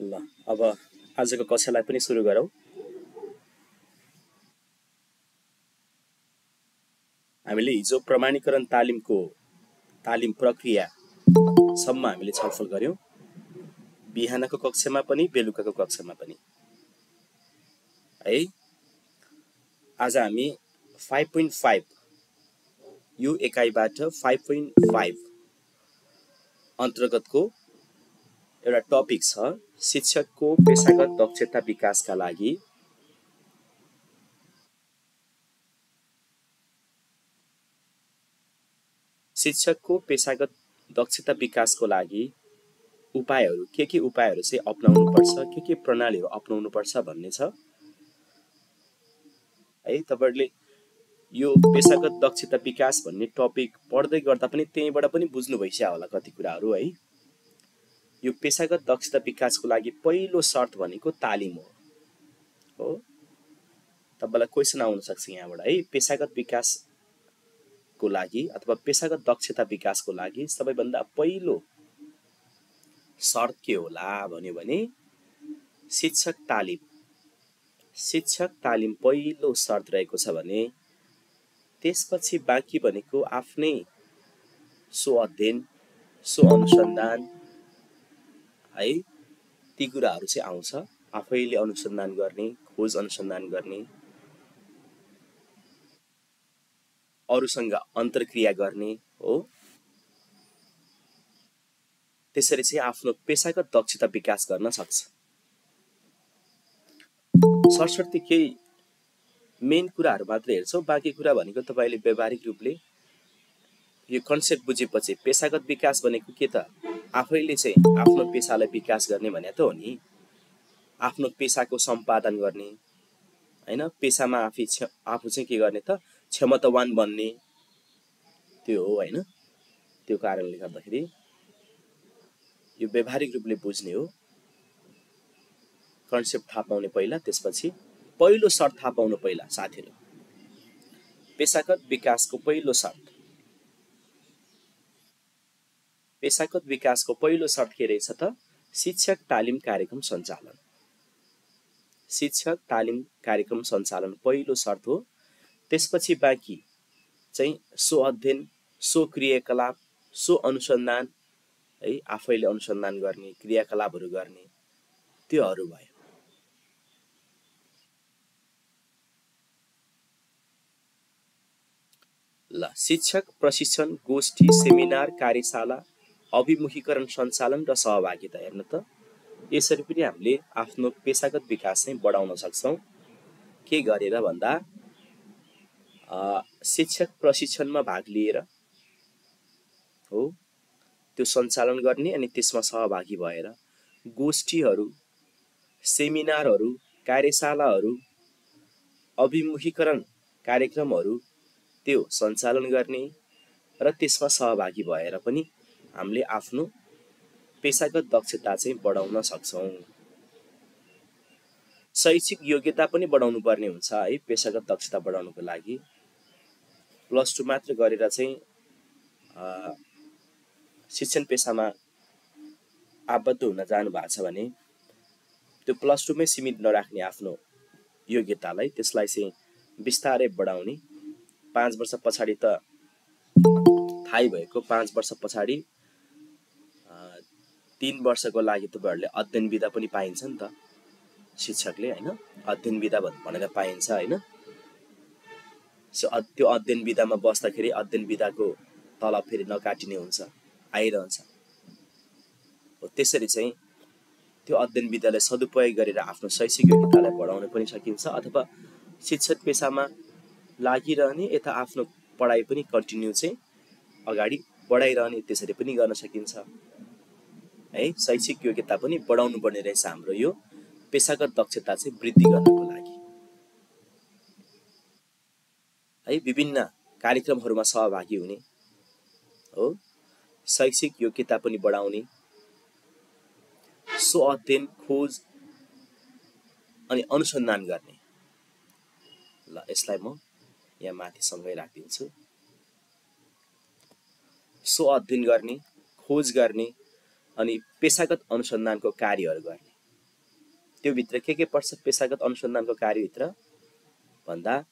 ल अब आजको कक्षालाई पनि सुरु गरौँ। हामीले हिजो प्रमाणीकरण तालिमको तालिम प्रक्रियासम्म हामीले छलफल गऱ्यौँ। बिहानको कक्षामा पनि बेलुकाको कक्षामा पनि। है? आज हामी फाइभ पोइन्ट फाइभ यो एकाइबाट फाइभ पोइन्ट फाइभ अन्तर्गतको एउटा टपिक छ शिक्षकको पेसागत दक्षता विकासका लागि। शिक्षकको पेसागत दक्षता विकासको लागि उपायहरू के के उपायहरू चाहिँ अप्नाउनु पर्छ के के प्रणालीहरू अप्नाउनु पर्छ भन्ने छ। है तपाईँहरूले यो पेसागत दक्षता विकास भन्ने टपिक पढ्दै गर्दा पनि त्यहीँबाट पनि बुझ्नु भइसक्यो होला कति कुराहरू है। यो पेसागत दक्षता विकासको लागि पहिलो शर्त भनेको तालिम हो। हो? तपाईँलाई क्वेसन आउन सक्छ यहाँबाट है। पेसागत विकासको लागि अथवा पेसागत दक्षता विकासको लागि सबैभन्दा पहिलो शर्त के होला भन्यो भने शिक्षक तालिम। शिक्षक तालिम पहिलो शर्त रहेको छ भने त्यसपछि बाँकी भनेको आफ्नै सो अध्ययन सो अनुसन्धान है ती कुराहरू चाहिँ आउँछ। आफैले अनुसन्धान गर्ने खोज अनुसन्धान गर्ने अरूसँग अन्तर्क्रिया गर्ने हो। त्यसरी चाहिँ आफ्नो पेसागत दक्षता विकास गर्न सक्छ। सरस्वती केही मेन कुराहरू मात्र हेर्छौँ बाँकी कुरा भनेको तपाईँले व्यवहारिक रूपले यो कन्सेप्ट बुझेपछि पेसागत विकास भनेको के त? आफैले चाहिँ आफ्नो पेसालाई विकास गर्ने भने त हो नि। आफ्नो पेसाको सम्पादन गर्ने होइन? पेसामा आफै आफू चाहिँ के गर्ने त? क्षमतावान बन्ने त्यो हो होइन? त्यो कारणले गर्दाखेरि यो व्यवहारिक रूपले बुझ्ने हो। कन्सेप्ट थाहा पाउने पहिला त्यसपछि पहिलो शर्त थाहा पाउनु पहिला साथीहरू। पेसागत विकासको पहिलो शर्त। पेसागत विकासको पहिलो शर्त के रहेछ त? शिक्षक तालिम कार्यक्रम सञ्चालन। शिक्षक तालिम कार्यक्रम सञ्चालन पहिलो शर्त हो। त्यसपछि बाँकी चाहिँ सो अध्ययन सो क्रियाकलाप सो अनुसन्धान है आफैले अनुसन्धान गर्ने क्रियाकलापहरू गर्ने त्योहरू भयो। ल शिक्षक प्रशिक्षण गोष्ठी सेमिनार कार्यशाला अभिमुखीकरण सञ्चालन र सहभागिता हेर्नु त यसरी पनि हामीले आफ्नो पेसागत विकास चाहिँ बढाउन सक्छौँ। के गरेर भन्दा शिक्षक प्रशिक्षणमा भाग लिएर हो त्यो सञ्चालन गर्ने अनि त्यसमा सहभागी भएर गोष्ठीहरू सेमिनारहरू कार्यशालाहरू अभिमुखीकरण कार्यक्रमहरू त्यो सञ्चालन गर्ने र त्यसमा सहभागी भएर पनि हामीले आफ्नो पेसागत दक्षता चाहिँ बढाउन सक्छौँ। शैक्षिक योग्यता पनि बढाउनु पर्ने हुन्छ है पेसागत दक्षता बढाउनुको लागि। प्लस टू मात्र गरेर चाहिँ शिक्षण पेसामा आबद्ध हुन जानु भएको छ भने त्यो प्लस टूमै सीमित नराख्ने आफ्नो योग्यतालाई त्यसलाई चाहिँ बिस्तारै बढाउने पाँच वर्ष पछाडि त थाहै भएको। पाँच वर्ष पछाडि तिन वर्षको लागि तपाईँहरूले अध्ययन विधा पनि पाइन्छ नि त। शिक्षकले होइन अध्ययन विधा भनेर पाइन्छ होइन। सो त्यो अध्ययन विधामा बस्दाखेरि अध्ययन विधाको तलब फेरि नकाटिने हुन्छ। आइरहन्छ। हो त्यसरी चाहिँ त्यो अध्ययन विधालाई सदुपयोग गरेर आफ्नो शैक्षिक योग्यतालाई बढाउन पनि सकिन्छ अथवा शिक्षक पेसामा लागिरहने यता आफ्नो पढाइ पनि कन्टिन्यू चाहिँ अगाडि बढाइरहने त्यसरी पनि गर्न सकिन्छ। है शैक्षिक योग्यता पनि बढाउनु पर्ने रहेछ हाम्रो यो पेसागत दक्षता चाहिँ वृद्धि गर्नको लागि। है विभिन्न कार्यक्रमहरूमा सहभागी हुने हो शैक्षिक योग्यता पनि बढाउने। सो अध्ययन खोज अनि अनुसन्धान गर्ने। ल यसलाई म यहाँ माथिसँगै राखिदिन्छु। सो अध्ययन गर्ने खोज गर्ने अनि पेसागत अनुसन्धानको कार्यहरू गर्ने। त्योभित्र के के पर्छ पेसागत अनुसन्धानको कार्यभित्र? भन्दा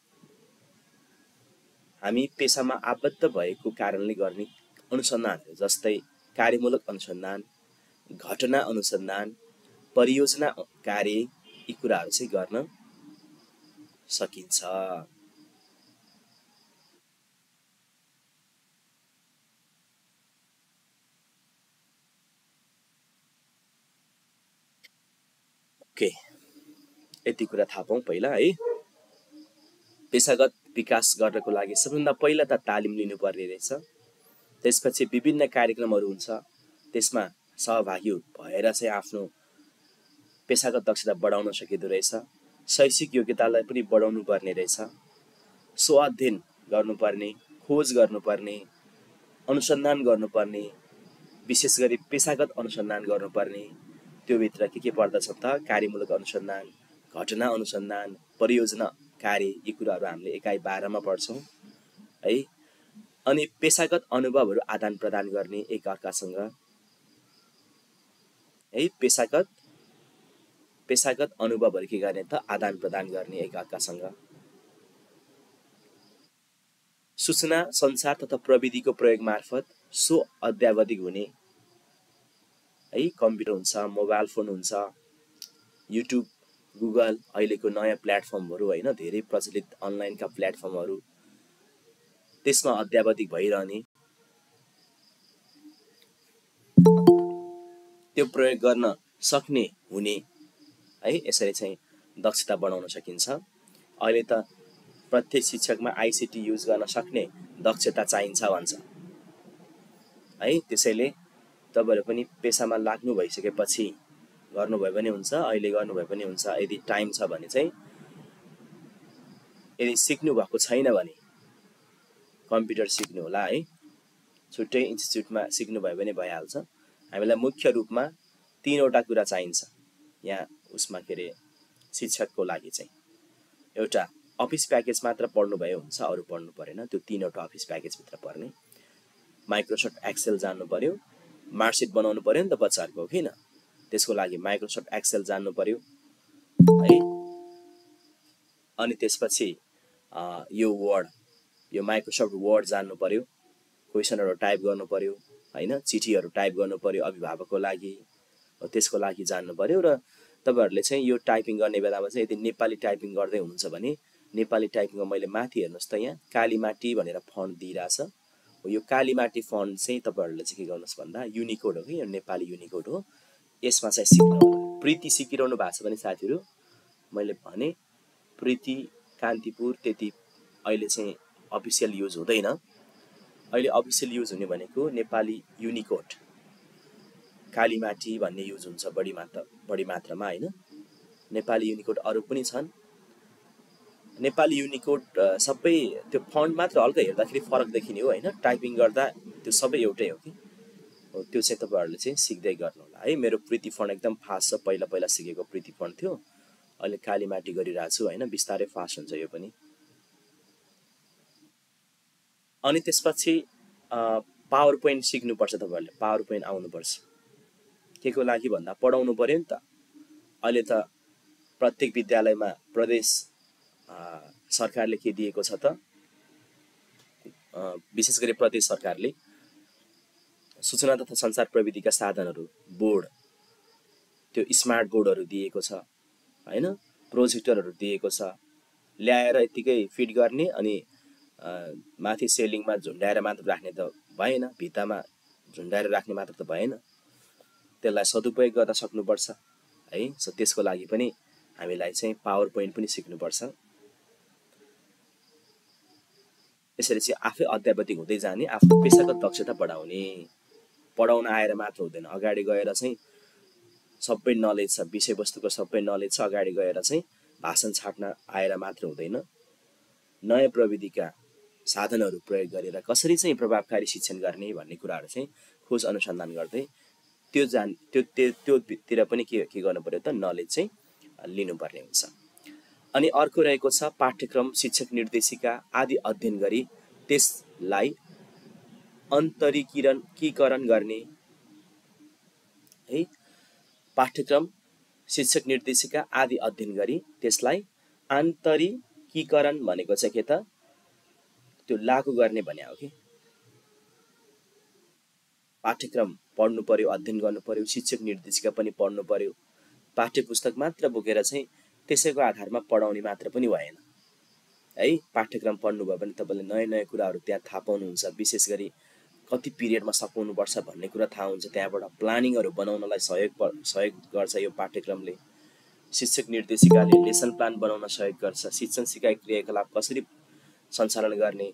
हामी पेसामा आबद्ध भएको कारणले गर्ने अनुसन्धानहरू जस्तै कार्यमूलक अनुसन्धान घटना अनुसन्धान परियोजना कार्य यी कुराहरू चाहिँ गर्न सकिन्छ। ओके यति कुरा थाहा पाउँ पहिला है। पेसागत विकास गर्नको लागि सबैभन्दा पहिला त तालिम लिनुपर्ने रहेछ। त्यसपछि विभिन्न कार्यक्रमहरू हुन्छ। त्यसमा सहभागी भएर चाहिँ आफ्नो पेसागत दक्षता बढाउन सकिँदो रहेछ। शैक्षिक योग्यतालाई पनि बढाउनु पर्ने रहेछ। स्व अध्ययन गर्नुपर्ने खोज गर्नुपर्ने अनुसन्धान गर्नुपर्ने विशेष गरी पेसागत अनुसन्धान गर्नुपर्ने त्योभित्र के के पर्दछ त? कार्यमूलक अनुसन्धान घटना अनुसन्धान परियोजना कार्य यी कुराहरू हामीले एकाइ बाह्रमा पढ्छौँ। है अनि पेसागत अनुभवहरू आदान प्रदान गर्ने एकअर्कासँग है पेसागत पेसागत अनुभवहरू के गर्ने त आदान प्रदान गर्ने एकअर्कासँग सूचना संसार तथा प्रविधिको प्रयोग मार्फत सो अध्यावधिक हुने। है कम्प्युटर हुन्छ मोबाइल फोन हुन्छ युट्युब गुगल अहिलेको नयाँ प्लेटफर्महरू होइन धेरै प्रचलित अनलाइनका प्लेटफर्महरू। त्यसमा अध्यावधिक भइरहने। त्यो प्रयोग गर्न सक्ने हुने है यसरी चाहिँ दक्षता बढाउन सकिन्छ। अहिले त प्रत्येक शिक्षकमा आइसिटी युज गर्न सक्ने दक्षता चाहिन्छ भन्छ। है त्यसैले तपाईँहरू पनि पेसामा लाग्नु भइसकेपछि गर्नुभयो भने हुन्छ अहिले गर्नुभयो पनि हुन्छ यदि टाइम छ भने चाहिँ यदि सिक्नु भएको छैन भने कम्प्युटर सिक्नु होला है। छुट्टै इन्स्टिच्युटमा सिक्नुभयो भने भइहाल्छ। हामीलाई मुख्य रूपमा तिनवटा कुरा चाहिन्छ। यहाँ उसमा के अरे शिक्षकको लागि चाहिँ। एउटा अफिस प्याकेज मात्र पढ्नुभयो हुन्छ अरू पढ्नु परेन। त्यो तिनवटा अफिस प्याकेजभित्र पर्ने। माइक्रोसफ्ट एक्सेल जान्नु पऱ्यो मार्कसिट बनाउनु पऱ्यो नि त बच्चाहरूको किन त्यसको लागि माइक्रोसफ्ट एक्सेल जान्नु पऱ्यो है। अनि त्यसपछि यो वर्ड यो माइक्रोसफ्ट वर्ड जान्नु पऱ्यो क्वेसनहरू टाइप गर्नु पऱ्यो होइन? चिठीहरू टाइप गर्नु पऱ्यो अभिभावकको लागि त्यसको लागि जान्नु पऱ्यो र तपाईँहरूले चाहिँ यो टाइपिङ गर्ने बेलामा चाहिँ यदि नेपाली टाइपिङ गर्दै हुनुहुन्छ भने नेपाली टाइपिङमा मैले माथि हेर्नुहोस् त यहाँ कालीमाटी भनेर फन्ट दिइरहेछ। यो कालीमाटी फन्ट चाहिँ तपाईँहरूले चाहिँ के गर्नुहोस् भन्दा युनिकोड हो कि? यो नेपाली युनिकोड हो। यसमा चाहिँ सिक्नु प्रीति सिकिरहनु भएको छ भने साथीहरू मैले भने प्रीति कान्तिपुर त्यति अहिले चाहिँ अफिसियल युज हुँदैन। अहिले अफिसियल युज हुने भनेको नेपाली युनिकोड। कालीमाटी भन्ने युज हुन्छ बढी मात्रा बढी मात्रामा होइन? नेपाली युनिकोड अरू पनि छन्। नेपाली युनिकोड सबै त्यो फन्ट मात्र हल्का हेर्दाखेरि फरक देखिने हो होइन? टाइपिङ गर्दा त्यो सबै एउटै हो कि? त्यो चाहिँ तपाईँहरूले चाहिँ सिक्दै गर्नु होला है मेरो प्रीति फन्ड एकदम फास्ट छ। पहिला पहिला सिकेको प्रीति फन्ड थियो। अहिले कालीमाटी गरिरहेको छु होइन? बिस्तारै फास्ट हुन्छ यो पनि। अनि त्यसपछि पावर पोइन्ट सिक्नुपर्छ तपाईँहरूले। पावर पोइन्ट आउनुपर्छ। के को लागि भन्दा पढाउनु पऱ्यो नि त। अहिले त प्रत्येक विद्यालयमा प्रदेश सरकारले के दिएको छ त? विशेष गरी प्रदेश सरकारले सूचना तथा सञ्चार प्रविधिका साधनहरू बोर्ड त्यो स्मार्ट बोर्डहरू दिएको छ होइन? प्रोजेक्टरहरू दिएको छ ल्याएर यत्तिकै फिट गर्ने अनि माथि सेलिङमा झुन्डाएर मात्र राख्ने त भएन भित्तामा झुन्डाएर राख्ने मात्र त भएन। त्यसलाई सदुपयोग गर्न सक्नुपर्छ है? सो त्यसको लागि पनि हामीलाई चाहिँ पावर पोइन्ट पनि सिक्नुपर्छ। यसरी चाहिँ आफै अध्यावधिक हुँदै जाने आफ्नो पेसागत दक्षता बढाउने पढाउन आएर मात्र हुँदैन। अगाडि गएर चाहिँ सबै नलेज छ विषयवस्तुको सबै नलेज छ अगाडि गएर चाहिँ भाषण छाट्न आएर मात्र हुँदैन। नयाँ प्रविधिका साधनहरू प्रयोग गरेर कसरी चाहिँ प्रभावकारी शिक्षण गर्ने भन्ने कुराहरू चाहिँ खोज अनुसन्धान गर्दै त्यो जान त्यो त्योतिर पनि के के गर्नु पऱ्यो त नलेज चाहिँ लिनुपर्ने हुन्छ। अनि अर्को रहेको छ पाठ्यक्रम शिक्षक निर्देशिका आदि अध्ययन गरी त्यसलाई अन्तरिकीकरण गर्ने। है पाठ्यक्रम शिक्षक निर्देशिका आदि अध्ययन गरी त्यसलाई आन्तरिकीकरण भनेको चाहिँ के त? त्यो लागू गर्ने भने हो कि? पाठ्यक्रम पढ्नु पर्यो अध्ययन गर्नु पर्यो शिक्षक निर्देशिका पनि पढ्नु पर्यो। पाठ्य पुस्तक मात्र बोकेर चाहिँ त्यसैको आधारमा पढाउने मात्र पनि भएन। है पाठ्यक्रम पढ्नुभयो भने तपाईँले नयाँ नयाँ कुराहरू त्यहाँ थाहा पाउनुहुन्छ। विशेष गरी कति पिरियडमा सघाउनुपर्छ भन्ने कुरा थाहा हुन्छ। त्यहाँबाट प्लानिङहरू बनाउनलाई सहयोग सहयोग गर्छ यो पाठ्यक्रमले। शिक्षक निर्देशिकाले लेसन प्लान बनाउन सहयोग गर्छ। शिक्षण सिकाइ क्रियाकलाप कसरी सञ्चालन गर्ने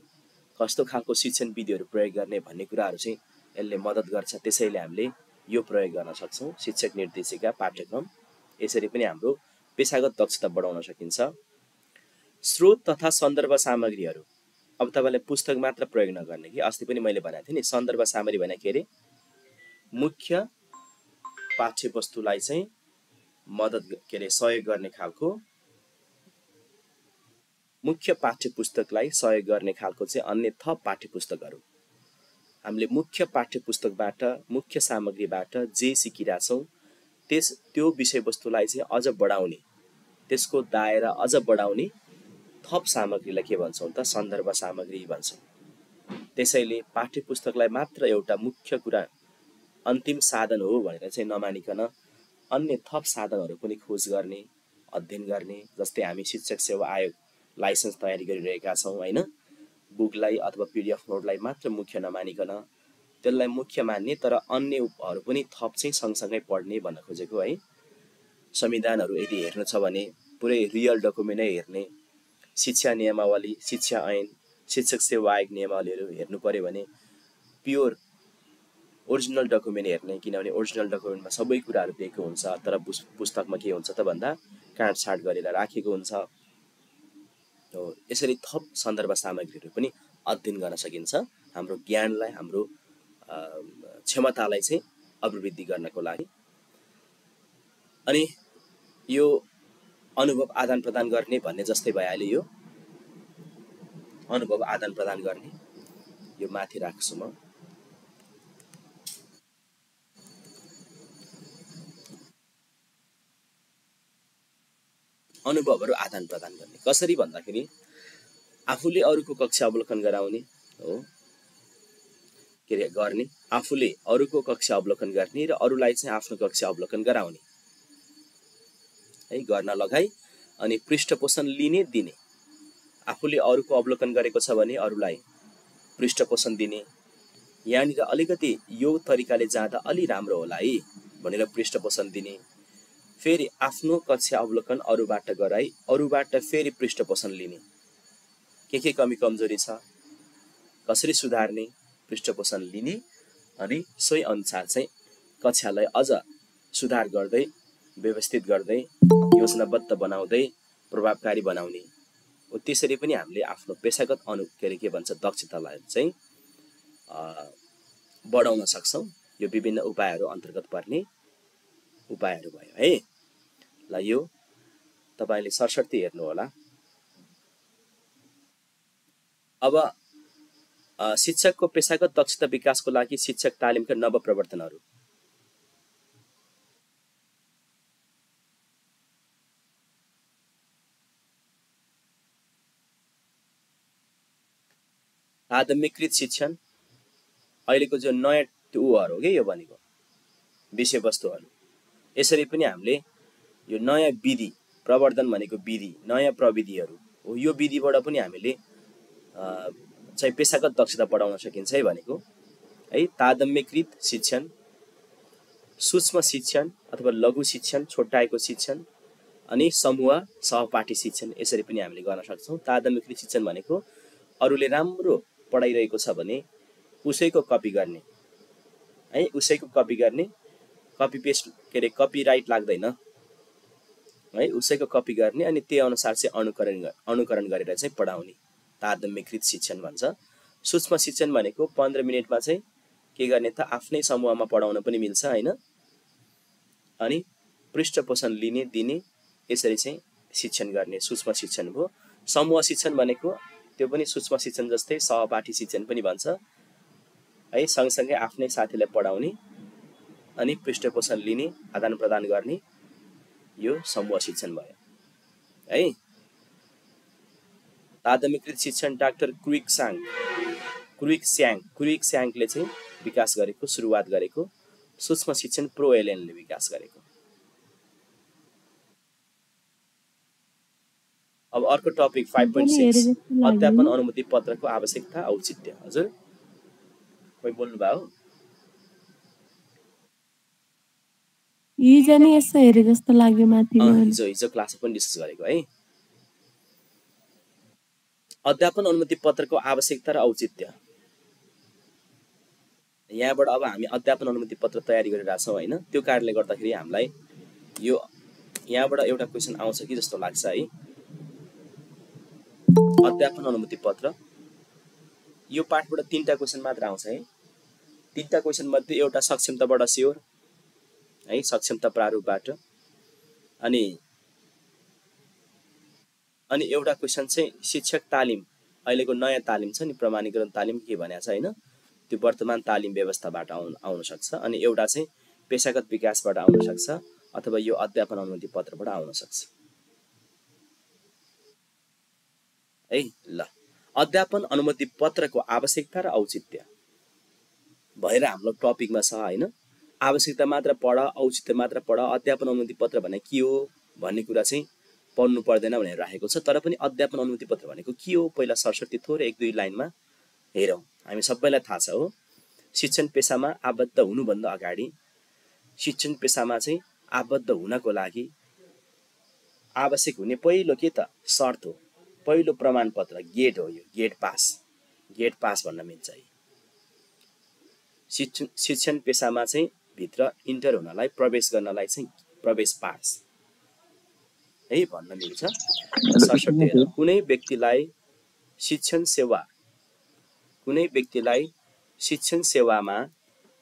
कस्तो खालको शिक्षण विधिहरू प्रयोग गर्ने भन्ने कुराहरू चाहिँ यसले मद्दत गर्छ। त्यसैले हामीले यो प्रयोग गर्न सक्छौँ। शिक्षक निर्देशिका पाठ्यक्रम यसरी पनि हाम्रो पेसागत दक्षता बढाउन सकिन्छ। स्रोत तथा सन्दर्भ सामग्रीहरू। अब तपाईँलाई पुस्तक मात्र प्रयोग नगर्ने कि? अस्ति पनि मैले भनेको थिएँ नि सन्दर्भ सामग्री भने के अरे? मुख्य पाठ्य वस्तुलाई चाहिँ मद्दत के अरे सहयोग गर्ने खालको मुख्य पाठ्य पुस्तकलाई सहयोग गर्ने खालको चाहिँ अन्य थप पाठ्य पुस्तकहरू हामीले मुख्य पाठ्य पुस्तकबाट मुख्य सामग्रीबाट जे सिकिरहेछौँ त्यस त्यो विषयवस्तुलाई चाहिँ अझ बढाउने त्यसको दायरा अझ बढाउने थप सामग्रीलाई के भन्छौँ त सन्दर्भ सामग्री भन्छौँ। त्यसैले पाठ्य पुस्तकलाई मात्र एउटा मुख्य कुरा अन्तिम साधन हो भनेर चाहिँ नमानिकन अन्य थप साधनहरू पनि खोज गर्ने अध्ययन गर्ने जस्तै हामी शिक्षक सेवा आयोग लाइसेन्स तयारी गरिरहेका छौँ होइन? बुकलाई अथवा पिडिएफ नोटलाई मात्र मुख्य नमानिकन। त्यसलाई मुख्य मान्ने तर अन्यहरू पनि थप चाहिँ सँगसँगै पढ्ने भन्न खोजेको है? संविधानहरू यदि हेर्नु छ भने पुरै रियल डकुमेन्टै हेर्ने शिक्षा नियमावली शिक्षा ऐन शिक्षक सेवा आयोग नियमावलीहरू हेर्नु पऱ्यो भने प्योर ओरिजिनल डकुमेन्ट हेर्ने किनभने ओरिजिनल डकुमेन्टमा सबै कुराहरू दिएको हुन्छ तर पुस्तकमा के हुन्छ त भन्दा काटछाट गरेर राखेको हुन्छ। हो यसरी थप सन्दर्भ सामग्रीहरू पनि अध्ययन गर्न सकिन्छ। हाम्रो ज्ञानलाई हाम्रो क्षमतालाई चाहिँ अभिवृद्धि गर्नको लागि। अनि यो अनुभव आदान प्रदान गर्ने भन्ने जस्तै भइहाल्यो यो। अनुभव आदान प्रदान गर्ने। यो माथि राख्छु म। अनुभवहरू आदान प्रदान गर्ने। कसरी भन्दाखेरि आफूले अरूको कक्षा अवलोकन गराउने हो के अरे गर्ने। आफूले अरूको कक्षा अवलोकन गर्ने र अरूलाई चाहिँ आफ्नो कक्षा अवलोकन गराउने। है गर्न लगाई अनि पृष्ठपोषण लिने दिने। आफूले अरूको अवलोकन गरेको छ भने अरूलाई पृष्ठपोषण दिने। यहाँनिर अलिकति यो तरिकाले जाँदा अलि राम्रो होला है भनेर पृष्ठपोषण दिने। फेरि आफ्नो कक्षा अवलोकन अरूबाट गराई अरूबाट फेरि पृष्ठपोषण लिने। के के कमी कमजोरी छ? कसरी सुधार्ने? पृष्ठपोषण लिने अनि सोही अनुसार चाहिँ कक्षालाई अझ सुधार गर्दै व्यवस्थित गर्दै योजनाबद्ध बनाउँदै प्रभावकारी बनाउने। हो त्यसरी पनि हामीले आफ्नो पेसागत अनु के अरे के भन्छ दक्षतालाई चाहिँ बढाउन सक्छौँ। यो विभिन्न उपायहरू अन्तर्गत पर्ने उपायहरू भयो है। ल यो तपाईँले सरसर्ती हेर्नुहोला अब शिक्षकको पेसागत दक्षता विकासको लागि शिक्षक तालिमका नव प्रवर्तनहरू आदम्यकृत शिक्षण अहिलेको जो नयाँ ऊहरू हो कि यो भनेको विषयवस्तुहरू यसरी पनि हामीले यो नयाँ विधि प्रवर्धन भनेको विधि नयाँ प्रविधिहरू हो। यो विधिबाट पनि हामीले चाहिँ पेसागत दक्षता बढाउन सकिन्छ है भनेको। है तादम्यकृत शिक्षण सूक्ष्म शिक्षण अथवा लघु शिक्षण छोटाएको शिक्षण अनि समूह सहपाठी शिक्षण यसरी पनि हामीले गर्न सक्छौँ। तादम्यकृत शिक्षण भनेको अरूले राम्रो पढाइरहेको छ भने उसैको कपी गर्ने। है उसैको कपी गर्ने कपी पेस्ट के अरे कपी राइट लाग्दैन। है उसैको कपी गर्ने अनि त्यही अनुसार चाहिँ अनुकरण अनुकरण गरेर चाहिँ पढाउने। तादम्यकृत शिक्षण भन्छ। सूक्ष्म शिक्षण भनेको पन्ध्र मिनटमा चाहिँ के गर्ने त आफ्नै समूहमा पढाउन पनि मिल्छ होइन? अनि पृष्ठपोषण लिने दिने यसरी चाहिँ शिक्षण गर्ने सूक्ष्म शिक्षण भयो समूह शिक्षण भनेको त्यो पनि सूक्ष्म शिक्षण जस्तै सहपाठी शिक्षण पनि भन्छ। है सँगसँगै आफ्नै साथीलाई पढाउने अनि पृष्ठपोषण लिने आदान प्रदान गर्ने। यो समूह शिक्षण भयो। है? प्राथमिकृत शिक्षण डाक्टर क्रुइक साङ क्रुइक स्याङ क्रुइक स्याङले चाहिँ विकास गरेको सुरुवात गरेको सूक्ष्म शिक्षण प्रो एलएनले विकास गरेको। अब अर्को टपिक फाइभ पोइन्ट सिक्स अध्यापन अनुमति पत्रको आवश्यकता औचित्य। हजुर? कोही बोल्नुभयो? हिजो नि यसो हेरे जस्तो लाग्यो माथि हिजो हिजो क्लासमा पनि डिस्कस गरेको है। अध्यापन अनुमति पत्रको आवश्यकता र औचित्य। यहाँबाट अब हामी अध्यापन अनुमति पत्र तयारी गरिरहेछौँ होइन। त्यो कारणले गर्दाखेरि हामीलाई यो यहाँबाट एउटा क्वेसन आउँछ कि जस्तो लाग्छ है। अध्यापन अनुमति पत्र। यो पाठबाट तिनवटा क्वेसन मात्र आउँछ है। तिनवटा क्वेसन मध्ये एउटा सक्षमताबाट स्योर है सक्षमता प्रारूपबाट। अनि अनि एउटा क्वेसन चाहिँ शिक्षक तालिम अहिलेको नयाँ तालिम छ नि प्रमाणीकरण तालिम के भनेको छ होइन? त्यो वर्तमान तालिम व्यवस्थाबाट आउन सक्छ। अनि एउटा चाहिँ पेसागत विकासबाट आउन सक्छ अथवा यो अध्यापन अनुमति पत्रबाट आउन सक्छ। है ल। अध्यापन अनुमति पत्रको आवश्यकता र औचित्य। भएर हाम्रो टपिकमा छ होइन? आवश्यकता मात्र पढ औचित्य मात्र पढ अध्यापन अनुमति पत्र भने के हो भन्ने कुरा चाहिँ पढ्नु पर्दैन भनेर राखेको छ। तर पनि अध्यापन अनुमति पत्र भनेको के हो? पहिला सरस्वती थोरै एक दुई लाइनमा हेरौँ। हामी सबैलाई थाहा छ हो। शिक्षण पेसामा आबद्ध हुनुभन्दा अगाडि शिक्षण पेसामा चाहिँ आबद्ध हुनको लागि आवश्यक हुने पहिलो के त? शर्त हो। पहिलो प्रमाणपत्र गेट हो यो। Get pass. गेट पास भन्न मिल्छ शिक्षण शिक्षण पेसामा चाहिँ भित्र इन्टर हुनलाई प्रवेश गर्नलाई चाहिँ प्रवेश पास है भन्न मिल्छ। कुनै व्यक्तिलाई शिक्षण सेवा कुनै व्यक्तिलाई शिक्षण सेवामा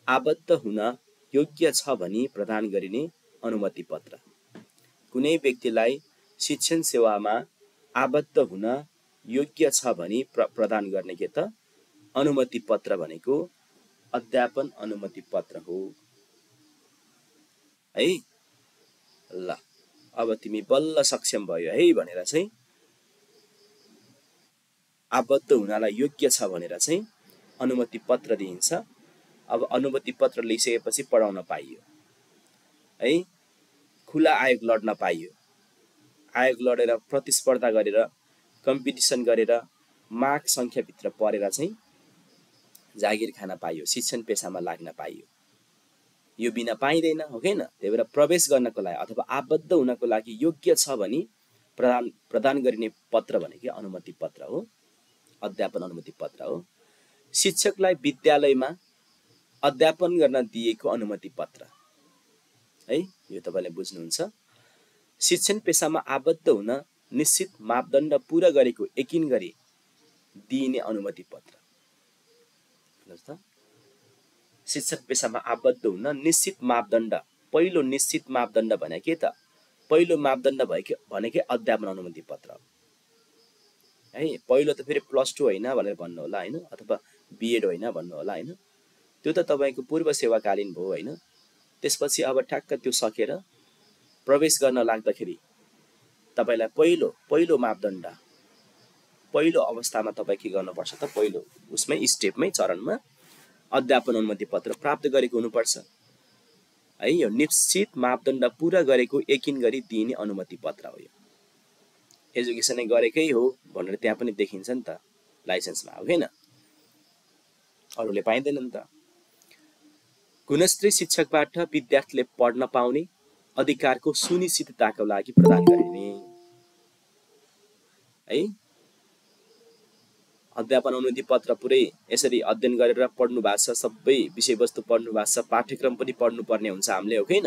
आबद्ध हुन योग्य छ भनी प्रदान गरिने अनुमति पत्र कुनै व्यक्तिलाई शिक्षण सेवामा आबद्ध हुन योग्य छ भनी प्र प्रदान गर्ने के त अनुमति पत्र भनेको अध्यापन अनुमति पत्र हो। है? ल अब तिमी बल्ल सक्षम भयो है भनेर चाहिँ आबद्ध हुनलाई योग्य छ भनेर चाहिँ अनुमति पत्र दिइन्छ। अब अनुमति पत्र लिइसकेपछि पढाउन पाइयो। है? खुला आयोग लड्न पाइयो। आयोग लडेर प्रतिस्पर्धा गरेर कम्पिटिसन गरेर माग सङ्ख्याभित्र परेर चाहिँ जागिर खान पाइयो शिक्षण पेसामा लाग्न पाइयो। यो बिना पाइँदैन हो किन त्यही भएर प्रवेश गर्नको लागि अथवा आबद्ध हुनको लागि योग्य छ भने प्रदान प्रदान गरिने पत्र भनेको अनुमति पत्र हो। अध्यापन अनुमति पत्र हो। शिक्षकलाई विद्यालयमा अध्यापन गर्न दिएको अनुमति पत्र। है यो तपाईँले बुझ्नुहुन्छ। शिक्षण पेसामा आबद्ध हुन निश्चित मापदण्ड पुरा गरेको यकिन गरी दिइने अनुमति पत्र। शिक्षक पेसामा आबद्ध हुन निश्चित मापदण्ड। पहिलो निश्चित मापदण्ड भने के त? पहिलो मापदण्ड भएको भनेकै अध्यापन अनुमति पत्र। है पहिलो त फेरि प्लस टू होइन भनेर भन्नु होला होइन अथवा बिएड होइन भन्नु होला होइन। त्यो त तपाईँको पूर्व सेवाकालीन भयो होइन। त्यसपछि अब ठ्याक्क त्यो सकेर प्रवेश गर्न लाग्दाखेरि तपाईँलाई पहिलो पहिलो मापदण्ड पहिलो अवस्थामा तपाईँ के गर्नुपर्छ त? पहिलो उसमै स्टेपमै चरणमा अध्यापन अनुमति पत्र प्राप्त गरेको हुनुपर्छ। है यो निश्चित मापदण्ड पुरा गरेको यकिन गरी दिइने अनुमति पत्र हो यो। एजुकेसनै गरेकै हो भनेर त्यहाँ पनि देखिन्छ नि त लाइसेन्समा हो किन अरूले पाइँदैन नि त। गुणस्त्री शिक्षकबाट विद्यार्थीले पढ्न पाउने अधिकारको सुनिश्चितताको लागि प्रदान गरिने। है अध्यापन अनुमति पत्र पुरै यसरी अध्ययन गरेर पढ्नु भएको छ सबै विषयवस्तु पढ्नु भएको छ पाठ्यक्रम पनि पढ्नुपर्ने हुन्छ हामीले हो किन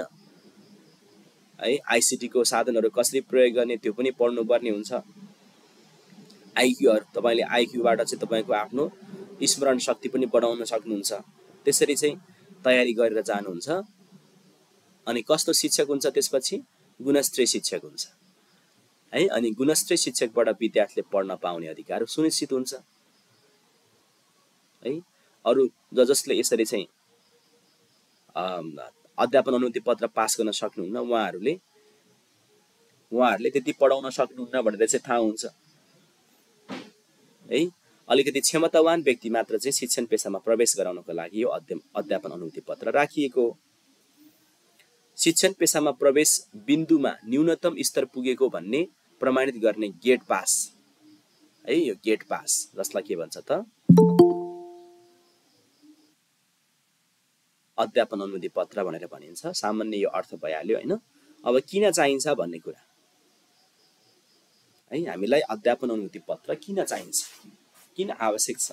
है आइसिटीको साधनहरू कसरी प्रयोग गर्ने त्यो पनि पढ्नुपर्ने हुन्छ। आइक्यूहरू तपाईँले आइक्यूबाट चाहिँ तपाईँको आफ्नो स्मरण शक्ति पनि बढाउन सक्नुहुन्छ। त्यसरी चाहिँ तयारी गरेर जानुहुन्छ। अनि कस्तो शिक्षक हुन्छ त्यसपछि? गुणस्त्री शिक्षक हुन्छ। है अनि गुणस्तर शिक्षकबाट विद्यार्थीले पढ्न पाउने अधिकार सुनिश्चित हुन्छ। है? अरू ज जसले यसरी चाहिँ अध्यापन अनुमति पत्र पास गर्न सक्नुहुन्न उहाँहरूले उहाँहरूले त्यति पढाउन सक्नुहुन्न भनेर चाहिँ थाहा हुन्छ। है? अलिकति क्षमतावान व्यक्ति मात्र चाहिँ शिक्षण पेसामा प्रवेश गराउनको लागि यो अध्यापन अनुमति पत्र राखिएको शिक्षण पेसामा प्रवेश बिन्दुमा न्यूनतम स्तर पुगेको भन्ने प्रमाणित गर्ने गेट पास। है यो गेट पास जसलाई के भन्छ त? अध्यापन अनुमति पत्र भनेर भनिन्छ। सामान्य यो अर्थ भइहाल्यो होइन? अब किन चाहिन्छ भन्ने कुरा? है हामीलाई अध्यापन अनुमति पत्र किन चाहिन्छ? किन आवश्यक छ?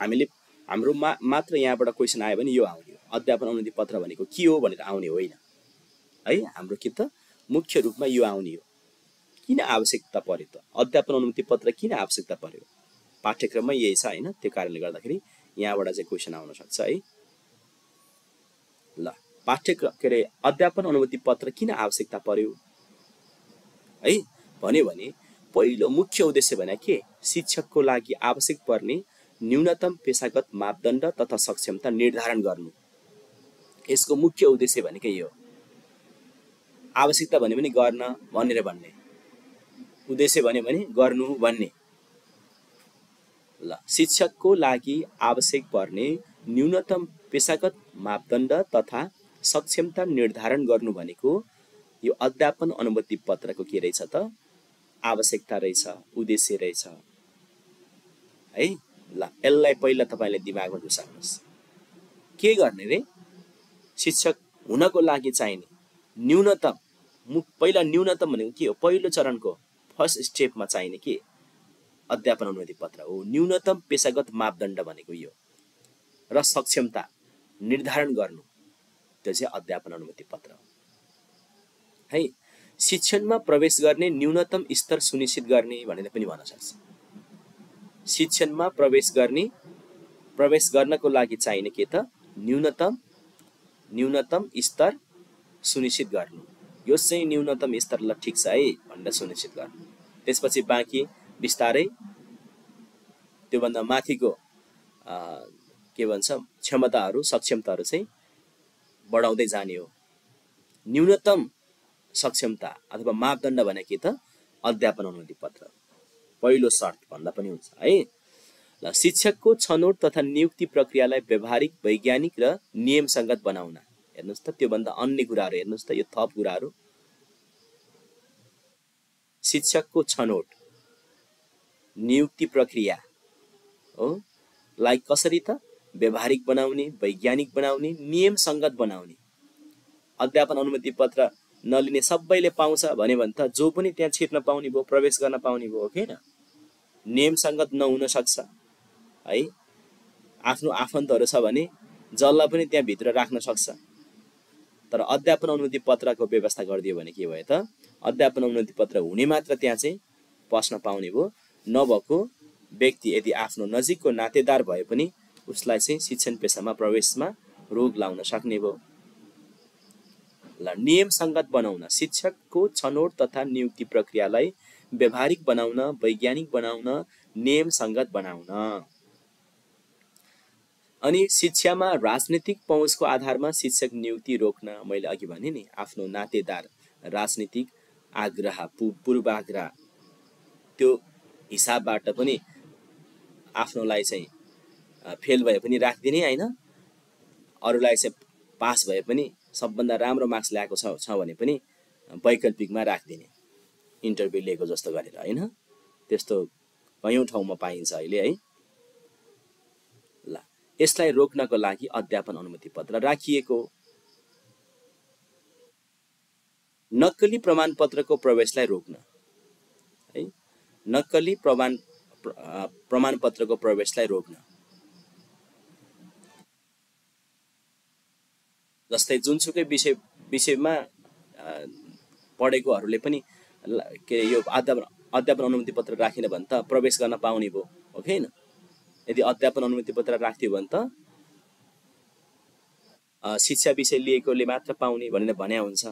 हामीले हाम्रो मा मात्र यहाँबाट क्वेसन आयो भने यो आउने हो। अध्यापन अनुमति पत्र भनेको के हो भनेर आउने होइन। है हाम्रो के त? मुख्य रूपमा यो आउने हो। किन आवश्यकता पर्यो त? अध्यापन अनुमति पत्र किन आवश्यकता पर्यो? पाठ्यक्रममै यही छ होइन? त्यो कारणले गर्दाखेरि यहाँबाट चाहिँ क्वेसन आउन सक्छ है? पाठ्यक्रम के अरे अध्यापन अनुमति पत्र किन आवश्यकता पर्यो? है भन्यो भने पहिलो मुख्य उद्देश्य भने के? शिक्षकको लागि आवश्यक पर्ने न्यूनतम पेसागत मापदण्ड तथा सक्षमता निर्धारण गर्नु। यसको मुख्य उद्देश्य भनेकै यो आवश्यकता भन्यो भने गर्न भनेर भन्ने। उद्देश्य भन्यो भने गर्नु भन्ने। ल शिक्षकको लागि आवश्यक पर्ने न्यूनतम पेसागत मापदण्ड तथा सक्षमता निर्धारण गर्नु भनेको यो अध्यापन अनुमति पत्रको के रहेछ त? आवश्यकता रहेछ उद्देश्य रहेछ। है? ल यसलाई पहिला तपाईँले दिमागमा घुसाउनुहोस्। के गर्ने रे? शिक्षक हुनको लागि चाहिने न्यूनतम मुख पहिला न्यूनतम भनेको के हो? पहिलो चरणको फर्स्ट स्टेपमा चाहिने के? अध्यापन अनुमति पत्र हो। न्यूनतम पेसागत मापदण्ड भनेको यो र सक्षमता निर्धारण गर्नु। त्यो चाहिँ अध्यापन अनुमति पत्र हो। शिक्षणमा प्रवेश गर्ने न्यूनतम स्तर सुनिश्चित गर्ने भनेर पनि भन्न सक्छ। शिक्षणमा प्रवेश गर्ने प्रवेश गर्नको लागि चाहिने के त? न्यूनतम न्यूनतम स्तर सुनिश्चित गर्नु। यो चाहिँ न्यूनतम स्तर ल ठिक छ है भनेर सुनिश्चित गर्नु। त्यसपछि बाँकी बिस्तारै त्योभन्दा माथिको के भन्छ क्षमताहरू सक्षमताहरू चाहिँ बढाउँदै जाने हो। न्यूनतम सक्षमता अथवा मापदण्ड भने के त अध्यापन अनुमति पत्र। पहिलो शर्त भन्दा पनि हुन्छ है? ल शिक्षकको छनौट तथा नियुक्ति प्रक्रियालाई व्यवहारिक वैज्ञानिक र नियमसङ्गत बनाउन। हेर्नुहोस् त त्योभन्दा अन्य कुराहरू हेर्नुहोस् त यो थप कुराहरू। शिक्षकको छनौट नियुक्ति प्रक्रिया हो? लाई कसरी त व्यवहारिक बनाउने वैज्ञानिक बनाउने नियमसङ्गत बनाउने। अध्यापन अनुमति पत्र नलिने सबैले पाउँछ भन्यो भने त जो पनि त्यहाँ छिर्न पाउने भयो प्रवेश गर्न पाउने भयो होइन? नियमसङ्गत नहुन सक्छ है? आफ्नो आफन्तहरू छ भने जसलाई पनि त्यहाँभित्र राख्न सक्छ। तर अध्यापन अनुमति पत्रको व्यवस्था गरिदियो भने के भयो त? अध्यापन अनुमति पत्र हुने मात्र त्यहाँ चाहिँ पस्न पाउने भयो। नभएको व्यक्ति यदि आफ्नो नजिकको नातेदार भए पनि उसलाई चाहिँ शिक्षण पेसामा प्रवेशमा रोग लाउन सक्ने भयो। ल नियम सङ्गत बनाउन शिक्षकको छनौट तथा नियुक्ति प्रक्रियालाई व्यवहारिक बनाउन वैज्ञानिक बनाउन नियम सङ्गत बनाउन। अनि शिक्षामा राजनीतिक पहुँचको आधारमा शिक्षक नियुक्ति रोक्न मैले अघि भने नि आफ्नो नातेदार राजनीतिक आग्रह पूर्वाग्रह त्यो हिसाबबाट पनि आफ्नोलाई चाहिँ फेल भए पनि राखिदिने होइन? अरूलाई चाहिँ पास भए पनि सबभन्दा राम्रो मार्क्स ल्याएको छ छ भने पनि वैकल्पिकमा राखिदिने। इन्टरभ्यू लिएको जस्तो गरेर होइन? त्यस्तो कयौँ ठाउँमा पाइन्छ अहिले है? ल यसलाई रोक्नको लागि अध्यापन अनुमति पत्र राखिएको। नक्कली प्रमाणपत्रको प्रवेशलाई रोक्न है? नक्कली प्रमाण प्रमाणपत्रको प्रवेशलाई रोक्न। जस्तै जुनसुकै विषय विषयमा पढेकोहरूले पनि के यो अध्यापन अध्यापन अनुमति पत्र राखेन भने त प्रवेश गर्न पाउने भयो हो कि होइन? यदि अध्यापन अनुमति पत्र राख्थ्यो भने त शिक्षा विषय लिएकोले मात्र पाउने भनेर भन्या हुन्छ।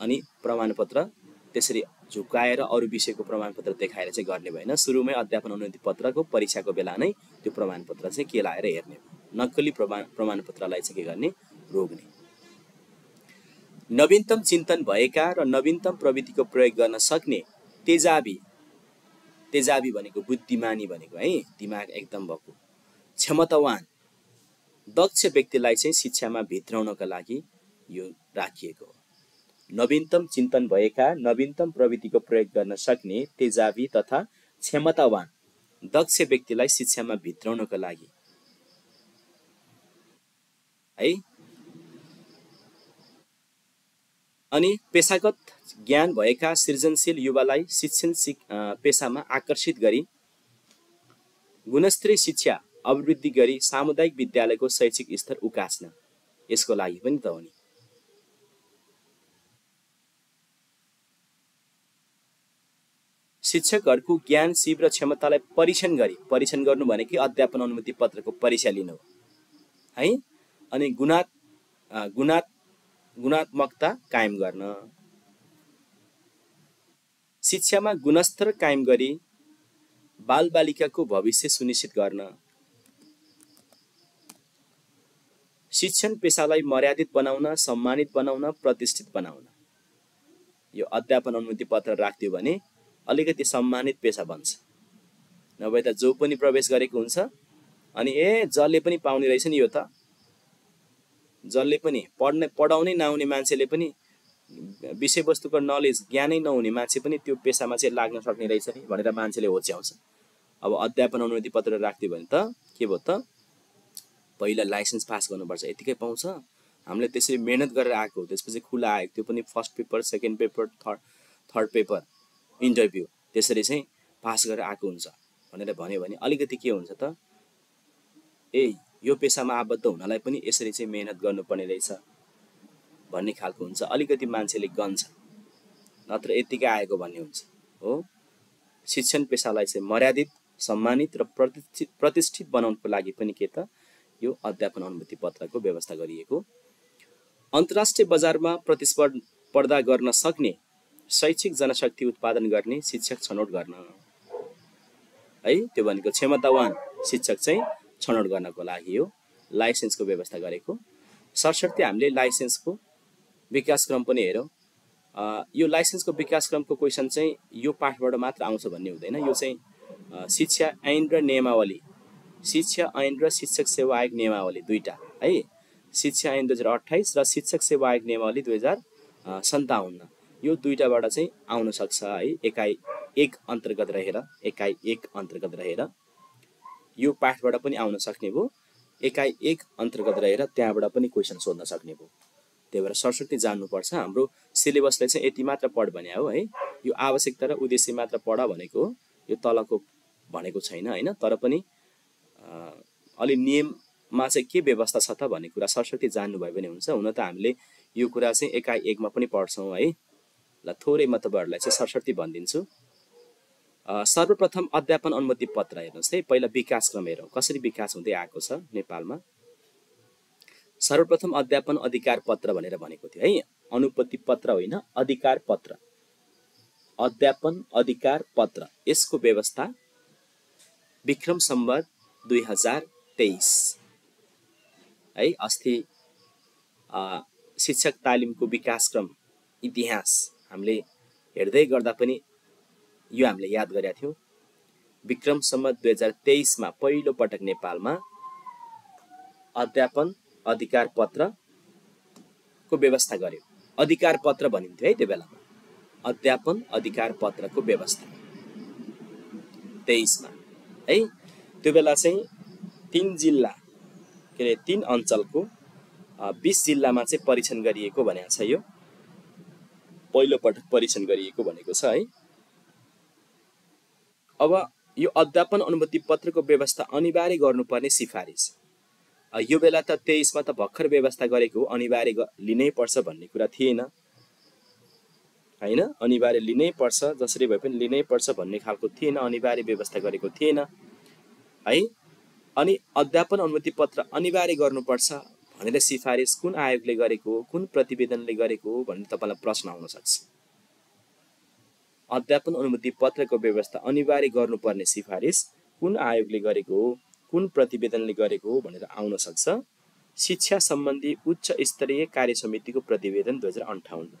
अनि प्रमाणपत्र त्यसरी झुकाएर अरू विषयको प्रमाणपत्र देखाएर चाहिँ गर्ने भएन। सुरुमै अध्यापन अनुमति पत्रको परीक्षाको बेला नै त्यो प्रमाणपत्र चाहिँ के लाएर हेर्ने नक्कली प्रमाण प्रमाणपत्रलाई चाहिँ के गर्ने? रोक्ने नवीनतम चिन्तन भएका र नवीनतम प्रविधिको प्रयोग गर्न सक्ने तेजाबी तेजाबी भनेको बुद्धिमानी भनेको है दिमाग एकदम भएको। क्षमतावान दक्ष व्यक्तिलाई चाहिँ शिक्षामा भित्राउनका लागि यो राखिएको हो। नवीनतम चिन्तन भएका नवीनतम प्रविधिको प्रयोग गर्न सक्ने तेजाबी तथा क्षमतावान दक्ष व्यक्तिलाई शिक्षामा भित्राउनको लागि। है अनि पेसागत ज्ञान भएका सृजनशील युवालाई शिक्षण सिक पेसामा आकर्षित गरी गुणस्तरीय शिक्षा अभिवृद्धि गरी सामुदायिक विद्यालयको शैक्षिक स्तर उकास्न। यसको लागि पनि त हो नि। शिक्षकहरूको ज्ञान सिप र क्षमतालाई परीक्षण गरी परीक्षण गर्नु भनेकै अध्यापन अनुमति पत्रको परीक्षा लिनु हो। है? अनि गुणात् गुणात् गुणात्मकता कायम गर्न। शिक्षामा गुणस्तर कायम गरी बालबालिकाको भविष्य सुनिश्चित गर्न। शिक्षण पेसालाई मर्यादित बनाउन सम्मानित बनाउन प्रतिष्ठित बनाउन। यो अध्यापन अनुमति पत्र राखिदियो भने अलिकति सम्मानित पेसा बन्छ। नभए त जो पनि प्रवेश गरेको हुन्छ अनि ए जसले पनि पाउने रहेछ नि यो त। जसले पनि पढ्ने पढाउनै नआउने मान्छेले पनि विषयवस्तुको नलेज ज्ञानै नहुने मान्छे पनि त्यो पेसामा चाहिँ लाग्न सक्ने रहेछ नि भनेर मान्छेले होच्याउँछ। अब अध्यापन अनुमति पत्र राखिदियो भने त के भयो त? पहिला लाइसेन्स पास गर्नुपर्छ यतिकै पाउँछ। हामीले त्यसरी मेहनत गरेर आएको त्यसपछि खुला आएको त्यो पनि first paper second paper third third paper interview त्यसरी चाहिँ पास गरेर आएको हुन्छ। भनेर भन्यो भने अलिकति के हुन्छ त? ए यो पेसामा आबद्ध हुनलाई पनि यसरी चाहिँ मेहनत गर्नुपर्ने रहेछ भन्ने खालको हुन्छ। अलिकति मान्छेले गन्छ नत्र यत्तिकै आएको भन्ने हुन्छ। हो? शिक्षण पेसालाई चाहिँ मर्यादित सम्मानित र प्रतिष्ठित प्रतिष्ठित बनाउनको लागि पनि के त? यो अध्यापन अनुमति पत्रको व्यवस्था गरिएको। अन्तर्राष्ट्रिय बजारमा प्रतिस्पर्धा गर्न सक्ने शैक्षिक जनशक्ति उत्पादन गर्ने शिक्षक छनौट गर्न। है त्यो भनेको क्षमतावान शिक्षक चाहिँ छनौट गर्नको लागि यो लाइसेन्सको व्यवस्था गरेको। सरसर्ती हामीले लाइसेन्सको विकासक्रम पनि हेरौँ। यो लाइसेन्सको विकासक्रमको क्वेसन चाहिँ यो पाठबाट मात्र आउँछ भन्ने हुँदैन। यो चाहिँ शिक्षा ऐन र नियमावली। शिक्षा ऐन र शिक्षक सेवा आयोग नियमावली दुईवटा है? शिक्षा ऐन दुई हजार अठाइस र शिक्षक सेवा आयोग नियमावली दुई हजार सन्ताउन्न। यो दुईवटाबाट चाहिँ आउन सक्छ है? एकाइ एक अन्तर्गत रहेर एकाइ एक अन्तर्गत रहेर। यो पाठबाट पनि आउन सक्ने भयो। एकाइ एक अन्तर्गत रहेर त्यहाँबाट पनि क्वेसन सोध्न सक्ने भयो। त्यही भएर सरस्वती जान्नुपर्छ। हाम्रो सिलेबसले चाहिँ यति मात्र पढ भने हो है। यो आवश्यकता र उद्देश्य मात्र पढ भनेको यो तलको भनेको छैन होइन। तर पनि अलि नियममा चाहिँ के व्यवस्था छ त भन्ने कुरा सरस्वती जान्नुभयो भने हुन्छ। हुन त हामीले यो कुरा चाहिँ एकाइ एकमा पनि पढ्छौँ है। ल थोरै म तपाईँहरूलाई चाहिँ सरस्वती भनिदिन्छु। सर्वप्रथम अध्यापन अनुमति पत्र हेर्नुहोस् है। पहिला विकासक्रम हेरौँ। कसरी विकास हुँदै आएको छ नेपालमा? सर्वप्रथम अध्यापन अधिकार पत्र भनेर भनेको थियो है। अनुपति पत्र होइन अधिकार पत्र। अध्यापन अधिकार पत्र। यसको व्यवस्था विक्रम सम्बत दुई हजार तेइस। है अस्ति शिक्षक तालिमको विकासक्रम इतिहास हामीले हेर्दै गर्दा पनि यो हामीले याद गरेका थियौँ। विक्रमसम्म दुई हजार तेइसमा पहिलो पटक नेपालमा अध्यापन अधिकार पत्रको व्यवस्था गर्यो। अधिकार पत्र भनिन्थ्यो है त्यो बेलामा। अध्यापन अधिकार पत्रको व्यवस्था। तेइसमा। है त्यो बेला चाहिँ तिन जिल्ला के अरे तिन अञ्चलको बिस जिल्लामा चाहिँ परीक्षण गरिएको भनेको छ यो। पहिलो पटक परीक्षण गरिएको भनेको छ है। अब यो अध्यापन अनुमति पत्रको व्यवस्था अनिवार्य गर्नुपर्ने सिफारिस। यो बेला त तेइसमा त भर्खर व्यवस्था गरेको अनिवार्य लिनै पर्छ भन्ने कुरा थिएन। होइन? अनिवार्य लिनै पर्छ जसरी भए पनि लिनै पर्छ भन्ने खालको थिएन अनिवार्य व्यवस्था गरेको थिएन। है? अनि अध्यापन अनुमति पत्र अनिवार्य गर्नुपर्छ भनेर सिफारिस कुन आयोगले गरेको कुन प्रतिवेदनले गरेको भन्ने तपाईँलाई प्रश्न आउन सक्छ। अध्यापन अनुमति पत्रको व्यवस्था अनिवार्य गर्नुपर्ने सिफारिस कुन आयोगले गरेको हो कुन प्रतिवेदनले गरेको हो भनेर आउन सक्छ। शिक्षा सम्बन्धी उच्च स्तरीय कार्य समितिको प्रतिवेदन दुई हजार अन्ठाउन्न।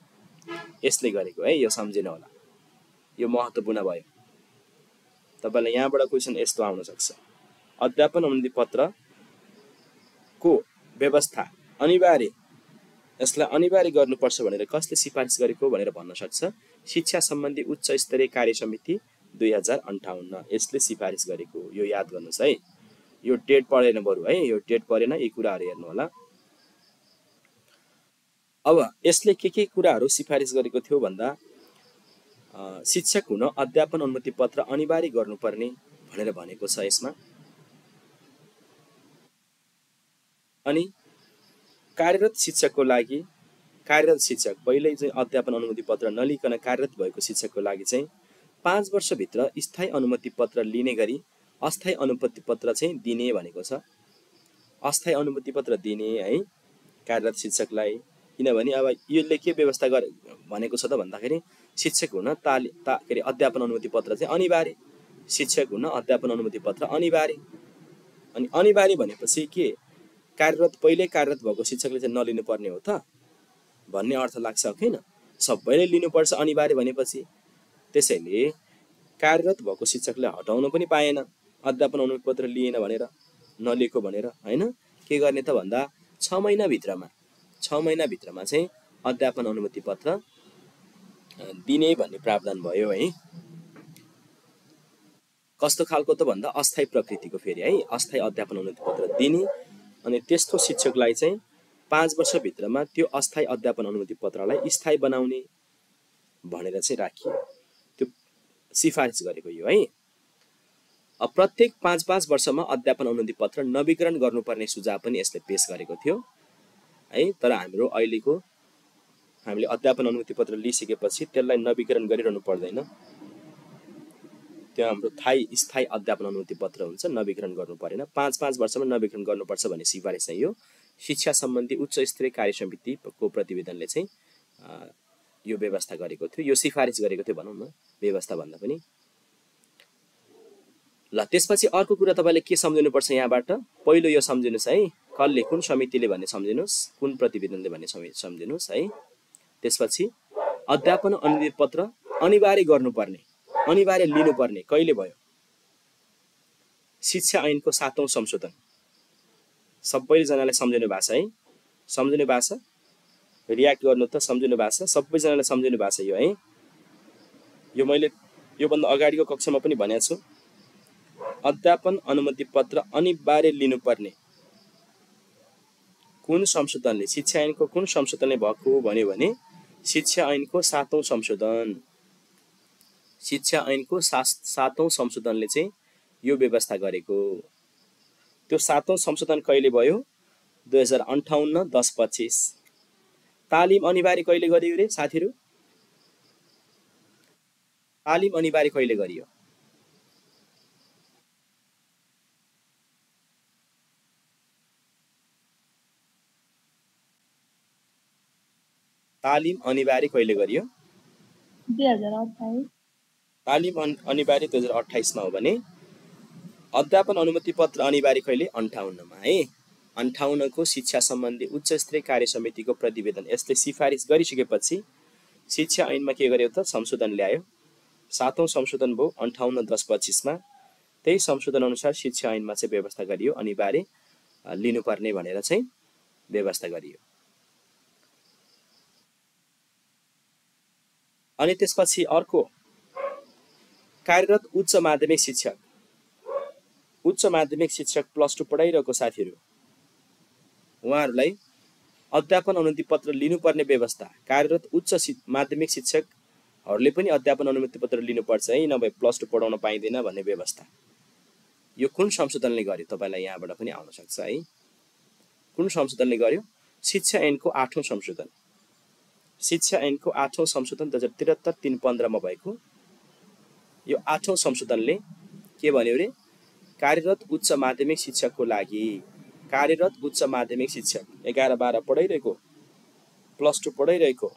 यसले गरेको है यो सम्झिनु होला। यो महत्त्वपूर्ण भयो। तपाईँलाई यहाँबाट क्वेसन यस्तो आउन सक्छ। अध्यापन अनुमति पत्रको व्यवस्था अनिवार्य यसलाई अनिवार्य गर्नुपर्छ भनेर कसले सिफारिस गरेको भनेर भन्न सक्छ। शिक्षा सम्बन्धी उच्च स्तरीय कार्य समिति दुई हजार अन्ठाउन्न। यसले सिफारिस गरेको यो याद गर्नुहोस् है। यो डेट पढेन बरु है। यो डेट पढेन यी कुराहरू हेर्नु होला। अब यसले के के कुराहरू सिफारिस गरेको थियो भन्दा शिक्षक हुन अध्यापन अनुमति पत्र अनिवार्य गर्नुपर्ने भनेर भनेको छ यसमा। अनि कार्यरत शिक्षकको लागि कार्यरत शिक्षक पहिल्यै चाहिँ अध्यापन अनुमति पत्र नलिकन कार्यरत भएको शिक्षकको लागि चाहिँ पाँच वर्षभित्र स्थायी अनुमति पत्र लिने गरी अस्थायी अनुमति पत्र चाहिँ दिने भनेको छ। अस्थायी अनुमति पत्र दिने है कार्यरत शिक्षकलाई। किनभने अब यसले के व्यवस्था गरे भनेको छ त भन्दाखेरि शिक्षक हुन तालि ता के अरे अध्यापन अनुमति पत्र चाहिँ अनिवार्य। शिक्षक हुन अध्यापन अनुमति पत्र अनिवार्य। अनि अनिवार्य भनेपछि के? कार्यरत पहिल्यै कार्यरत भएको शिक्षकले चाहिँ नलिनु पर्ने हो त। भन्ने अर्थ लाग्छ होइन? सबैले लिनुपर्छ अनिवार्य भनेपछि। त्यसैले कार्यरत भएको शिक्षकले हटाउनु पनि पाएन अध्यापन अनुमति पत्र लिएन भनेर नलिएको भनेर होइन? के गर्ने त भन्दा छ महिनाभित्रमा छ महिनाभित्रमा चाहिँ अध्यापन अनुमति पत्र दिने भन्ने प्रावधान भयो है। कस्तो खालको त भन्दा अस्थायी प्रकृतिको फेरि है अस्थायी अध्यापन अनुमति पत्र दिने अनि त्यस्तो शिक्षकलाई चाहिँ पाँच वर्षभित्रमा त्यो अस्थायी अध्यापन अनुमति पत्रलाई स्थायी बनाउने भनेर चाहिँ राखियो। त्यो सिफारिस गरेको यो है? प्रत्येक पाँच पाँच वर्षमा अध्यापन अनुमति पत्र नवीकरण गर्नुपर्ने सुझाव पनि यसले पेस गरेको थियो है? तर हाम्रो अहिलेको हामीले अध्यापन अनुमति पत्र लिइसकेपछि त्यसलाई नवीकरण गरिरहनु पर्दैन। त्यो हाम्रो थाई स्थायी अध्यापन अनुमति पत्र हुन्छ नवीकरण गर्नु परेन। पाँच पाँच वर्षमा नवीकरण गर्नुपर्छ भन्ने सिफारिस चाहिँ यो शिक्षा सम्बन्धी उच्च स्तरीय कार्य समितिको प्रतिवेदनले चाहिँ यो व्यवस्था गरेको थियो। यो सिफारिस गरेको थियो भनौँ न व्यवस्था भन्दा पनि। ल त्यसपछि अर्को कुरा तपाईँले के सम्झिनुपर्छ यहाँबाट? पहिलो यो सम्झिनुहोस् है। कसले कुन समितिले भन्ने सम्झिनुहोस् कुन प्रतिवेदनले भन्ने सम्झिनुहोस् है। त्यसपछि अध्यापन अनुमति पत्र अनिवार्य गर्नुपर्ने अनिवार्य लिनुपर्ने कहिले भयो? शिक्षा ऐनको सातौँ संशोधन। सबैजनाले सम्झिनु छ है। सम्झिनु छ रियाक्ट गर्नु त सम्झिनु भएको छ सबैजनाले सम्झिनु छ यो है। यो मैले योभन्दा अगाडिको कक्षामा पनि भनेको छु। अध्यापन अनुमति पत्र अनिवार्य लिनुपर्ने। कुन संशोधनले शिक्षा ऐनको कुन संशोधनले भएको भन्यो भने शिक्षा ऐनको सातौँ संशोधन। शिक्षा ऐनको सा सातौँ संशोधनले चाहिँ यो व्यवस्था गरेको त्यो सातौँ संशोधन कहिले भयो? दुई हजार अन्ठाउन्न दस पच्चिस। तालिम अनिवार्य कहिले गरियो रे साथीहरू? तालिम अनिवार्य कहिले गरियो? तालिम अनिवार्य कहिले गरियो? तालिम अनिवार्य दुई हजार अठाइसमा हो भने अध्यापन अनुमति पत्र अनिवार्य कहिले अन्ठाउन्नमा है? अन्ठाउन्नको शिक्षा सम्बन्धी उच्च स्तरीय कार्य समितिको प्रतिवेदन। यसले सिफारिस गरिसकेपछि शिक्षा ऐनमा के गर्यो त? संशोधन ल्यायो। सातौँ संशोधन भयो अन्ठाउन्न दस पच्चिसमा। त्यही संशोधन अनुसार शिक्षा ऐनमा चाहिँ व्यवस्था गरियो अनिवार्य लिनुपर्ने भनेर चाहिँ व्यवस्था गरियो। अनि त्यसपछि अर्को कार्यरत उच्च माध्यमिक शिक्षक। उच्च माध्यमिक शिक्षक प्लस टू पढाइरहेको साथीहरू उहाँहरूलाई अध्यापन अनुमति पत्र लिनुपर्ने व्यवस्था कार्यरत उच्च माध्यमिक शिक्षकहरूले पनि अध्यापन अनुमति पत्र लिनुपर्छ है नभए प्लस टू पढाउन पाइँदैन भन्ने व्यवस्था। यो कुन संशोधनले गर्यो तपाईँलाई यहाँबाट पनि आउन सक्छ है। कुन संशोधनले गर्यो? शिक्षा ऐनको आठौँ संशोधन। शिक्षा ऐनको आठौँ संशोधन दुई हजार त्रिहत्तर तिन पन्ध्रमा भएको। यो आठौँ संशोधनले के भन्यो अरे? कार्यरत उच्च माध्यमिक शिक्षकको लागि। कार्यरत उच्च माध्यमिक शिक्षक एघार बाह्र पढाइरहेको प्लस टू पढाइरहेको।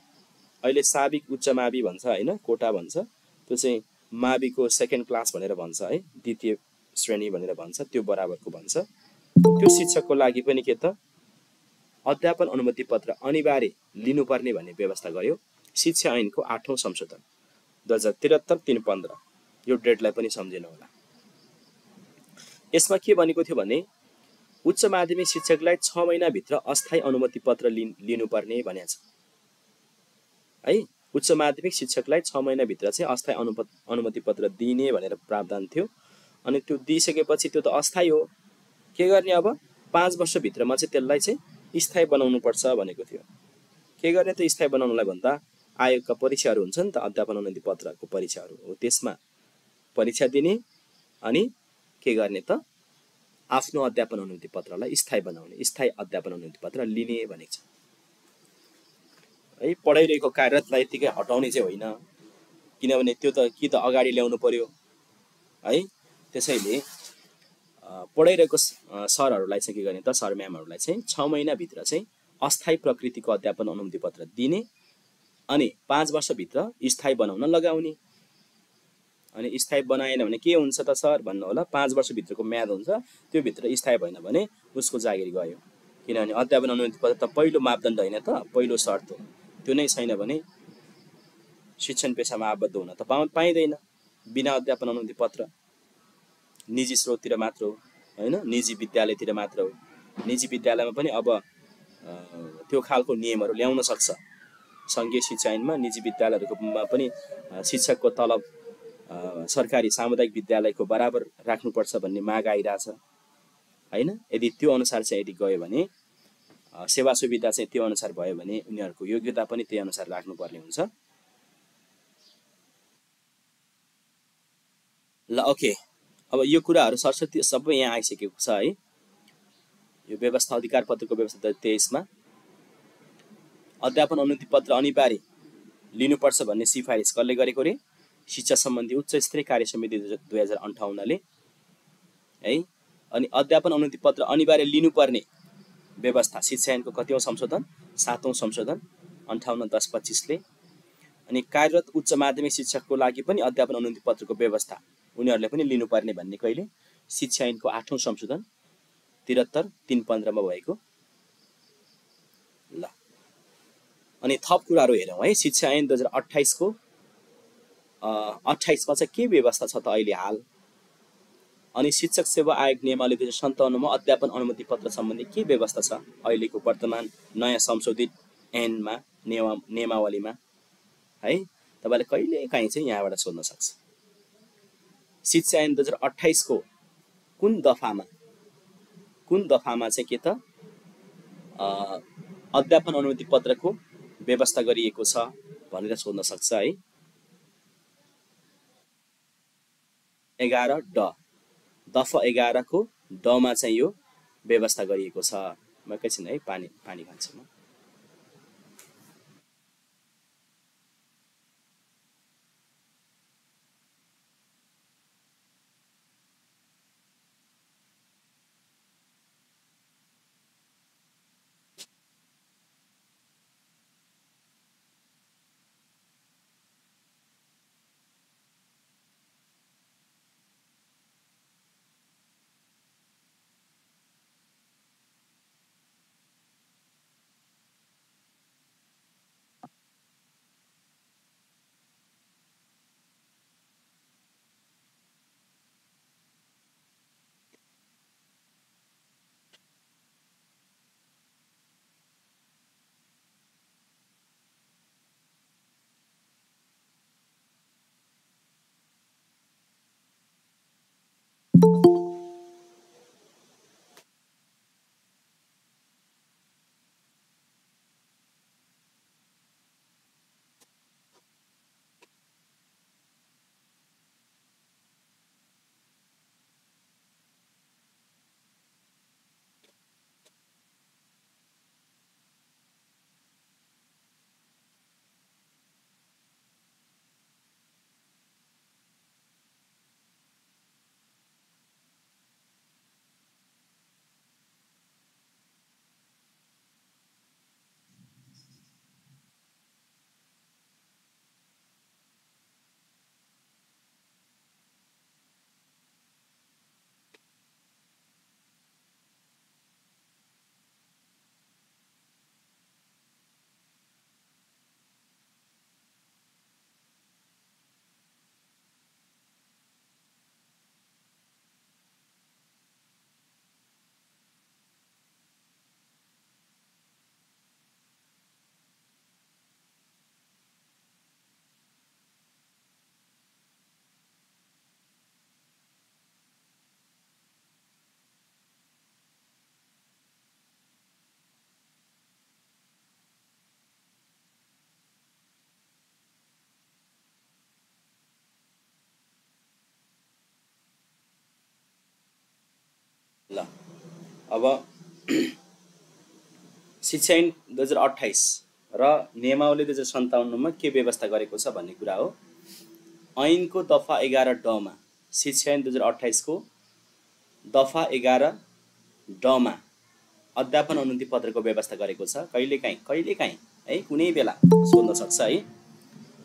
अहिले साबिक उच्च मावि भन्छ होइन? कोटा भन्छ। त्यो चाहिँ माविको सेकेन्ड क्लास भनेर भन्छ है? द्वितीय श्रेणी भनेर भन्छ त्यो बराबरको भन्छ। त्यो शिक्षकको लागि पनि के त? अध्यापन अनुमति पत्र अनिवार्य लिनुपर्ने भन्ने व्यवस्था गर्यो। शिक्षा ऐनको आठौँ संशोधन दुई हजार त्रिहत्तर तिन पन्ध्र। यो डेटलाई पनि सम्झिनु होला यसमा के भनेको थियो भने उच्च माध्यमिक शिक्षकलाई छ महिनाभित्र अस्थायी अनुमति पत्र लि लिनुपर्ने भनेको है? उच्च माध्यमिक शिक्षकलाई छ महिनाभित्र चाहिँ अस्थायी अनुप अनुमति पत्र दिने भनेर प्रावधान थियो। अनि त्यो दिइसकेपछि त्यो त अस्थायी हो। के गर्ने अब? पाँच वर्षभित्रमा चाहिँ त्यसलाई चाहिँ स्थायी बनाउनु पर्छ भनेको थियो। के गर्ने त स्थायी बनाउनुलाई भन्दा? आयोगका परीक्षाहरू हुन्छ नि त अध्यापन अनुमति पत्रको परीक्षाहरू हो। त्यसमा परीक्षा दिने अनि के गर्ने त? आफ्नो अध्यापन अनुमति पत्रलाई स्थायी बनाउने स्थायी अध्यापन अनुमति पत्र लिने भनेको छ। है पढाइरहेको कार्यरतलाई यत्तिकै हटाउने चाहिँ होइन। किनभने त्यो त कि त अगाडि ल्याउनु पर्यो? है त्यसैले पढाइरहेको सरहरूलाई चाहिँ के गर्ने त? सर म्यामहरूलाई चाहिँ छ महिनाभित्र चाहिँ अस्थायी प्रकृतिको अध्यापन अनुमति पत्र दिने अनि पाँच वर्षभित्र स्थायी बनाउन लगाउने। अनि स्थायी बनाएन भने के हुन्छ त सर भन्नु होला? पाँच वर्षभित्रको म्याद हुन्छ त्यो भित्र स्थायी भएन भने उसको जागिर गयो। किनभने अध्यापन अनुमति पत्र त पहिलो मापदण्ड होइन त पहिलो शर्त हो। त्यो नै छैन भने शिक्षण पेसामा आबद्ध हुन त पा पाइँदैन। बिना अध्यापन अनुमति पत्र। निजी स्रोततिर मात्र हो होइन? निजी विद्यालयतिर मात्र हो। निजी विद्यालयमा पनि अब त्यो खालको नियमहरू ल्याउन सक्छ। सङ्घीय शिक्षा ऐनमा निजी विद्यालयहरूकोमा पनि शिक्षकको तलब सरकारी सामुदायिक विद्यालयको बराबर राख्नुपर्छ भन्ने माग आइरहेछ। होइन? यदि त्यो अनुसार चाहिँ यदि गयो भने सेवा सुविधा चाहिँ त्यो अनुसार भयो भने उनीहरूको योग्यता पनि त्यही अनुसार राख्नुपर्ने हुन्छ। ल ओके। अब यो कुराहरू सरस्वती सबै यहाँ आइसकेको छ है। यो व्यवस्था अधिकार पत्रको व्यवस्था तेइसमा अध्यापन अनुमति पत्र अनिवार्य लिनुपर्छ भन्ने सिफारिस कसले गरेको रे? शिक्षा सम्बन्धी उच्च स्तरीय कार्य समिति दुई हजार अन्ठाउन्नले है अनि अध्यापन अनुमति पत्र अनिवार्य लिनुपर्ने व्यवस्था शिक्षा ऐनको कतिौँ संशोधन सातौँ संशोधन अन्ठाउन्न दस पच्चिसले अनि कार्यरत उच्च माध्यमिक शिक्षकको लागि पनि अध्यापन अनुमति पत्रको व्यवस्था उनीहरूले पनि लिनुपर्ने भन्ने कहिले शिक्षा ऐनको आठौँ संशोधन त्रिहत्तर तिन पन्ध्रमा भएको ल अनि थप कुराहरू हेरौँ है शिक्षा ऐन दुई हजार अठाइसको अठाइसमा चाहिँ के व्यवस्था छ त अहिले हाल? अनि शिक्षक सेवा आयोग नियमावली दुई हजार सन्ताउन्नमा अध्यापन अनुमति पत्र सम्बन्धी के व्यवस्था छ अहिलेको वर्तमान नयाँ संशोधित ऐनमा नियम नियमावलीमा? है तपाईँले कहिले काहीँ चाहिँ यहाँबाट सोध्न सक्छ। शिक्षा ऐन दुई हजार अठाइसको कुन दफामा? कुन दफामा चाहिँ के त? अध्यापन अनुमति पत्रको व्यवस्था गरिएको छ भनेर सोध्न सक्छ है। एघार ड। दफ एघारको डमा चाहिँ यो व्यवस्था गरिएको छ। म एकैछिन है पानी पानी खान्छु म अब शिक्षा ऐन दुई हजार अठाइस र नियमावली दुई हजार सन्ताउन्नमा के व्यवस्था गरेको छ भन्ने कुरा हो। ऐनको दफा एघार डमा शिक्षा ऐन दुई हजार अठाइसको दफा एघार डमा अध्यापन अनुमति पत्रको व्यवस्था गरेको छ। कहिलेकाहीँ कहिलेकाहीँ है कुनै बेला सोध्न सक्छ है।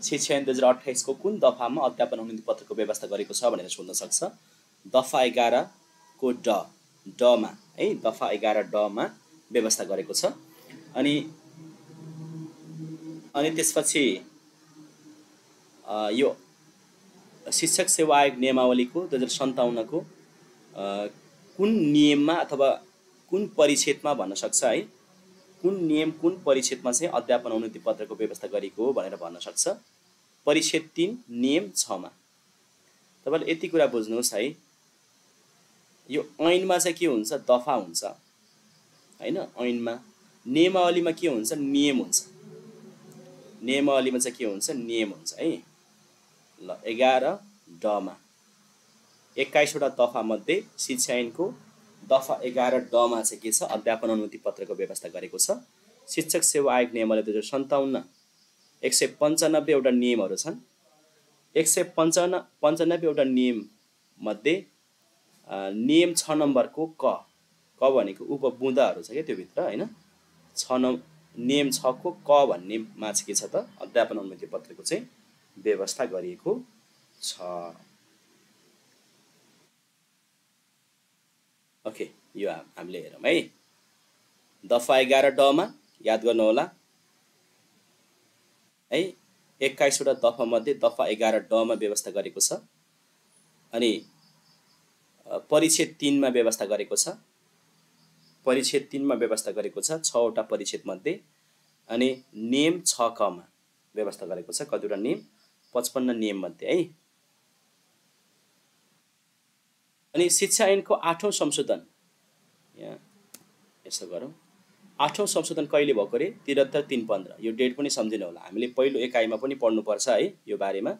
शिक्षा ऐन दुई हजार अठाइसको कुन दफामा अध्यापन अनुमति पत्रको व्यवस्था गरेको छ भनेर सोध्न सक्छ। दफा एघारको ड डमा है दफा एघार डमा व्यवस्था गरेको छ। अनि अनि त्यसपछि यो शिक्षक सेवा आयोग नियमावलीको दुई हजार सन्ताउन्नको कुन नियममा अथवा कुन परिच्छेदमा भन्न सक्छ है? कुन नियम कुन परिच्छेदमा चाहिँ अध्यापन अनुमति पत्रको व्यवस्था गरेको हो भनेर भन्न सक्छ। परिच्छेद तिन नियम छमा। तपाईँले यति कुरा बुझ्नुहोस् है। यो ऐनमा चाहिँ के हुन्छ? दफा हुन्छ। होइन? ऐनमा। नियमावलीमा के हुन्छ? नियम हुन्छ। नियमावलीमा चाहिँ के हुन्छ? नियम हुन्छ है? ल एघार डमा एक्काइसवटा दफामध्ये शिक्षा ऐनको दफा एघार डमा चाहिँ के छ? अध्यापन अनुमति पत्रको व्यवस्था गरेको छ। शिक्षक सेवा आयोग नियमले दुई हजार सन्ताउन्न। एक सय पन्चानब्बेवटा नियमहरू छन्। एक सय पन्चान्न पन्चानब्बेवटा नियममध्ये नियम छ नम्बरको क। क भनेको उपबुँदाहरू छ क्या त्योभित्र होइन? छ नम् नियम छको क भन्नेमा चाहिँ के छ त। अध्यापन अनुमति पत्रको चाहिँ व्यवस्था गरिएको छ। ओके यो हामीले हेरौँ है। दफा एघार डमा याद गर्नुहोला। है एक्काइसवटा दफामध्ये दफा एघार डमा व्यवस्था गरेको छ। अनि परिच्छेद तिनमा व्यवस्था गरेको छ। परिच्छेद तिनमा व्यवस्था गरेको छ छवटा परिच्छेदमध्ये अनि नियम छ कमा व्यवस्था गरेको छ कतिवटा नियम पचपन्न नियममध्ये है। अनि शिक्षा ऐनको आठौँ संशोधन। यहाँ यसो गरौँ। आठौँ संशोधन कहिले भएको अरे त्रिहत्तर तिन पन्ध्र। यो डेट पनि सम्झिनु होला। हामीले पहिलो एकाइमा पनि पढ्नुपर्छ है यो बारेमा।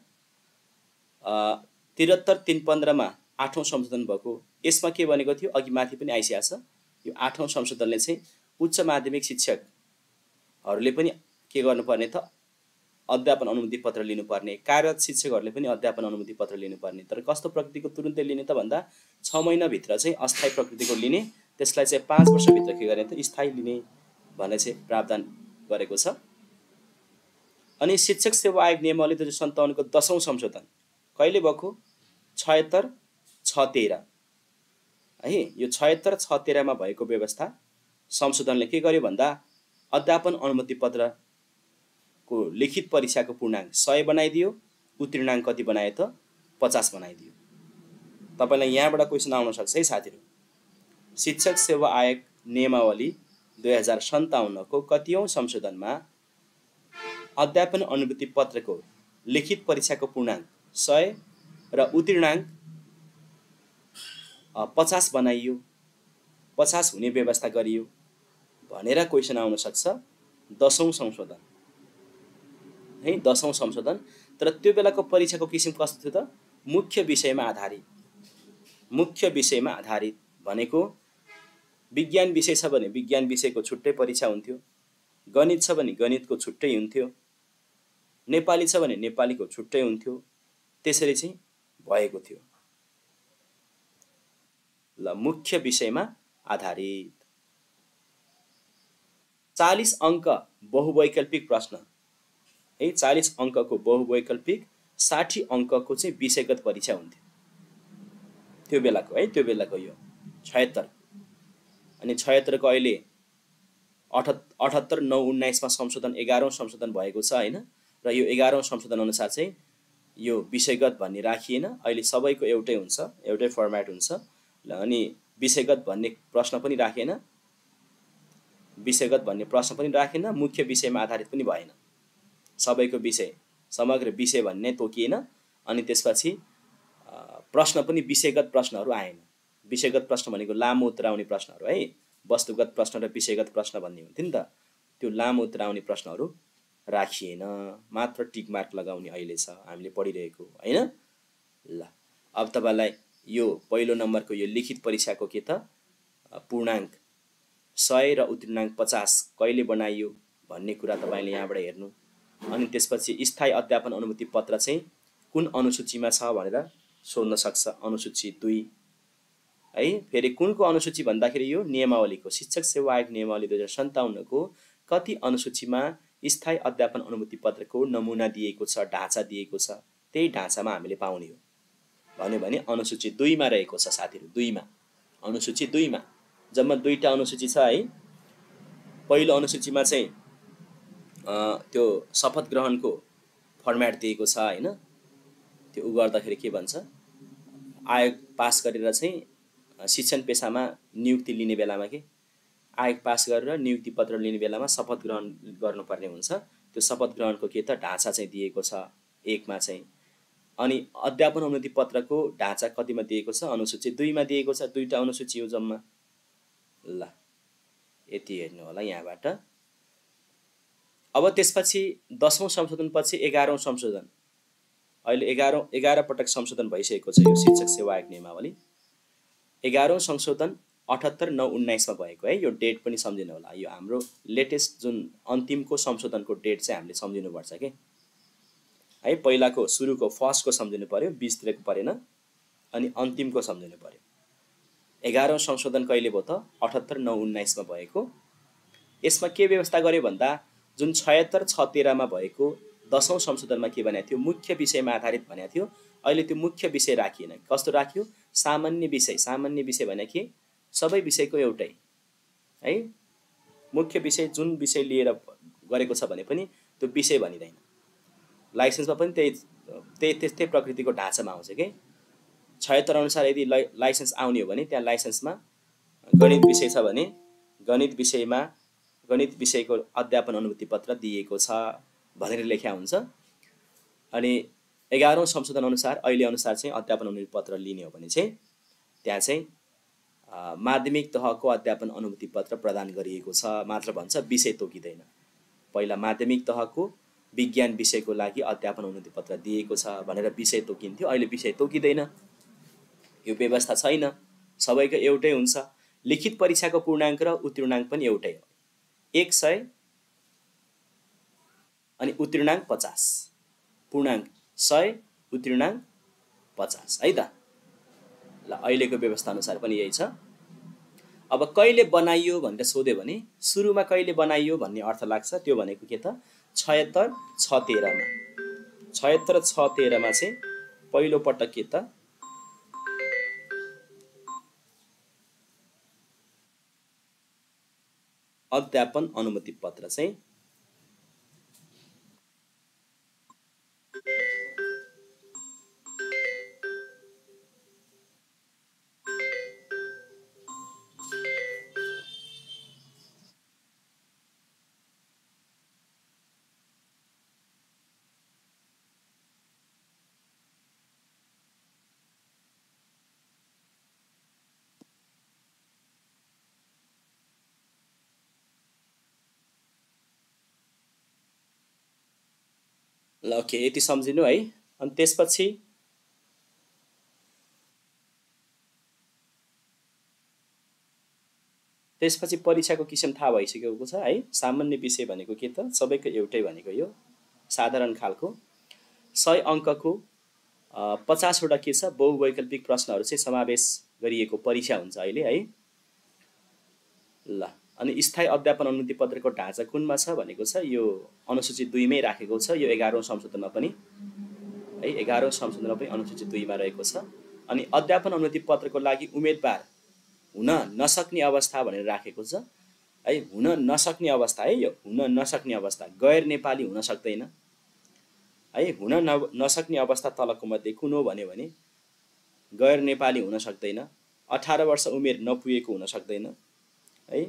त्रिहत्तर तिन पन्ध्रमा आठौँ संशोधन भएको। यसमा के भनेको थियो? अघि माथि पनि आइसकेको छ। यो आठौँ संशोधनले चाहिँ उच्च माध्यमिक शिक्षकहरूले पनि के गर्नुपर्ने त? अध्यापन अनुमति पत्र लिनुपर्ने। कार्यरत शिक्षकहरूले पनि अध्यापन अनुमति पत्र लिनुपर्ने। तर कस्तो प्रकृतिको तुरुन्तै लिने त भन्दा छ महिनाभित्र चाहिँ अस्थायी प्रकृतिको लिने। त्यसलाई चाहिँ पाँच वर्षभित्र के गर्ने त? स्थायी लिने भन्ने चाहिँ प्रावधान गरेको छ। अनि शिक्षक सेवा आयोग नियमावली दुई हजार सन्ताउन्नको दसौँ संशोधन। कहिले भएको? छयत्तर छ तेह्र। है यो छयत्तर छ तेह्रमा भएको व्यवस्था संशोधनले के गर्यो भन्दा अध्यापन अनुमति पत्रको लिखित परीक्षाको पूर्णाङ्क सय बनाइदियो उत्तीर्णाङ्क कति बनायो त पचास बनाइदियो। तपाईँलाई यहाँबाट क्वेसन आउन सक्छ है साथीहरू। शिक्षक सेवा आयोग नियमावली दुई हजार सन्ताउन्नको कतिौँ संशोधनमा अध्यापन अनुमति पत्रको लिखित परीक्षाको पूर्णाङ्क सय र उत्तीर्णाङ्क पचास बनाइयो पचास हुने व्यवस्था गरियो भनेर क्वेसन आउन सक्छ दसौँ संशोधन। है दसौँ संशोधन। तर त्यो बेलाको परीक्षाको किसिम कस्तो थियो त? मुख्य विषयमा आधारित। मुख्य विषयमा आधारित भनेको विज्ञान विषय छ भने विज्ञान विषयको छुट्टै परीक्षा हुन्थ्यो। गणित छ भने गणितको छुट्टै हुन्थ्यो। नेपाली छ भने नेपालीको छुट्टै हुन्थ्यो। त्यसरी चाहिँ भएको थियो। ल मुख्य विषयमा आधारित। चालिस अङ्क बहुवैकल्पिक प्रश्न। है चालिस अङ्कको बहुवैकल्पिक साठी अङ्कको चाहिँ विषयगत परीक्षा हुन्थ्यो। त्यो बेलाको है त्यो बेलाको यो छयत्तर। अनि छयत्तरको अहिले अठ अठहत्तर नौ उन्नाइसमा संशोधन एघारौँ संशोधन भएको छ होइन? र यो एघारौँ संशोधन अनुसार चाहिँ यो विषयगत भन्ने राखिएन। अहिले सबैको एउटै हुन्छ एउटै फर्मेट हुन्छ। ल अनि विषयगत भन्ने प्रश्न पनि राखेन। विषयगत भन्ने प्रश्न पनि राखेन मुख्य विषयमा आधारित पनि भएन। सबैको विषय समग्र विषय भन्ने तोकिएन अनि त्यसपछि प्रश्न पनि विषयगत प्रश्नहरू आएन। विषयगत प्रश्न भनेको लामो उत्तर आउने प्रश्नहरू है। वस्तुगत प्रश्न र विषयगत प्रश्न भन्ने हुन्थ्यो नि त। त्यो लामो उत्तर आउने प्रश्नहरू राखिएन। मात्र टिक मार्क लगाउने अहिले छ हामीले पढिरहेको होइन? ल अब तपाईँलाई यो पहिलो नम्बरको यो लिखित परीक्षाको के त? पूर्णाङ्क सय र उत्तीर्णाङ्क पचास कहिले बनाइयो भन्ने कुरा तपाईँले यहाँबाट हेर्नु। अनि त्यसपछि स्थायी अध्यापन अनुमति पत्र चाहिँ कुन अनुसूचीमा छ भनेर सोध्न सक्छ। अनुसूची दुई। है फेरि कुनको अनुसूची भन्दाखेरि यो नियमावलीको शिक्षक सेवा आयोग नियमावली दुई हजार सन्ताउन्नको कति अनुसूचीमा स्थायी अध्यापन अनुमति पत्रको नमुना दिएको छ ढाँचा दिएको छ त्यही ढाँचामा हामीले पाउने हो। भन्यो भने अनुसूची दुईमा रहेको छ साथीहरू दुईमा। अनुसूची दुईमा। जम्मा दुईवटा अनुसूची छ है। पहिलो अनुसूचीमा चाहिँ त्यो शपथ ग्रहणको फर्मेट दिएको छ होइन। त्यो उ गर्दाखेरि के भन्छ आयोग पास गरेर चाहिँ शिक्षण पेसामा नियुक्ति लिने बेलामा के आयोग पास गरेर नियुक्ति पत्र लिने बेलामा शपथ ग्रहण गर्नुपर्ने हुन्छ। त्यो शपथ ग्रहणको के त ढाँचा चाहिँ दिएको छ। एकमा चाहिँ अनि अध्यापन अनुमति पत्रको ढाँचा कतिमा दिएको छ? अनुसूची दुईमा दिएको छ दुईवटा अनुसूची हो जम्मा। ल यति हेर्नु होला यहाँबाट। अब त्यसपछि दसौँ संशोधनपछि एघारौँ संशोधन। अहिले एघारौँ एघार पटक संशोधन भइसकेको छ यो शिक्षक सेवा आयोग नियमावली। एघारौँ संशोधन अठहत्तर नौ उन्नाइसमा भएको है यो डेट पनि सम्झिनु होला। यो हाम्रो लेटेस्ट जुन अन्तिमको संशोधनको डेट चाहिँ हामीले सम्झिनुपर्छ कि? है पहिलाको सुरुको फर्स्टको सम्झिनु पऱ्यो बिसतिरको परेन अनि अन्तिमको सम्झिनु पऱ्यो एघारौँ संशोधन कहिले भयो त? अठहत्तर नौ उन्नाइसमा भएको। यसमा के व्यवस्था गर्यो भन्दा जुन छयत्तर छ तेह्रमा भएको दसौँ संशोधनमा के भनेको थियो? मुख्य विषयमा आधारित भनेको थियो। अहिले त्यो मुख्य विषय राखिएन। कस्तो राख्यो? सामान्य विषय। सामान्य विषय भने के? सबै विषयको एउटै। है? मुख्य विषय जुन विषय लिएर गरेको छ भने पनि त्यो विषय भनिँदैन। लाइसेन्समा पनि त्यही त्यही त्यस्तै प्रकृतिको ढाँचामा आउँछ कि? अनुसार यदि लाइसेन्स आउने हो भने त्यहाँ लाइसेन्समा गणित विषय छ भने गणित विषयमा गणित विषयको अध्यापन अनुमति पत्र दिएको छ भनेर लेख्या हुन्छ। अनि एघारौँ संशोधन अनुसार अहिले अनुसार चाहिँ अध्यापन अनुमति पत्र लिने हो भने चाहिँ त्यहाँ चाहिँ माध्यमिक तहको अध्यापन अनुमति पत्र प्रदान गरिएको छ। मात्र भन्छ विषय तोकिँदैन। पहिला माध्यमिक तहको विज्ञान विषयको लागि अध्यापन अनुमति पत्र दिएको छ भनेर विषय तोकिन्थ्यो। अहिले विषय तोकिँदैन। यो व्यवस्था छैन। सबैको एउटै हुन्छ। लिखित परीक्षाको पूर्णाङ्क र उत्तीर्णाङ्क पनि एउटै हो। एक सय अनि उत्तीर्णाङ्क पचास। पूर्णाङ्क सय उत्तीर्णाङ्क पचास। है त? ल अहिलेको व्यवस्था अनुसार पनि यही छ। अब कहिले बनाइयो भनेर सोध्यो भने सुरुमा कहिले बनाइयो भन्ने अर्थ लाग्छ। त्यो भनेको के त? छयत्तर छ तेह्रमा। छयत्तर छ तेह्रमा चाहिँ पहिलोपटक के त? अध्यापन अनुमति पत्र चाहिँ ल ओके यति सम्झिनु है। अनि त्यसपछि त्यसपछि परीक्षाको किसिम थाहा भइसकेको छ है। सामान्य विषय भनेको के त? सबैको एउटै भनेको यो साधारण खालको। सय अङ्कको पचासवटा के छ? बहुवैकल्पिक प्रश्नहरू चाहिँ समावेश गरिएको परीक्षा हुन्छ अहिले है। ल। अनि स्थायी अध्यापन अनुमति पत्रको ढाँचा कुनमा छ भनेको छ यो अनुसूची दुईमै राखेको छ यो एघारौँ संशोधनमा पनि है एघारौँ संशोधनमा पनि अनुसूची दुईमा रहेको छ। अनि अध्यापन अनुमति पत्रको लागि उम्मेदवार हुन नसक्ने अवस्था भनेर राखेको छ है हुन नसक्ने अवस्था है यो हुन नसक्ने अवस्था गैर नेपाली हुन सक्दैन है हुन न नसक्ने अवस्था तलको मध्ये कुन हो भन्यो भने गैर नेपाली हुन सक्दैन अठार वर्ष उमेर नपुगेको हुन सक्दैन है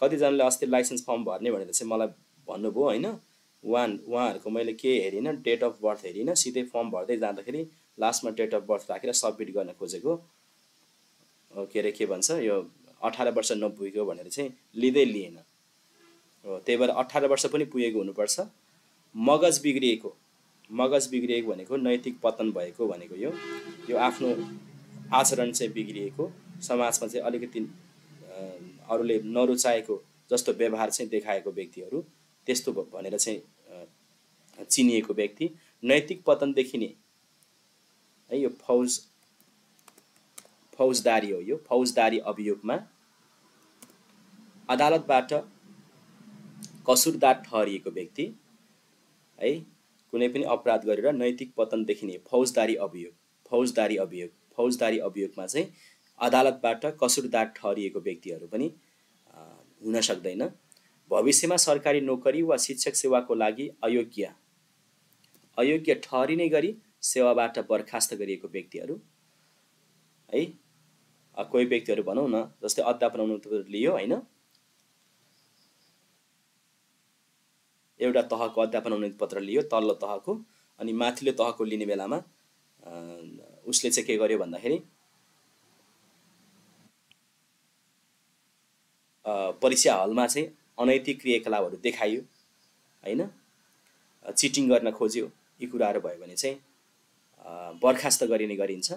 कतिजनाले अस्ति लाइसेन्स फर्म भर्ने भनेर चाहिँ मलाई भन्नुभयो होइन? उहाँ उहाँहरूको मैले के हेरिनँ डेट अफ बर्थ हेरिनँ सिधै फर्म भर्दै जाँदाखेरि लास्टमा डेट अफ बर्थ राखेर सब्मिट गर्न खोजेको। के अरे के भन्छ यो? अठार वर्ष नपुगेको भनेर चाहिँ लिँदै लिएन। हो त्यही भएर अठार वर्ष पनि पुगेको हुनुपर्छ। मगज बिग्रिएको मगज बिग्रिएको भनेको नैतिक पतन भएको भनेको यो। यो आफ्नो आचरण चाहिँ बिग्रिएको। समाजमा चाहिँ अलिकति अरूले नरुचाएको जस्तो व्यवहार चाहिँ देखाएको व्यक्तिहरू त्यस्तो भनेर चाहिँ चिनिएको व्यक्ति नैतिक पतन देखिने है यो फौज फौजदारी हो यो फौजदारी अभियोगमा अदालतबाट कसुरदार ठहरिएको व्यक्ति है कुनै पनि अपराध गरेर नैतिक पतन देखिने फौजदारी अभियोग फौजदारी अभियोग फौजदारी अभियोगमा चाहिँ अदालतबाट कसुरदार ठहरिएको व्यक्तिहरू पनि हुन सक्दैन। भविष्यमा सरकारी नोकरी वा शिक्षक सेवाको लागि अयोग्य अयोग्य ठहरिने गरी सेवाबाट बर्खास्त गरिएको व्यक्तिहरू है कोही व्यक्तिहरू भनौँ न जस्तै अध्यापन अनुमति लियो होइन? एउटा तहको अध्यापन अनुमति पत्र लियो तल्लो तहको अनि माथिल्लो तहको लिने बेलामा उसले चाहिँ के गर्यो भन्दाखेरि परीक्षा हलमा चाहिँ अनैतिक क्रियाकलापहरू देखाइयो होइन? चिटिङ गर्न खोज्यो यी कुराहरू भयो भने चाहिँ बर्खास्त गरिने गरिन्छ।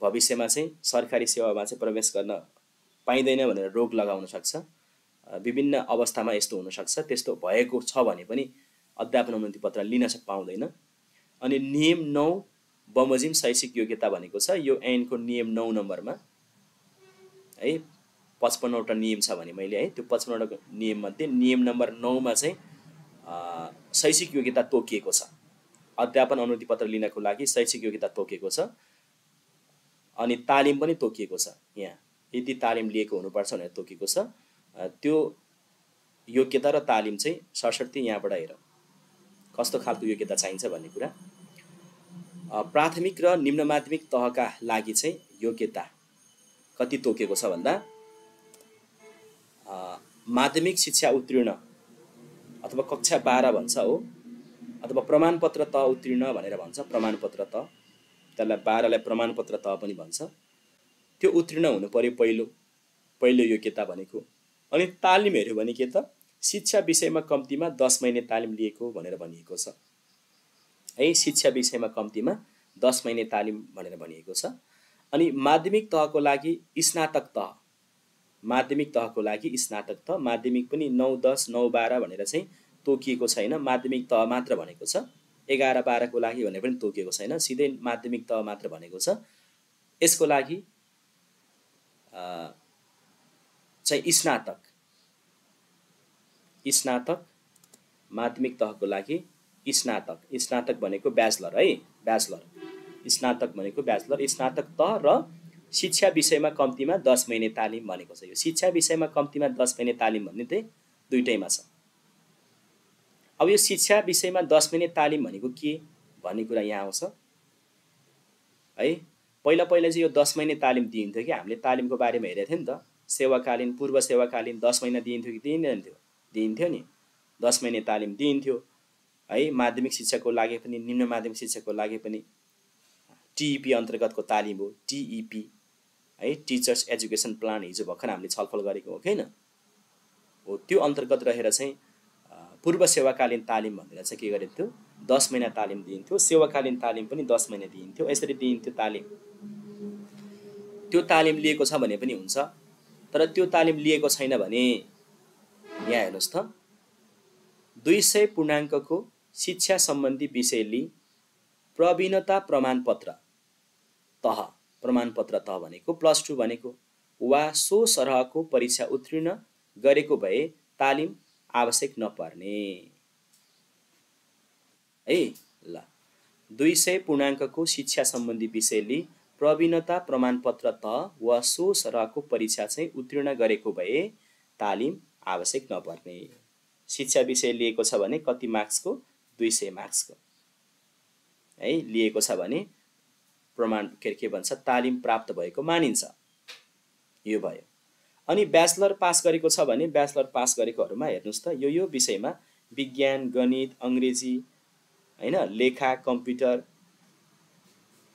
भविष्यमा चाहिँ सरकारी सेवामा चाहिँ प्रवेश गर्न पाइँदैन भनेर रोग लगाउन सक्छ। विभिन्न अवस्थामा यस्तो हुनसक्छ त्यस्तो भएको छ भने पनि अध्यापन अनुमति पत्र लिन पाउँदैन। अनि नियम नौ बमोजिम शैक्षिक योग्यता भनेको छ। यो ऐनको नियम नौ नम्बरमा है पचपन्नवटा नियम छ भने मैले है त्यो पचपन्नवटा नियममध्ये नियम नम्बर नौमा चाहिँ शैक्षिक योग्यता तोकिएको छ। अध्यापन अनुमति पत्र लिनको लागि शैक्षिक योग्यता तोकिएको छ। अनि तालिम पनि तोकिएको छ यहाँ। यदि तालिम लिएको हुनुपर्छ भनेर तोकिएको छ। त्यो योग्यता र तालिम चाहिँ सरसर्ती यहाँबाट हेर। कस्तो खालको योग्यता चाहिन्छ भन्ने कुरा। प्राथमिक र निम्न माध्यमिक तहका लागि चाहिँ योग्यता कति तोकेको छ भन्दा माध्यमिक शिक्षा उत्तीर्ण अथवा कक्षा बाह्र भन्छ हो। अथवा प्रमाणपत्र तह उत्तीर्ण भनेर भन्छ प्रमाणपत्र तह त्यसलाई बाह्रलाई प्रमाणपत्र तह पनि भन्छ। त्यो उत्तीर्ण हुनु पऱ्यो पहिलो पहिलो योग्यता भनेको। अनि तालिम हेऱ्यो भने के त शिक्षा विषयमा कम्तीमा दस महिने तालिम लिएको भनेर भनिएको छ। है शिक्षा विषयमा कम्तीमा दस महिने तालिम भनेर भनिएको छ। अनि माध्यमिक तहको लागि स्नातक तह। माध्यमिक तहको लागि स्नातक तह माध्यमिक पनि नौ दस नौ बाह्र भनेर चाहिँ तोकिएको छैन। माध्यमिक तह मात्र भनेको छ। एघार बाह्रको लागि भनेर पनि तोकिएको छैन। सिधै माध्यमिक तह मात्र भनेको छ। यसको लागि चाहिँ स्नातक। स्नातक माध्यमिक तहको लागि स्नातक। स्नातक भनेको ब्याचलर है। ब्याचलर। स्नातक भनेको ब्याचलर। स्नातक तह र शिक्षा विषयमा कम्तीमा दस महिने तालिम भनेको छ। यो शिक्षा विषयमा कम्तीमा दस महिने तालिम भन्ने चाहिँ दुइटैमा छ। अब यो शिक्षा विषयमा दस महिने तालिम भनेको के? भन्ने कुरा यहाँ आउँछ। है? पहिला पहिला चाहिँ यो दस महिने तालिम दिइन्थ्यो कि? हामीले तालिमको बारेमा हेरेको थियौँ नि त। सेवाकालीन पूर्व सेवाकालीन दस महिना दिइन्थ्यो कि दिइँदैन थियो दिइन्थ्यो नि। दस महिने तालिम दिइन्थ्यो। है? माध्यमिक शिक्षाको लागि पनि निम्न माध्यमिक शिक्षाको लागि पनि टिइपी अन्तर्गतको तालिम हो। टिइपी। है टिचर्स एजुकेसन प्लान हिजो भर्खर हामीले छलफल गरेको हो होइन? हो त्यो अन्तर्गत रहेर चाहिँ पूर्व सेवाकालीन तालिम भनेर चाहिँ के गरिन्थ्यो? दस महिना तालिम दिइन्थ्यो सेवाकालीन तालिम पनि दस महिना दिइन्थ्यो यसरी दिइन्थ्यो तालिम। त्यो तालिम लिएको छ भने पनि हुन्छ तर त्यो तालिम लिएको छैन भने यहाँ हेर्नुहोस् त दुई सय पूर्णाङ्कको शिक्षा सम्बन्धी विषय लिई प्रवीणता प्रमाणपत्र तह। प्रमाणपत्र तह भनेको प्लस टू भनेको वा सो सरहको परीक्षा उत्तीर्ण गरेको भए तालिम आवश्यक नपर्ने। है ल। दुई सय पूर्णाङ्कको शिक्षा सम्बन्धी विषय लिई प्रवीणता प्रमाणपत्र त वा सो सरहको परीक्षा चाहिँ उत्तीर्ण गरेको भए तालिम आवश्यक नपर्ने। शिक्षा विषय लिएको छ भने कति मार्क्सको? दुई सय मार्क्सको। है लिएको छ भने प्रमाण के के भन्छ? तालिम प्राप्त भएको मानिन्छ। यो भयो। अनि ब्याचलर पास गरेको छ भने ब्याचलर पास गरेकोहरूमा हेर्नुहोस् त यो यो विषयमा विज्ञान गणित अङ्ग्रेजी होइन लेखा computer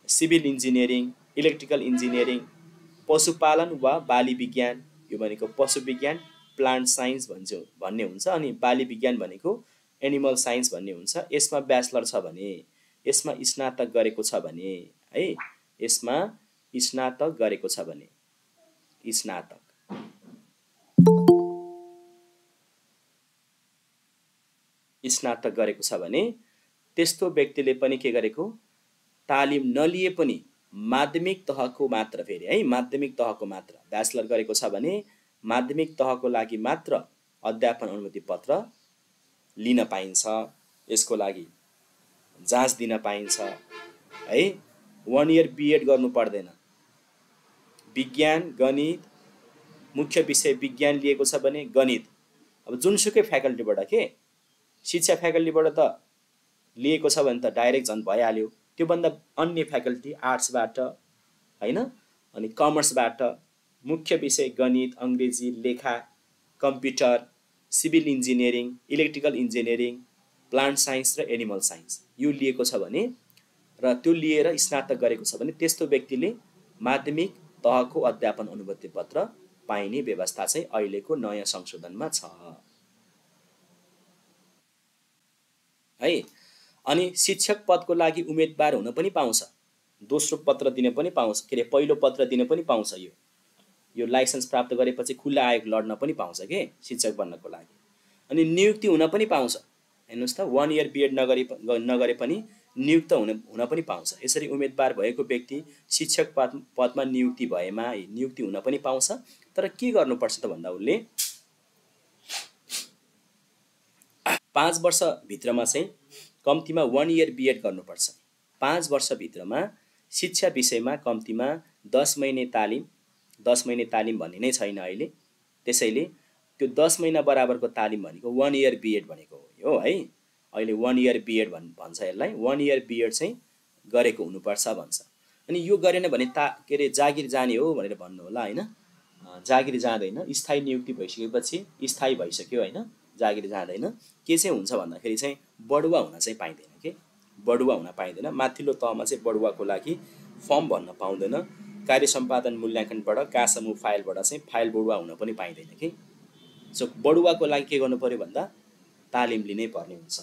civil engineering electrical engineering पशुपालन वा बाली विज्ञान यो भनेको पशु विज्ञान प्लान्ट साइन्स भन्छ भन्ने हुन्छ। अनि बाली विज्ञान भनेको एनिमल साइन्स भन्ने हुन्छ। यसमा ब्याचलर छ भने यसमा स्नातक गरेको छ भने है यसमा स्नातक गरेको छ भने। स्नातक। स्नातक गरेको छ भने त्यस्तो व्यक्तिले पनि के गरेको? तालिम नलिए पनि माध्यमिक तहको मात्र फेरि है माध्यमिक तहको मात्र ब्याचलर गरेको छ भने माध्यमिक तहको लागि मात्र अध्यापन अनुमति पत्र लिन पाइन्छ यसको लागि जाँच दिन पाइन्छ है। वान इयर बिएड गर्नु पर्दैन। विज्ञान गणित मुख्य विषय विज्ञान लिएको छ भने गणित। अब जुनसुकै फ्याकल्टीबाट के? शिक्षा फ्याकल्टीबाट त लिएको छ भने त डाइरेक्ट झन् भइहाल्यो। त्योभन्दा अन्य फ्याकल्टी आर्ट्सबाट होइन? अनि कमर्सबाट मुख्य विषय गणित अङ्ग्रेजी लेखा computer civil engineering electrical engineering plant science र एनिमल साइन्स। यो लिएको छ भने र त्यो लिएर स्नातक गरेको छ भने त्यस्तो व्यक्तिले माध्यमिक तहको अध्यापन अनुमति पत्र पाइने व्यवस्था चाहिँ अहिलेको नयाँ संशोधनमा छ। है? अनि शिक्षक पदको लागि उम्मेदवार हुन पनि पाउँछ। दोस्रो पत्र दिन पनि पाउँछ। के अरे पहिलो पत्र दिन पनि पाउँछ यो। यो लाइसेन्स प्राप्त गरेपछि खुल्ला आयोग लड्न पनि पाउँछ के? शिक्षक बन्नको लागि। अनि नियुक्ति हुन पनि पाउँछ। हेर्नुहोस् त वान इयर बिएड नगरे नगरे पनि नियुक्त हुन हुन पनि पाउँछ। यसरी उम्मेदवार भएको व्यक्ति शिक्षक पद पदमा नियुक्ति भएमा नियुक्ति हुन पनि पाउँछ। तर के गर्नुपर्छ त भन्दा उसले पाँच वर्षभित्रमा चाहिँ कम्तीमा वान इयर बिएड गर्नुपर्छ। पाँच वर्षभित्रमा शिक्षा विषयमा कम्तीमा दस महिने तालिम दस महिने तालिम भन्ने नै छैन अहिले। त्यसैले त्यो दस महिना बराबरको तालिम भनेको वान इयर बिएड भनेको हो है। अहिले वान इयर बिएड भन् भन्छ यसलाई। वान इयर बिएड चाहिँ गरेको हुनुपर्छ भन्छ। अनि यो गरेन भने ता के अरे जागिर जाने हो भनेर भन्नु होला होइन? जागिर जाँदैन। स्थायी नियुक्ति भइसकेपछि स्थायी भइसक्यो होइन? जागिर जाँदैन। के चाहिँ हुन्छ भन्दाखेरि चाहिँ बढुवा हुन चाहिँ पाइँदैन के बढुवा हुन पाइँदैन। माथिल्लो तहमा चाहिँ बढुवाको लागि फर्म भन्न पाउँदैन। कार्य सम्पादन मूल्याङ्कनबाट का समूह फाइलबाट चाहिँ फाइल बढुवा हुन पनि पाइँदैन कि सो बढुवाको लागि के गर्नु पऱ्यो भन्दा तालिम लिनै पर्ने हुन्छ।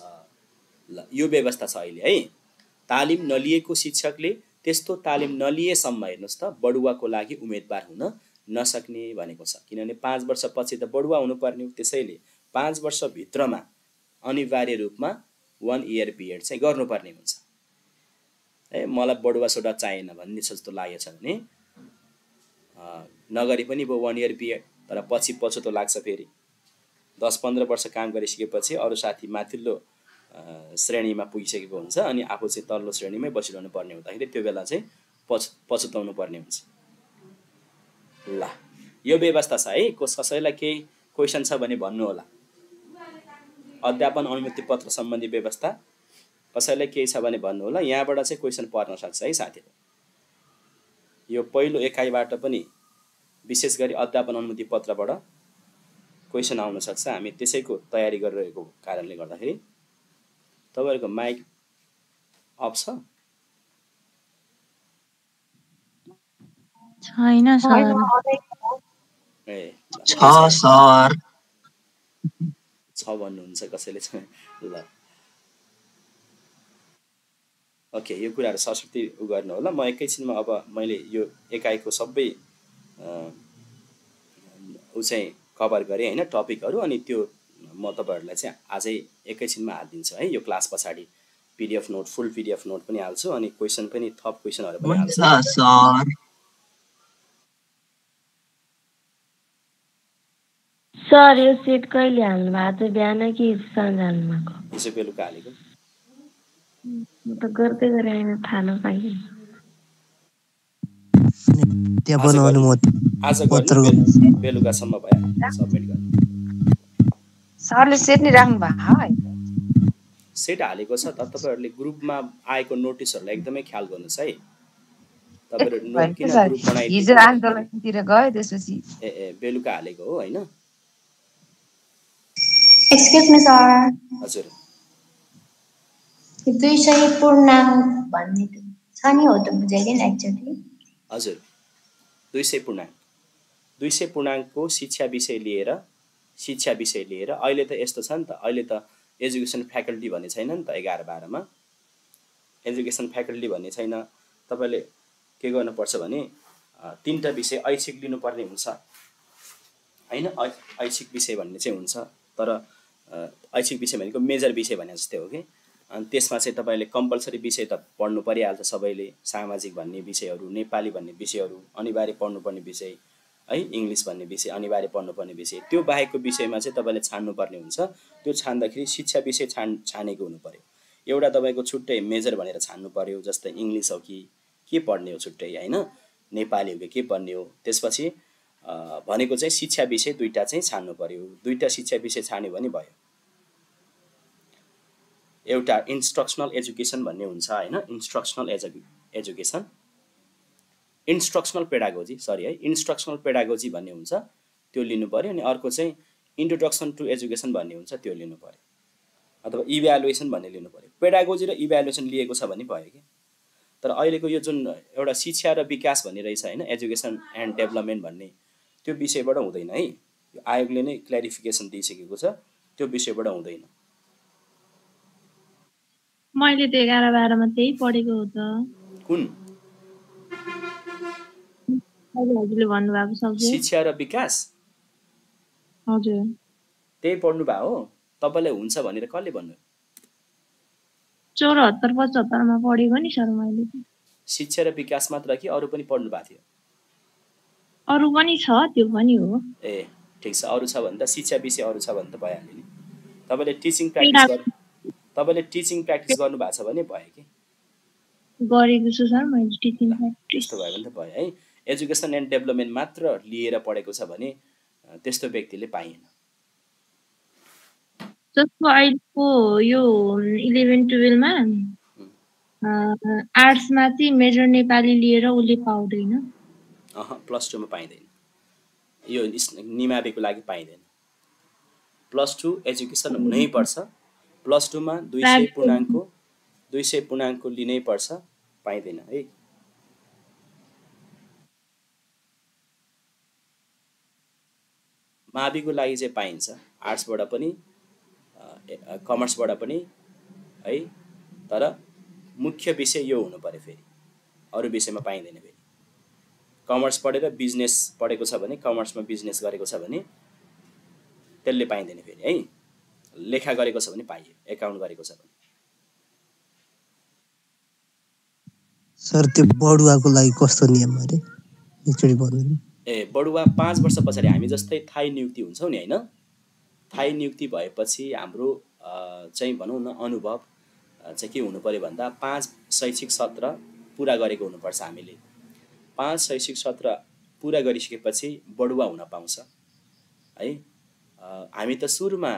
ल यो व्यवस्था छ अहिले है? तालिम नलिएको शिक्षकले त्यस्तो तालिम नलिएसम्म हेर्नुहोस् त बढुवाको लागि उम्मेदवार हुन नसक्ने भनेको छ। किनभने पाँच वर्षपछि त बढुवा हुनुपर्ने हो त्यसैले पाँच वर्षभित्रमा अनिवार्य रूपमा वान इयर बिएड चाहिँ गर्नुपर्ने हुन्छ। है मलाई बढुवा सोडा चाहिएन भन्ने जस्तो लागेको छ भने नगरी पनि भयो वान इयर बिएड तर पछि पछुतो लाग्छ फेरि। दस पन्ध्र वर्ष काम गरिसकेपछि अरू साथी माथिल्लो श्रेणीमा पुगिसकेको हुन्छ अनि आफू चाहिँ तल्लो श्रेणीमै बसिरहनु पर्ने हुँदाखेरि त्यो बेला चाहिँ पछ पछुताउनु पर्ने हुन्छ। ल यो व्यवस्था छ है कसैलाई केही क्वेसन छ भने भन्नु होला। अध्यापन अनुमति पत्र सम्बन्धी व्यवस्था कसैलाई केही छ भने भन्नु होला। यहाँबाट चाहिँ क्वेसन पर्न सक्छ है साथीहरू यो पहिलो एकाइबाट पनि विशेष गरी अध्यापन अनुमति पत्रबाट क्वेसन आउन सक्छ। हामी त्यसैको तयारी गरिरहेको कारणले गर्दाखेरि। तपाईँहरूको माइक अफ छ? छैन सर। ए छ सर। छ भन्नुहुन्छ कसैले चाहिँ? ल। ओके यो कुराहरू सरस्वती उ गर्नु होला। म एकैछिनमा अब मैले यो एकाइको सबै ऊ चाहिँ कभर गरेँ होइन टपिकहरू अनि त्यो म तपाईँहरूलाई चाहिँ आजै एकैछिनमा हालिदिन्छु है। यो क्लास पछाडि PDF note full PDF note पनि हाल्छु अनि क्वेसन पनि थप क्वेसनहरू पनि हाल्छु। सर। सर यो सेट कहिले हाल्नु भएको चाहिँ बिहान कि साँझ हाल्नु भएको हिजो बेलुका हालेको। म त गर्दै गरेँ होइन थाहा नपाएँ। त्यहाँ बनाउनु म आज बेलुकासम्म भइहाल्यो सब्मिट गर्नु। सरले सेट नै राख्नु भएको है सेट हालेको छ त तपाईँहरूले ग्रुपमा आएको नोटिसहरूलाई एकदमै ख्याल गर्नुहोस् है। हिजो आन्दोलनतिर गयो त्यसपछि। ए ए बेलुका हालेको हो होइन? एक्सक्युज मी सर हजुर। यो दुई सय पूर्णाङ्क भन्ने त छ नि हो त बुझाइदिएन एक्चुअली हजुर। दुई सय पूर्णाङ्क दुई सय पूर्णाङ्कको शिक्षा विषय लिएर शिक्षा विषय लिएर अहिले त यस्तो छ नि त अहिले त एजुकेसन फ्याकल्टी भन्ने छैन नि त एघार बाह्रमा। एजुकेसन फ्याकल्टी भन्ने छैन। तपाईँले के गर्नुपर्छ भने तिनवटा विषय ऐच्छिक लिनुपर्ने हुन्छ। होइन? ऐच्छिक विषय भन्ने चाहिँ हुन्छ तर ऐच्छिक विषय भनेको मेजर विषय भने जस्तै हो कि। अनि त्यसमा चाहिँ तपाईँले कम्पलसरी विषय त पढ्नु परिहाल्छ सबैले सामाजिक भन्ने विषयहरू नेपाली भन्ने विषयहरू अनिवार्य पढ्नुपर्ने विषय। है इङ्ग्लिस भन्ने विषय अनिवार्य पढ्नुपर्ने विषय त्यो बाहेकको विषयमा चाहिँ तपाईँले छान्नुपर्ने हुन्छ। त्यो छान्दाखेरि शिक्षा विषय छान छानेको हुनु पऱ्यो एउटा तपाईँको छुट्टै मेजर भनेर छान्नु पऱ्यो जस्तै इङ्ग्लिस हो कि के पढ्ने हो छुट्टै होइन? नेपाली हो कि के पढ्ने हो? त्यसपछि भनेको चाहिँ शिक्षा विषय दुईवटा चाहिँ छान्नु पऱ्यो दुईवटा शिक्षा विषय छान्यो भने भयो। एउटा इन्स्ट्रक्सनल एजुकेसन भन्ने हुन्छ होइन? Instructional edu education instructional pedagogy sorry है इन्स्ट्रक्सनल पेडागोजी भन्ने हुन्छ त्यो लिनु पऱ्यो अनि अर्को चाहिँ इन्ट्रोडक्सन टु एजुकेसन भन्ने हुन्छ त्यो लिनु पऱ्यो अथवा इभ्यालुएसन भन्ने लिनु पऱ्यो पेडागोजी र इभ्यालुएसन लिएको छ भने भयो कि? तर अहिलेको यो जुन एउटा शिक्षा र विकास भन्ने रहेछ होइन एजुकेसन एन्ड डेभलपमेन्ट भन्ने त्यो विषयबाट हुँदैन है। यो आयोगले नै क्ल्यारिफिकेसन दिइसकेको छ त्यो विषयबाट हुँदैन। मैले त एघार बाह्रमा त्यही पढेको हो त। कुन? शिक्षा र विकास हजुर त्यही पढ्नु भयो हो तपाईँलाई हुन्छ भनेर कसले भन्नु चौरात्तर पचहत्तरमा पढेको नि सर मैले शिक्षा र विकास मात्र कि अरू पनि पढ्नु भएको थियो अरू पनि छ त्यो पनि हो ए ठिक छ अरू छ भने त शिक्षा विषय अरू छ भने त भइहाल्यो नि तपाईँले टिचिङ प्र्याक्टिस गर्नु तपाईँले टिचिङ प्र्याक्टिस गर्नुभएको छ भने भयो कि गरेको छु सर मैले टिचिङ प्र्याक्टिस भयो भने त भयो है एजुकेसन एन्ड डेभलपमेन्ट मात्र लिएर पढेको छ भने त्यस्तो व्यक्तिले पाइएन। जस्तो अहिलेको यो इलेभेन टुवेल्भमा आर्ट्समा चाहिँ मेजर नेपाली लिएर उसले पाउँदैन। प्लस टूमा पाइँदैन। यो निमाविको लागि पाइँदैन। प्लस टू एजुकेसन हुनै पर्छ। प्लस टूमा दुई सय पूर्णाङ्कको दुई सय पूर्णाङ्कको लिनै पर्छ। पाइँदैन है? माविको लागि चाहिँ पाइन्छ। आर्ट्सबाट पनि कमर्सबाट पनि है? तर मुख्य विषय यो हुनु पऱ्यो फेरि। अरू विषयमा पाइँदैन फेरि। कमर्स पढेर बिजनेस पढेको छ भने कमर्समा बिजनेस गरेको छ भने त्यसले पाइँदैन फेरि है? लेखा गरेको छ भने पाइयो एकाउन्ट गरेको छ भने। सर त्यो बढुवाको लागि कस्तो नियम अरे? एकचोटि भन्नु। ए बढुवा पाँच वर्ष पछाडि हामी जस्तै थाई नियुक्ति हुन्छौँ नि होइन? थाई नियुक्ति भएपछि हाम्रो चाहिँ भनौँ न अनुभव चाहिँ के हुनु पऱ्यो भन्दा पाँच शैक्षिक सत्र पुरा गरेको हुनुपर्छ हामीले। पाँच शैक्षिक सत्र पुरा गरिसकेपछि बढुवा हुन पाउँछ। है? हामी त सुरुमा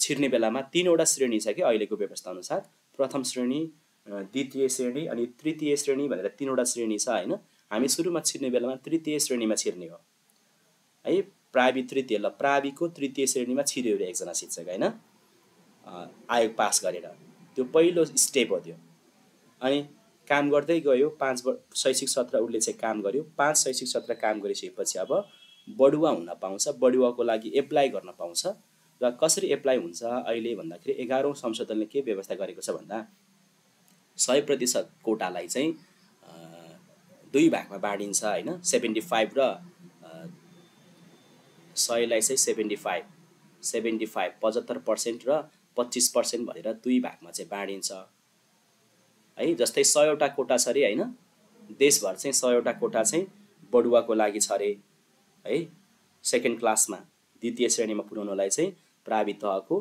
छिर्ने बेलामा तिनवटा श्रेणी छ कि अहिलेको व्यवस्था अनुसार प्रथम श्रेणी द्वितीय श्रेणी अनि तृतीय श्रेणी भनेर तिनवटा श्रेणी छ होइन। हामी सुरुमा छिर्ने बेलामा तृतीय श्रेणीमा छिर्ने हो। है प्रावि तृतीय ल प्राविको तृतीय श्रेणीमा छिर्यो अरे एकजना शिक्षक होइन? आयोग पास गरेर। त्यो पहिलो स्टेप हो त्यो। अनि काम गर्दै गयो पाँच शैक्षिक सत्र उसले चाहिँ काम गर्यो। पाँच शैक्षिक सत्र काम गरिसकेपछि अब बढुवा हुन पाउँछ बढुवाको लागि एप्लाई गर्न पाउँछ। र कसरी एप्लाई हुन्छ अहिले भन्दाखेरि एघारौँ संशोधनले के व्यवस्था गरेको छ भन्दा सय प्रतिशत कोटालाई चाहिँ दुई भागमा बाँडिन्छ होइन सेभेन्टी फाइभ र सयलाई चाहिँ सेभेन्टी फाइभ सेभेन्टी फाइभ पचहत्तर पर्सेन्ट र पच्चिस पर्सेन्ट भनेर दुई भागमा चाहिँ बाँडिन्छ। है जस्तै सयवटा कोटा छ अरे होइन? देशभर चाहिँ सयवटा कोटा चाहिँ बढुवाको लागि छ अरे है? सेकेन्ड क्लासमा द्वितीय श्रेणीमा पुर्याउनलाई चाहिँ प्रावि तहको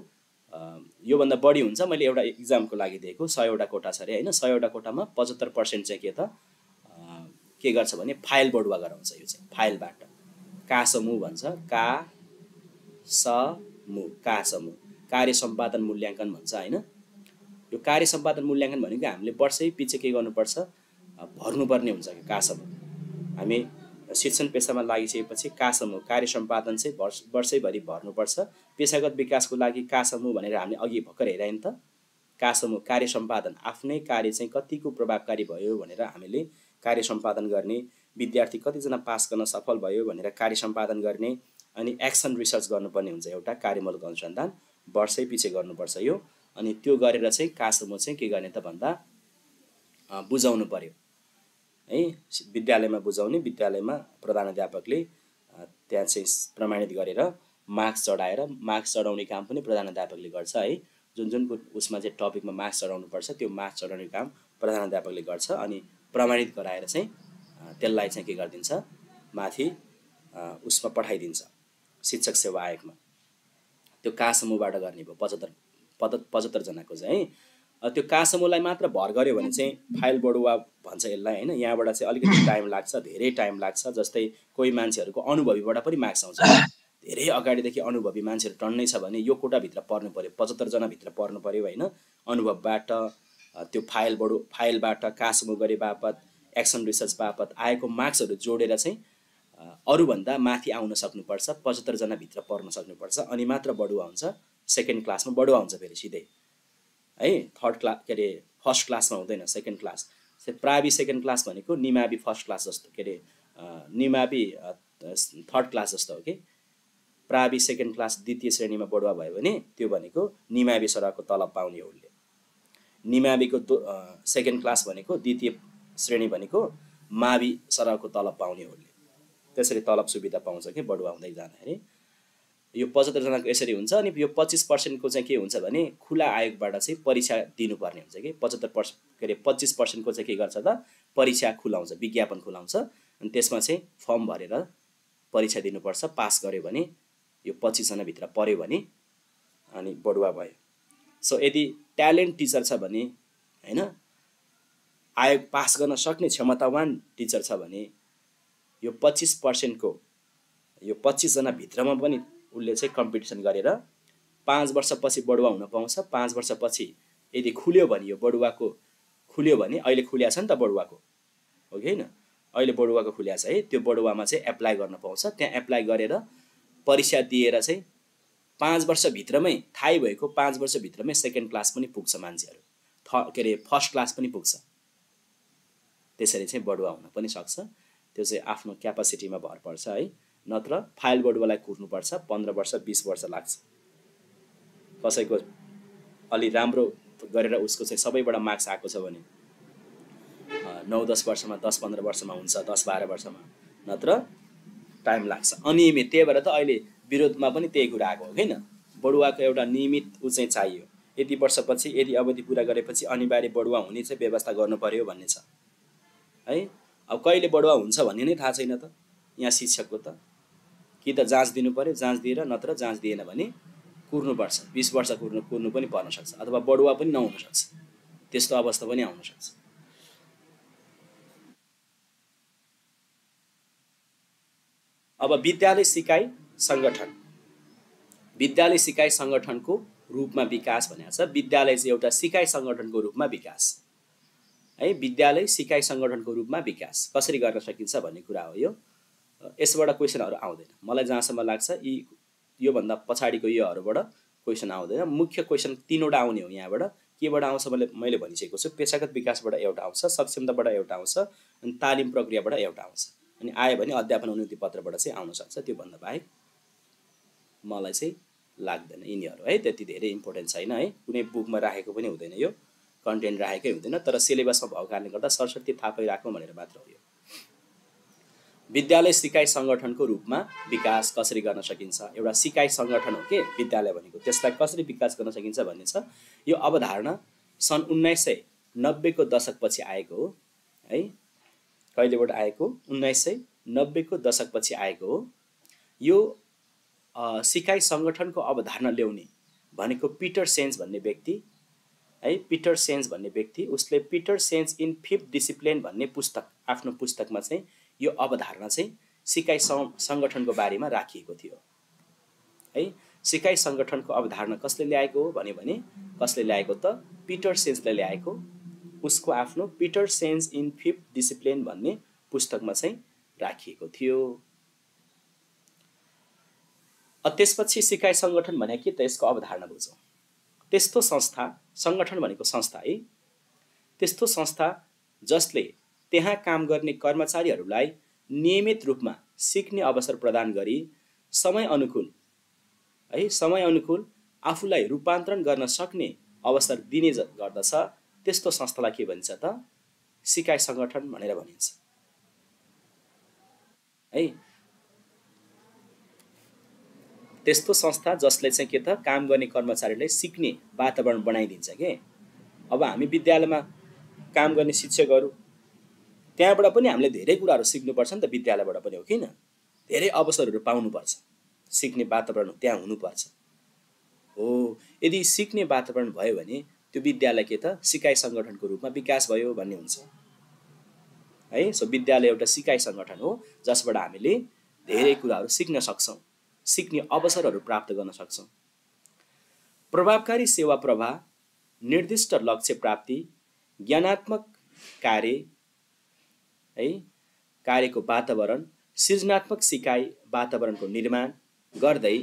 योभन्दा बढी हुन्छ मैले एउटा इक्जामको लागि दिएको सयवटा कोटा छ अरे होइन? सयवटा कोटामा पचहत्तर पर्सेन्ट चाहिँ के त? के गर्छ भने फाइल बढुवा गराउँछ यो चाहिँ फाइलबाट। का समूह भन्छ का समूह का समूह कार्य सम्पादन मूल्याङ्कन भन्छ होइन? यो कार्य सम्पादन मूल्याङ्कन भनेको हामीले वर्षै पछि के गर्नुपर्छ? भर्नुपर्ने हुन्छ कि का समूह हामी शिक्षण पेसामा लागिसकेपछि का समूह कार्य सम्पादन चाहिँ वर्ष वर्षैभरि भर्नुपर्छ। पेसागत विकासको लागि का समूह भनेर हामीले अघि भर्खर हेरायौँ नि त। का समूह कार्य सम्पादन आफ्नै कार्य चाहिँ कतिको प्रभावकारी भयो भनेर हामीले कार्य सम्पादन गर्ने विद्यार्थी कतिजना पास गर्न सफल भयो भनेर कार्य सम्पादन गर्ने अनि एक्सन रिसर्च गर्नुपर्ने हुन्छ एउटा कार्यमूलक अनुसन्धान वर्षै पछि गर्नुपर्छ यो। अनि त्यो गरेर चाहिँ का समूह चाहिँ के गर्ने त भन्दा बुझाउनु पर्यो। है विद्यालयमा बुझाउने विद्यालयमा प्रधानाध्यापकले त्यहाँ चाहिँ प्रमाणित गरेर मार्क्स चढाएर मार्क्स चढाउने काम पनि प्रधानाध्यापकले गर्छ है। जुन जुन उसमा चाहिँ टपिकमा मार्क्स चढाउनुपर्छ त्यो मार्क्स चढाउने काम प्रधानाध्यापकले गर्छ अनि प्रमाणित गराएर चाहिँ त्यसलाई चाहिँ के गरिदिन्छ? माथि उसमा पठाइदिन्छ शिक्षक सेवा आयोगमा। त्यो का समूहबाट गर्ने भयो पचहत्तर पद पचहत्तरजनाको चाहिँ है। त्यो का समूहलाई मात्र भर गऱ्यो भने चाहिँ फाइल बढुवा भन्छ यसलाई होइन। यहाँबाट चाहिँ अलिकति टाइम लाग्छ धेरै टाइम लाग्छ जस्तै कोही मान्छेहरूको अनुभवीबाट पनि मार्क्स आउँछ। धेरै अगाडिदेखि अनुभवी मान्छेहरू टन्नै छ भने यो कोटाभित्र पर्नु पऱ्यो पचहत्तरजनाभित्र पर्नु पऱ्यो होइन। अनुभवबाट त्यो फाइलबाट का समूह गरे बापत एक्सन रिसर्च बापत आएको मार्क्सहरू जोडेर चाहिँ अरूभन्दा माथि आउन सक्नुपर्छ पचहत्तरजनाभित्र पर्न सक्नुपर्छ अनि मात्र बढुवा हुन्छ सेकेन्ड क्लासमा बढुवा हुन्छ फेरि सिधै। है थर्ड क्लास के अरे फर्स्ट क्लासमा हुँदैन सेकेन्ड क्लास प्रावि सेकेन्ड क्लास भनेको निमावि फर्स्ट क्लास जस्तो के अरे निमावि थर्ड क्लास जस्तो हो कि? प्रावि सेकेन्ड क्लास द्वितीय श्रेणीमा बढुवा भयो भने त्यो भनेको निमावि सरहको तलब पाउने हो उसले। निमाविको दो सेकेन्ड क्लास भनेको द्वितीय श्रेणी भनेको मावि सरहको तलब पाउने हो। उसले त्यसरी तलब सुविधा पाउँछ कि बढुवा हुँदै जाँदाखेरि। यो पचहत्तरजनाको यसरी हुन्छ अनि यो पच्चिस पर्सेन्टको चाहिँ के हुन्छ भने खुला आयोगबाट चाहिँ परीक्षा दिनुपर्ने हुन्छ कि। पचहत्तर पर्स के अरे पच्चिस पर्सेन्टको चाहिँ के गर्छ त परीक्षा खुलाउँछ विज्ञापन खुलाउँछ अनि त्यसमा चाहिँ फर्म भरेर परीक्षा दिनुपर्छ पास गऱ्यो भने यो पच्चिसजनाभित्र पऱ्यो भने अनि बढुवा भयो। सो यदि ट्यालेन्ट टिचर छ भने होइन आयोग पास गर्न सक्ने क्षमतावान टिचर छ भने यो पच्चिस पर्सेन्टको यो पच्चिसजना भित्रमा पनि उसले चाहिँ कम्पिटिसन गरेर पाँच वर्षपछि बढुवा हुन पाउँछ। पाँच वर्षपछि यदि खुल्यो भने यो बढुवाको खुल्यो भने अहिले खुल्या छ नि त बढुवाको हो कि होइन? अहिले बढुवाको खुल्या छ है त्यो बढुवामा चाहिँ एप्लाई गर्न पाउँछ। त्यहाँ एप्लाई गरेर परीक्षा दिएर चाहिँ पाँच वर्षभित्रमै थाहै भएको पाँच वर्षभित्रमै सेकेन्ड क्लास पनि पुग्छ मान्छेहरू। थ के अरे फर्स्ट क्लास पनि पुग्छ। त्यसरी चाहिँ बढुवा हुन पनि सक्छ। त्यो चाहिँ आफ्नो क्यापासिटीमा भर पर्छ है। नत्र फाइल बढुवालाई कुर्नुपर्छ पन्ध्र वर्ष बिस वर्ष लाग्छ। कसैको अलि राम्रो गरेर उसको चाहिँ सबैबाट मार्क्स आएको छ भने नौ दस वर्षमा दस पन्ध्र वर्षमा हुन्छ दस बाह्र वर्षमा। नत्र टाइम लाग्छ। अनियमित त्यही भएर त अहिले विरोधमा पनि त्यही कुरा आएको हो किन बढुवाको एउटा नियमित ऊ चाहिँ चाहियो। यति वर्षपछि यदि अवधि पुरा गरेपछि अनिवार्य बढुवा हुने चाहिँ व्यवस्था गर्नु पर्यो भन्ने छ। है? अब कहिले बढुवा हुन्छ भन्ने नै थाहा छैन त। यहाँ शिक्षकको त। कि त जाँच दिनु पऱ्यो जाँच दिएर नत्र जाँच दिएन भने कुर्नुपर्छ। बिस वर्ष कुर्नु कुर्नु पनि पर्न सक्छ अथवा बढुवा पनि नहुन सक्छ। त्यस्तो अवस्था पनि आउन सक्छ। अब विद्यालय सिकाइ सङ्गठन। विद्यालय सिकाइ सङ्गठनको रूपमा विकास भनेको छ। विद्यालय चाहिँ एउटा सिकाइ सङ्गठनको रूपमा विकास। है विद्यालय सिकाइ सङ्गठनको रूपमा विकास। कसरी गर्न सकिन्छ भन्ने कुरा हो यो। यसबाट क्वेसनहरू आउँदैन। मलाई जहाँसम्म लाग्छ यी योभन्दा पछाडिको योहरूबाट क्वेसन आउँदैन। मुख्य क्वेसन तिनवटा आउने हो यहाँबाट। केबाट आउँछ मैले मैले भनिसकेको छु। पेसागत विकासबाट एउटा आउँछ सक्षमताबाट एउटा आउँछ अनि तालिम प्रक्रियाबाट एउटा आउँछ। अनि आयो भने अध्यापन उन्नति पत्रबाट चाहिँ आउन सक्छ। त्योभन्दा बाहेक मलाई चाहिँ लाग्दैन यिनीहरू। है त्यति धेरै इम्पोर्टेन्ट छैन है। कुनै बुकमा राखेको पनि हुँदैन यो। कन्टेन्ट राखेकै हुँदैन तर सिलेबसमा भएको कारणले गर्दा सरस्वती थाहा पाइराखौँ भनेर मात्र हो यो। विद्यालय सिकाइ सङ्गठनको रूपमा विकास कसरी गर्न सकिन्छ? एउटा सिकाइ सङ्गठन हो के विद्यालय भनेको? त्यसलाई कसरी विकास गर्न सकिन्छ भन्ने छ। यो अवधारणा सन् उन्नाइस सय नब्बेको दशकपछि आएको हो। है कहिलेबाट आएको? उन्नाइस सय नब्बेको दशकपछि आएको हो। यो सिकाइ सङ्गठनको अवधारणा ल्याउने भनेको पिटर सेन्स भन्ने व्यक्ति है पिटर सेन्स भन्ने व्यक्ति उसले Peter Senge in Fifth Discipline भन्ने पुस्तक आफ्नो पुस्तकमा चाहिँ यो अवधारणा चाहिँ सिकाइ सङ्गठनको बारेमा राखिएको थियो। है सिकाइ सङ्गठनको अवधारणा कसले ल्याएको हो भन्यो भने कसले ल्याएको त पिटर सेन्सले ल्याएको उसको आफ्नो Peter Senge in Fifth Discipline भन्ने पुस्तकमा चाहिँ राखिएको थियो। त्यसपछि सिकाइ सङ्गठन भने के त यसको अवधारणा बुझौँ। त्यस्तो संस्था सङ्गठन भनेको संस्था है त्यस्तो संस्था जसले त्यहाँ काम गर्ने कर्मचारीहरूलाई नियमित रूपमा सिक्ने अवसर प्रदान गरी समय अनुकूल है समय अनुकूल आफूलाई रूपान्तरण गर्न सक्ने अवसर दिने गर्दछ। त्यस्तो संस्थालाई के भनिन्छ त? सिकाइ सङ्गठन भनेर भनिन्छ। है त्यस्तो संस्था जसले चाहिँ के त काम गर्ने कर्मचारीलाई सिक्ने वातावरण बनाइदिन्छ के? अब हामी विद्यालयमा काम गर्ने शिक्षकहरू त्यहाँबाट पनि हामीले धेरै कुराहरू सिक्नुपर्छ नि त विद्यालयबाट पनि हो किन? धेरै अवसरहरू पाउनुपर्छ। सिक्ने वातावरण त्यहाँ हुनुपर्छ। हो यदि सिक्ने वातावरण भयो भने त्यो विद्यालय के त सिकाइ सङ्गठनको रूपमा विकास भयो भन्ने हुन्छ। है सो विद्यालय एउटा सिकाइ सङ्गठन हो जसबाट हामीले धेरै कुराहरू सिक्न सक्छौँ। सिक्ने अवसरहरू प्राप्त गर्न सक्छौँ। प्रभावकारी सेवा प्रवाह निर्दिष्ट लक्ष्य प्राप्ति ज्ञानात्मक कार्य है कार्यको वातावरण सृजनात्मक सिकाइ वातावरणको निर्माण गर्दै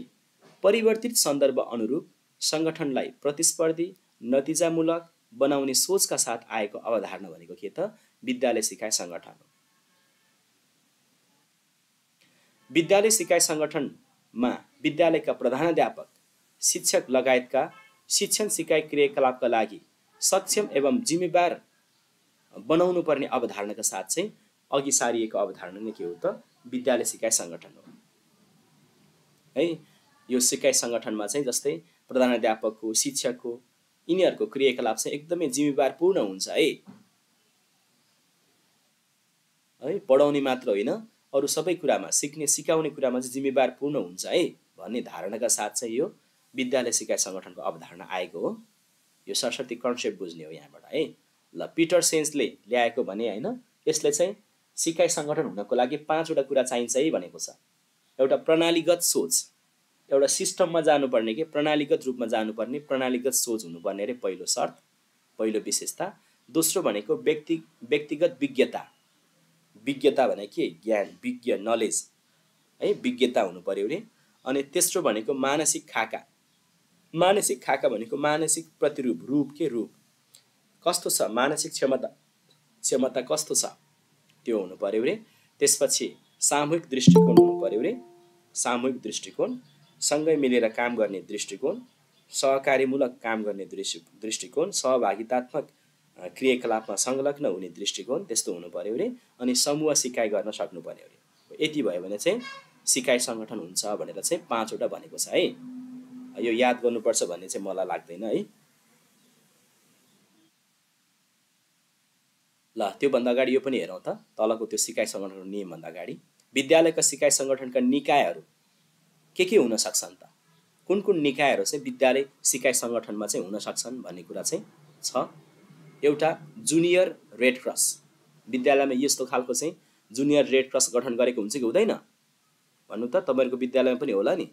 परिवर्तित सन्दर्भ अनुरूप सङ्गठनलाई प्रतिस्पर्धी नतिजामूलक बनाउने सोचका साथ आएको अवधारणा भनेको के त? विद्यालय सिकाइ सङ्गठन विद्यालय सिकाइ सङ्गठनमा विद्यालयका प्रधानाध्यापक शिक्षक लगायतका शिक्षण सिकाइ क्रियाकलापका लागि सक्षम एवं जिम्मेवार बनाउनु पर्ने अवधारणाका साथ चाहिँ अघि सारिएको अवधारणा नै के हो त? विद्यालय सिकाइ सङ्गठन हो। है यो सिकाइ सङ्गठनमा चाहिँ जस्तै प्रधानाध्यापकको शिक्षकको यिनीहरूको क्रियाकलाप चाहिँ एकदमै जिम्मेवारपूर्ण हुन्छ है। है पढाउने मात्र होइन अरू सबै कुरामा सिक्ने सिकाउने कुरामा चाहिँ जिम्मेवारपूर्ण हुन्छ है भन्ने धारणाका साथ चाहिँ यो विद्यालय सिकाइ सङ्गठनको अवधारणा आएको हो। यो सरस्वती कन्सेप्ट बुझ्ने हो यहाँबाट है। ल पिटर सेन्सले ल्याएको भने होइन यसले चाहिँ सिकाइ सङ्गठन हुनको लागि पाँचवटा कुरा चाहिन्छ है भनेको छ। एउटा प्रणालीगत सोच एउटा सिस्टममा जानुपर्ने कि प्रणालीगत रूपमा जानुपर्ने प्रणालीगत सोच हुनुपर्ने अरे पहिलो शर्त पहिलो विशेषता। दोस्रो भनेको व्यक्ति व्यक्तिगत विज्ञता। विज्ञता भने के ज्ञान विज्ञ नलेज है? विज्ञता हुनु पऱ्यो अरे अनि तेस्रो भनेको मानसिक खाका। मानसिक खाका भनेको मानसिक प्रतिरूप रूप के रूप? कस्तो छ? मानसिक क्षमता क्षमता कस्तो छ? त्यो हुनु पऱ्यो अरे त्यसपछि सामूहिक दृष्टिकोण हुनु पऱ्यो अरे सामूहिक दृष्टिकोण सँगै मिलेर काम गर्ने दृष्टिकोण सहकारीमूलक काम गर्ने दृष्टि दृष्टिकोण सहभागितात्मक क्रियाकलापमा संलग्न हुने दृष्टिकोण त्यस्तो हुनु पऱ्यो अरे अनि समूह सिकाइ गर्न सक्नु पऱ्यो अरे। यति भयो भने चाहिँ सिकाइ सङ्गठन हुन्छ भनेर चाहिँ पाँचवटा भनेको छ है। यो याद गर्नुपर्छ भन्ने चाहिँ मलाई लाग्दैन है। ल त्योभन्दा अगाडि यो पनि हेरौँ त। तलको त्यो सिकाइ सङ्गठनको नियमभन्दा अगाडि। विद्यालयका सिकाइ सङ्गठनका निकायहरू के के हुन सक्छन् त? कुन कुन निकायहरू चाहिँ विद्यालय सिकाइ सङ्गठनमा चाहिँ हुन सक्छन् भन्ने कुरा चाहिँ छ। एउटा जुनियर रेड क्रस विद्यालयमा यस्तो खालको चाहिँ जुनियर रेड क्रस गठन गरेको हुन्छ कि हुँदैन? भन्नु त तपाईँहरूको विद्यालयमा पनि होला नि।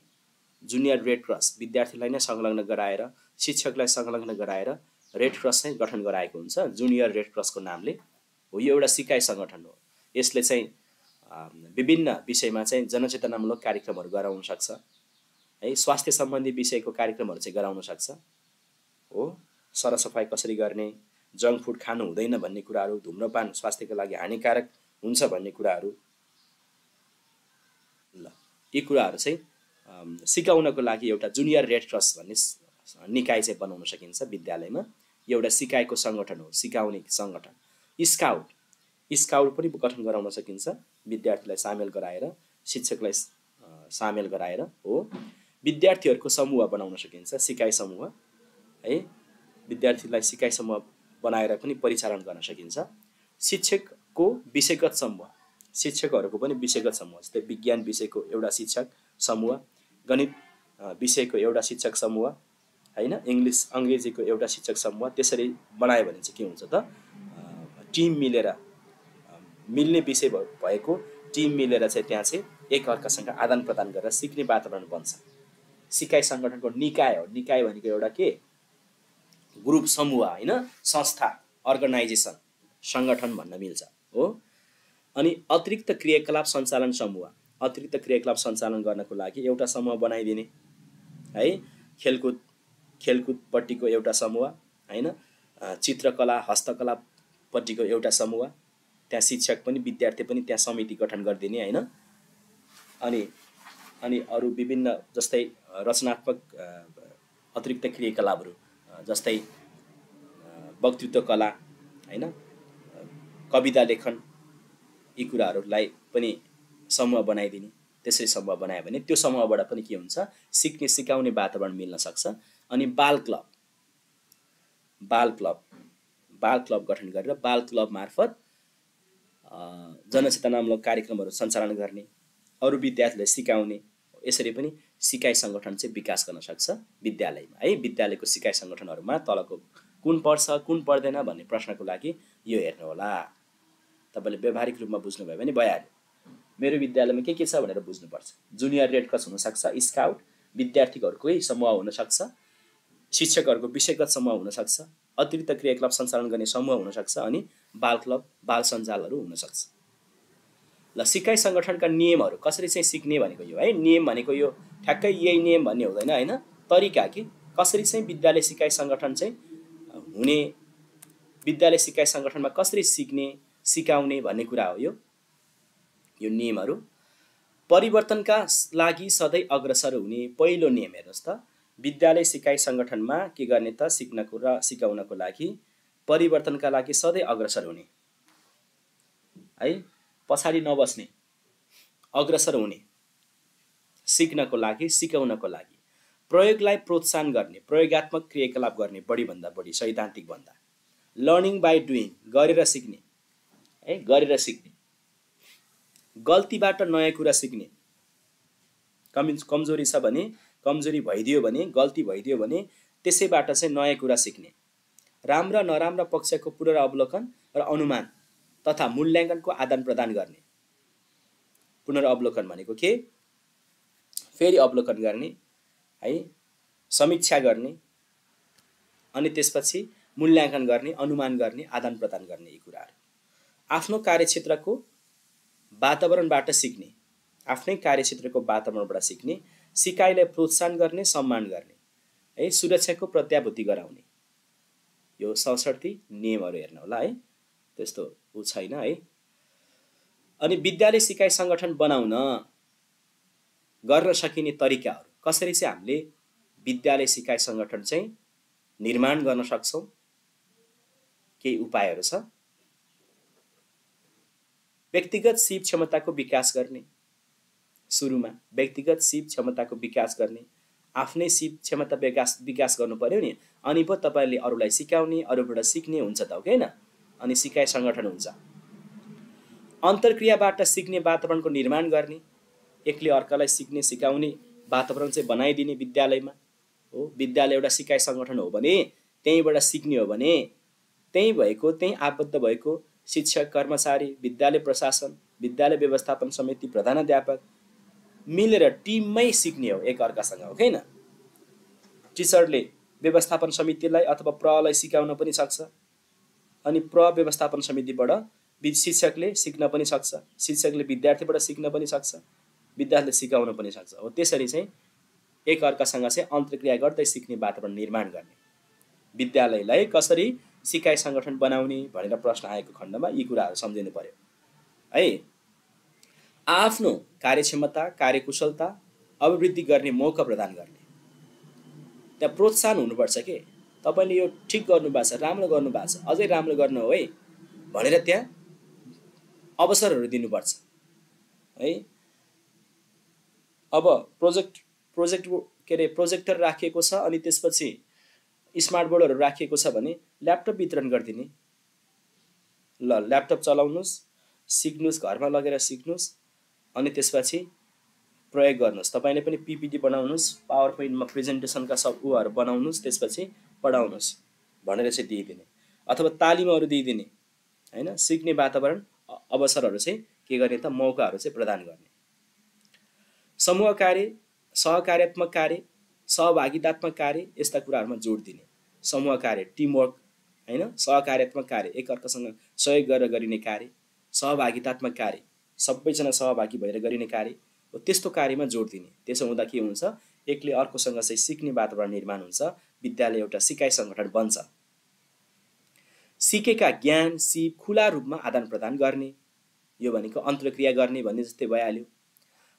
जुनियर रेड क्रस विद्यार्थीलाई नै संलग्न गराएर शिक्षकलाई संलग्न गराएर रेड क्रस चाहिँ गठन गराएको हुन्छ जुनियर रेड क्रसको नामले। हो यो एउटा सिकाइ सङ्गठन हो। यसले चाहिँ विभिन्न विषयमा चाहिँ जनचेतनामूलक कार्यक्रमहरू गराउन सक्छ। है स्वास्थ्य सम्बन्धी विषयको कार्यक्रमहरू चाहिँ गराउन सक्छ। हो सरसफाइ कसरी गर्ने? जङ्क फुड खानु हुँदैन भन्ने कुराहरू धुम्रपान स्वास्थ्यको लागि हानिकारक हुन्छ भन्ने कुराहरू ल यी कुराहरू चाहिँ सिकाउनको लागि एउटा जुनियर रेड क्रस भन्ने निकाय चाहिँ बनाउन सकिन्छ विद्यालयमा। एउटा सिकाइको सङ्गठन हो सिकाउने सङ्गठन। स्काउट स्काउट पनि गठन गराउन सकिन्छ विद्यार्थीलाई सामेल गराएर शिक्षकलाई सामेल गराएर हो। विद्यार्थीहरूको समूह बनाउन सकिन्छ सिकाइ समूह है। विद्यार्थीलाई सिकाइ समूह बनाएर पनि परिचालन गर्न सकिन्छ। शिक्षकको विषयगत समूह। शिक्षकहरूको पनि विषयगत समूह जस्तै विज्ञान विषयको एउटा शिक्षक समूह गणित विषयको एउटा शिक्षक समूह होइन इङ्ग्लिस अङ्ग्रेजीको एउटा शिक्षक समूह त्यसरी बनायो भने चाहिँ के हुन्छ त टिम मिलेर मिल्ने विषय भएको टिम मिलेर चाहिँ त्यहाँ चाहिँ एकअर्कासँग आदान प्रदान गरेर सिक्ने वातावरण बन्छ। सिकाइ सङ्गठनको निकाय हो। निकाय भनेको एउटा के? ग्रुप समूह होइन? संस्था अर्गनाइजेसन सङ्गठन भन्न मिल्छ हो? अनि अतिरिक्त क्रियाकलाप सञ्चालन समूह अतिरिक्त क्रियाकलाप सञ्चालन गर्नको लागि एउटा समूह बनाइदिने है? खेलकुद खेलकुदपट्टिको एउटा समूह होइन? चित्रकला हस्तकलापट्टिको एउटा समूह त्यहाँ शिक्षक पनि विद्यार्थी पनि त्यहाँ समिति गठन गरिदिने होइन? अनि अनि अरू विभिन्न जस्तै रचनात्मक अतिरिक्त क्रियाकलापहरू जस्तै वक्तृत्व कला होइन? कविता लेखन यी कुराहरूलाई पनि समूह बनाइदिने त्यसरी समूह बनायो भने त्यो समूहबाट पनि के हुन्छ? सिक्ने सिकाउने वातावरण मिल्न सक्छ। अनि बाल क्लब बाल क्लब बाल क्लब गठन गरेर बाल क्लब मार्फत जनचेतनामूलक कार्यक्रमहरू सञ्चालन गर्ने अरू विद्यार्थीलाई सिकाउने यसरी पनि सिकाइ सङ्गठन चाहिँ विकास गर्न सक्छ विद्यालयमा। है विद्यालयको सिकाइ सङ्गठनहरूमा तलको कुन पढ्छ कुन पढ्दैन भन्ने प्रश्नको लागि यो हेर्नु होला। तपाईँले व्यावहारिक रूपमा बुझ्नुभयो भने भइहाल्यो। मेरो विद्यालयमा के के छ भनेर बुझ्नुपर्छ। जुनियर रेड क्रस हुनसक्छ स्काउट विद्यार्थीहरूकै समूह हुनसक्छ शिक्षकहरूको विषयगत समूह हुनसक्छ अतिरिक्त क्रियाकलाप सञ्चालन गर्ने समूह हुनसक्छ अनि बाल क्लब बाल सञ्जालहरू हुनसक्छ। ल सिकाइ सङ्गठनका नियमहरू कसरी चाहिँ सिक्ने भनेको यो है? नियम भनेको यो ठ्याक्कै यही नियम भन्ने हुँदैन होइन? तरिका कि कसरी चाहिँ विद्यालय सिकाइ सङ्गठन चाहिँ हुने विद्यालय सिकाइ सङ्गठनमा कसरी सिक्ने सिकाउने भन्ने कुरा हो यो यो नियमहरू। परिवर्तनका लागि सधैँ अग्रसर हुने पहिलो नियम हेर्नुहोस् त। विद्यालय सिकाइ सङ्गठनमा के गर्ने त? सिक्नको र सिकाउनको लागि परिवर्तनका लागि सधैँ अग्रसर हुने। है? पछाडि नबस्ने अग्रसर हुने सिक्नको लागि सिकाउनको लागि प्रयोगलाई प्रोत्साहन गर्ने प्रयोगत्मक क्रियाकलाप गर्ने बढीभन्दा बढी सैद्धान्तिक भन्दा। लर्निङ बाई डुइङ गरेर सिक्ने है गरेर सिक्ने। गल्तीबाट नयाँ कुरा सिक्ने। कमि कमजोरी छ भने कमजोरी भइदियो भने गल्ती भइदियो भने त्यसैबाट चाहिँ नयाँ कुरा सिक्ने। राम्रा नराम्रा पक्षको पुनरावलोकन र अनुमान। तथा मूल्याङ्कनको आदान प्रदान गर्ने। पुनरावलोकन भनेको के? फेरि अवलोकन गर्ने है समीक्षा गर्ने अनि त्यसपछि मूल्याङ्कन गर्ने अनुमान गर्ने आदान प्रदान गर्ने यी कुराहरू। आफ्नो कार्यक्षेत्रको वातावरणबाट सिक्ने आफ्नै कार्यक्षेत्रको वातावरणबाट सिक्ने सिकाइलाई प्रोत्साहन गर्ने सम्मान गर्ने है सुरक्षाको प्रत्याभूति गराउने। यो सडसठी नियमहरू हेर्नु होला है त्यस्तो ऊ छैन है। अनि विद्यालय सिकाइ सङ्गठन बनाउन गर्न सकिने तरिकाहरू। कसरी चाहिँ हामीले विद्यालय सिकाइ सङ्गठन चाहिँ निर्माण गर्न सक्छौँ? केही उपायहरू छ? व्यक्तिगत सिप क्षमताको विकास गर्ने सुरुमा व्यक्तिगत सिप क्षमताको विकास गर्ने आफ्नै सिप क्षमता विकास विकास गर्नु पऱ्यो नि। अनि पो तपाईँले अरूलाई सिकाउने अरूबाट सिक्ने हुन्छ त हो होइन? अनि सिकाइ सङ्गठन हुन्छ। अन्तर्क्रियाबाट सिक्ने वातावरणको निर्माण गर्ने एकले अर्कालाई सिक्ने सिकाउने वातावरण चाहिँ बनाइदिने विद्यालयमा हो। विद्यालय एउटा सिकाइ सङ्गठन हो भने त्यहीँबाट सिक्ने हो भने त्यहीँ भएको त्यहीँ आबद्ध भएको शिक्षक कर्मचारी विद्यालय प्रशासन विद्यालय व्यवस्थापन समिति प्रधानाध्यापक मिलेर टिममै सिक्ने हो एकअर्कासँग हो कि टिचरले व्यवस्थापन समितिलाई अथवा प्रलाई सिकाउन पनि सक्छ। अनि प्र व्यवस्थापन समितिबाट शिक्षकले सिक्न पनि सक्छ। शिक्षकले विद्यार्थीबाट सिक्न पनि सक्छ। विद्यार्थीले सिकाउन पनि सक्छ। हो त्यसरी चाहिँ एकअर्कासँग चाहिँ अन्तर्क्रिया गर्दै सिक्ने वातावरण निर्माण गर्ने। विद्यालयलाई कसरी सिकाइ सङ्गठन बनाउने भनेर प्रश्न आएको खण्डमा यी कुराहरू सम्झिनु पर्यो। है आफ्नो कार्यक्षमता कार्यकुशलता अभिवृद्धि गर्ने मौका प्रदान गर्ने। त्यहाँ प्रोत्साहन हुनुपर्छ कि? तपाईँले यो ठिक गर्नुभएको छ राम्रो गर्नुभएको छ अझै राम्रो गर्नु हो भनेर त्यहाँ अवसरहरू दिनुपर्छ है। अब प्रोजेक्ट प्रोजेक्ट के अरे प्रोजेक्टर राखिएको छ अनि त्यसपछि स्मार्ट बोर्डहरू राखिएको छ भने ल्यापटप वितरण गरिदिने। ल ल्यापटप चलाउनुहोस् सिक्नुहोस् घरमा लगेर सिक्नुहोस् अनि त्यसपछि प्रयोग गर्नुहोस् तपाईँले पनि पिपिटी बनाउनुहोस् पावर पोइन्टमा प्रेजेन्टेसनका सब उहरू बनाउनुहोस् त्यसपछि पढाउनुहोस् भनेर चाहिँ दिइदिने अथवा तालिमहरू दिइदिने होइन? सिक्ने वातावरण अवसरहरू चाहिँ के गर्ने त? मौकाहरू चाहिँ प्रदान गर्ने। समूह कार्य सहकार्यात्मक कार्य सहभागितात्मक कार्य यस्ता कुराहरूमा जोड दिने। समूह कार्य टिमवर्क होइन? सहकार्यात्मक कार्य एकअर्कासँग सहयोग गरेर गरिने कार्य सहभागितात्मक कार्य सबैजना सहभागी भएर गरिने कार्य हो त्यस्तो कार्यमा जोड दिने। त्यसो हुँदा के हुन्छ? एकले अर्कोसँग चाहिँ सिक्ने वातावरण निर्माण हुन्छ। विद्यालय एउटा सिकाइ सङ्गठन बन्छ। सिकेका ज्ञान सिप खुला रूपमा आदान प्रदान गर्ने यो भनेको अन्तर्क्रिया गर्ने भन्ने जस्तै भइहाल्यो।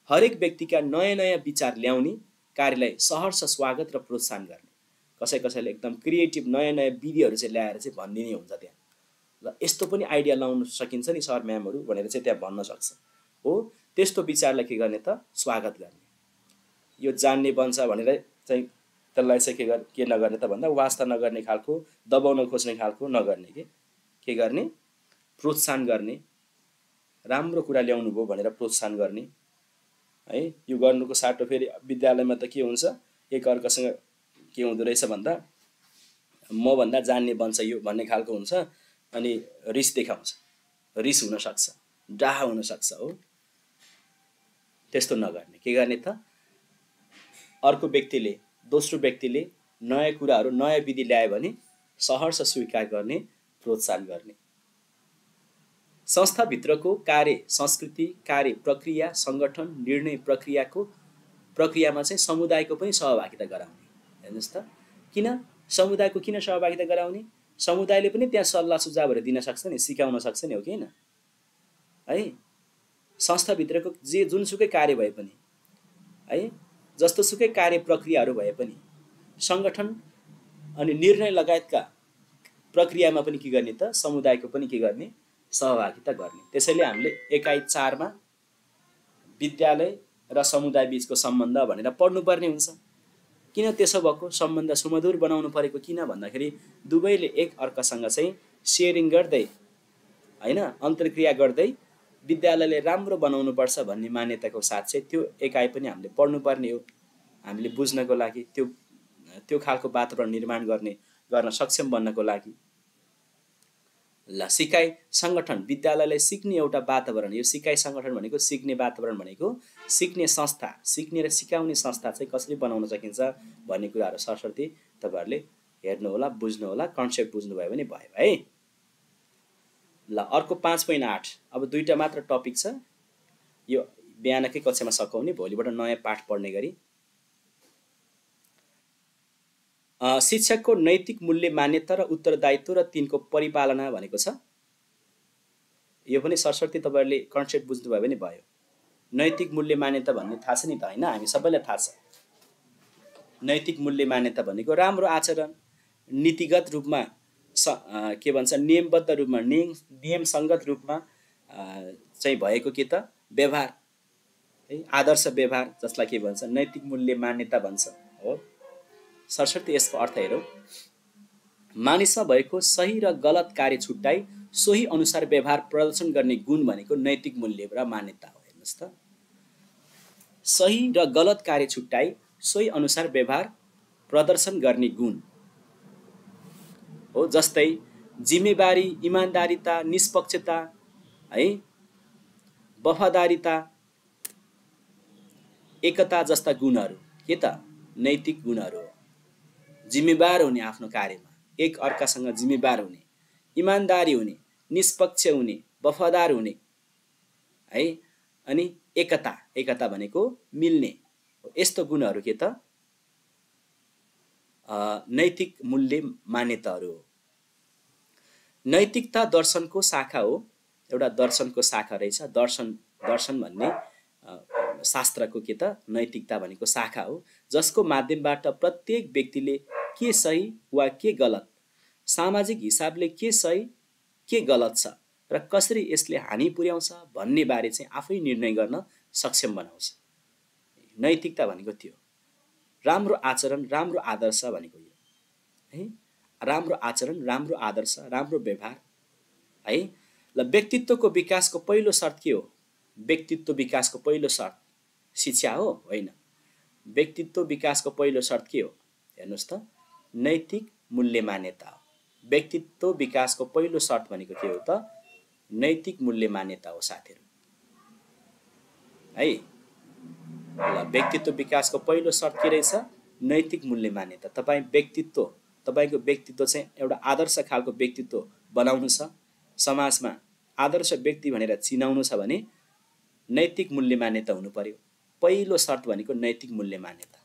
हरेक व्यक्तिका नयाँ नयाँ विचार ल्याउने कार्यलाई सहर्ष स्वागत र प्रोत्साहन गर्ने। कसै कसैले एकदम क्रिएटिभ नयाँ नयाँ विधिहरू चाहिँ ल्याएर चाहिँ भनिदिने हुन्छ त्यहाँ। ल यस्तो पनि आइडिया लाउन सकिन्छ नि सर म्यामहरू भनेर चाहिँ त्यहाँ भन्न सक्छ। हो त्यस्तो विचारलाई के गर्ने त? स्वागत गर्ने। यो जान्ने बन्छ भनेर चाहिँ त्यसलाई चाहिँ के गर्ने के नगर्ने त भन्दा वास्ता नगर्ने खालको दबाउन खोज्ने खालको नगर्ने के? के गर्ने? प्रोत्साहन गर्ने। राम्रो कुरा ल्याउनु भयो भनेर प्रोत्साहन गर्ने। है यो गर्नुको साटो फेरि विद्यालयमा त के हुन्छ? एक अर्कासँग के हुँदो रहेछ भन्दा मभन्दा जान्ने बन्छ यो भन्ने खालको हुन्छ अनि रिस देखाउँछ। रिस हुनसक्छ डाहा हुनसक्छ हो। त्यस्तो नगर्ने। के गर्ने त? अर्को व्यक्तिले दोस्रो व्यक्तिले नयाँ कुराहरू नयाँ विधि ल्यायो भने सहर्ष स्वीकार गर्ने प्रोत्साहन गर्ने। संस्थाभित्रको कार्य संस्कृति कार्य प्रक्रिया सङ्गठन निर्णय प्रक्रियाको प्रक्रियामा चाहिँ समुदायको पनि सहभागिता गराउने। हेर्नुहोस् त किन समुदायको किन सहभागिता गराउने? समुदायले पनि त्यहाँ सल्लाह सुझावहरू दिन सक्छ नि सिकाउन सक्छ नि हो कि होइन? है? संस्थाभित्रको जे जुनसुकै कार्य भए पनि है? जस्तोसुकै कार्य प्रक्रियाहरू भए पनि सङ्गठन अनि निर्णय लगायतका प्रक्रियामा पनि के गर्ने त समुदायको पनि के गर्ने सहभागिता गर्ने। त्यसैले हामीले एकाइ चारमा विद्यालय र समुदाय बिचको सम्बन्ध भनेर पढ्नुपर्ने हुन्छ। किन त्यसो भएको? सम्बन्ध सुमधुर बनाउनु परेको किन भन्दाखेरि दुवैले एक अर्कासँग चाहिँ सेयरिङ गर्दै होइन अन्तर्क्रिया गर्दै विद्यालयले राम्रो बनाउनुपर्छ भन्ने मान्यताको साथ चाहिँ त्यो एकाइ पनि हामीले पढ्नुपर्ने हो। हामीले बुझ्नको लागि त्यो त्यो खालको वातावरण निर्माण गर्ने गर्न सक्षम बन्नको लागि। ल सिकाइ सङ्गठन विद्यालयले सिक्ने एउटा वातावरण यो सिकाइ सङ्गठन भनेको सिक्ने वातावरण भनेको सिक्ने संस्था सिक्ने र सिकाउने संस्था चाहिँ कसरी बनाउन सकिन्छ भन्ने कुराहरू सरस्वती तपाईँहरूले हेर्नुहोला बुझ्नुहोला कन्सेप्ट बुझ्नुभयो भने भयो है। ल अर्को पाँच पोइन्ट आठ। अब दुईवटा मात्र टपिक छ। यो बिहानकै कक्षामा सकाउने भोलिबाट नयाँ पाठ पढ्ने गरी। शिक्षकको नैतिक मूल्य मान्यता र उत्तरदायित्व र तिनको परिपालना भनेको छ। यो पनि सरस्वती तपाईँहरूले कन्सेप्ट बुझ्नुभयो भने भयो। नैतिक मूल्य मान्यता भन्ने थाहा छ नि त होइन? हामी सबैलाई थाहा छ। नैतिक मूल्य मान्यता भनेको राम्रो आचरण नीतिगत रूपमा के भन्छ नियमबद्ध रूपमा नियम नियमसङ्गत रूपमा चाहिँ भएको के त? व्यवहार। है आदर्श व्यवहार जसलाई के भन्छ नैतिक मूल्य मान्यता भन्छ हो। सरस्वती यसको अर्थ हेरौँ। मानिसमा भएको सही र गलत कार्य छुट्टाइ सोही अनुसार व्यवहार प्रदर्शन गर्ने गुण भनेको नैतिक मूल्य र मान्यता हो हेर्नुहोस् त। सही र गलत कार्य छुट्टाइ सोही अनुसार व्यवहार प्रदर्शन गर्ने गुण। हो जस्तै जिम्मेवारी इमान्दारिता निष्पक्षता है? वफादारिता एकता जस्ता गुणहरू के त? नैतिक गुणहरू हो। जिम्मेवार हुने आफ्नो कार्यमा एक अर्कासँग जिम्मेवार हुने इमान्दारी हुने निष्पक्ष हुने वफादार हुने है? अनि एकता एकता भनेको मिल्ने यस्तो गुणहरू के त? नैतिक मूल्य मान्यताहरू हो। नैतिकता दर्शनको शाखा हो। एउटा दर्शनको शाखा रहेछ। दर्शन दर्शन भन्ने शास्त्रको के त? नैतिकता भनेको शाखा हो। जसको माध्यमबाट प्रत्येक व्यक्तिले के सही वा के गलत सामाजिक हिसाबले के सही के गलत छ र कसरी यसले हानि पुर्याउँछ भन्ने बारे चाहिँ आफै निर्णय गर्न सक्षम बनाउँछ। नैतिकता भनेको त्यो राम्रो आचरण राम्रो आदर्श भनेको यो। है? राम्रो आचरण राम्रो आदर्श राम्रो व्यवहार है? ल व्यक्तित्वको विकासको पहिलो शर्त के हो? व्यक्तित्व विकासको पहिलो शर्त शिक्षा हो होइन? व्यक्तित्व विकासको पहिलो शर्त के हो? हेर्नुहोस् त नैतिक मूल्य मान्यता हो। व्यक्तित्व विकासको पहिलो शर्त भनेको के हो त? नैतिक मूल्य मान्यता हो साथीहरू। है? ल व्यक्तित्व विकासको पहिलो शर्त के रहेछ? नैतिक मूल्य मान्यता। तपाईँ व्यक्तित्व तपाईँको व्यक्तित्व चाहिँ एउटा आदर्श खालको व्यक्तित्व बनाउनु छ। समाजमा आदर्श व्यक्ति भनेर चिनाउनु छ भने नैतिक मूल्य मान्यता हुनु पर्यो। पहिलो शर्त भनेको नैतिक मूल्य मान्यता।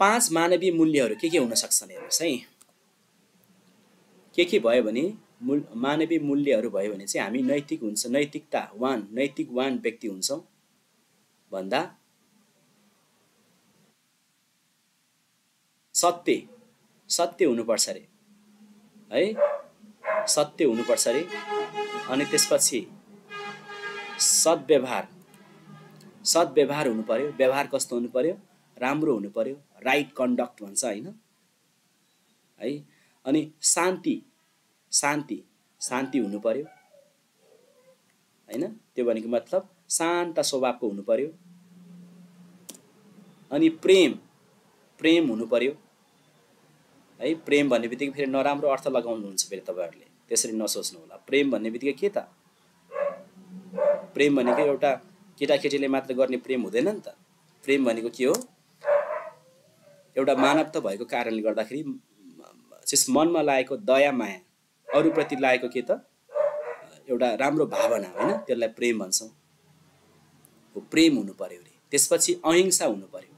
पाँच मानवीय मूल्यहरू के के हुन सक्छन् हेर्नुहोस् है। के के भयो भने मूल मानवीय मूल्यहरू भयो भने चाहिँ हामी नैतिक हुन्छ नैतिकता वान नैतिक वान व्यक्ति हुन्छौँ। भन्दा सत्य सत्य हुनुपर्छ अरे। है? सत्य हुनुपर्छ अरे। अनि त्यसपछि सद्व्यवहार। सद्व्यवहार हुनु पर्यो व्यवहार कस्तो हुनु पर्यो राम्रो हुनु पर्यो राइट कन्डक्ट भन्छ होइन? है? अनि शान्ति शान्ति शान्ति हुनु पर्यो होइन? त्यो भनेको मतलब शान्त स्वभावको हुनु पर्यो अनि प्रेम प्रेम हुनु पर्यो है प्रेम भन्ने बित्तिकै फेरि नराम्रो अर्थ लगाउनुहुन्छ फेरि तपाईँहरूले। त्यसरी नसोच्नु होला। प्रेम भन्ने बित्तिकै के त? प्रेम भनेको एउटा केटाकेटीले मात्र गर्ने प्रेम हुँदैन नि त। प्रेम भनेको के हो? एउटा मानवता भएको कारणले गर्दाखेरि चिज मनमा लागेको दया माया अरूप्रति लागेको के त? एउटा राम्रो भावना होइन त्यसलाई प्रेम भन्छौँ। प्रेम हुनु पर्यो अरे। त्यसपछि अहिंसा हुनु पर्यो।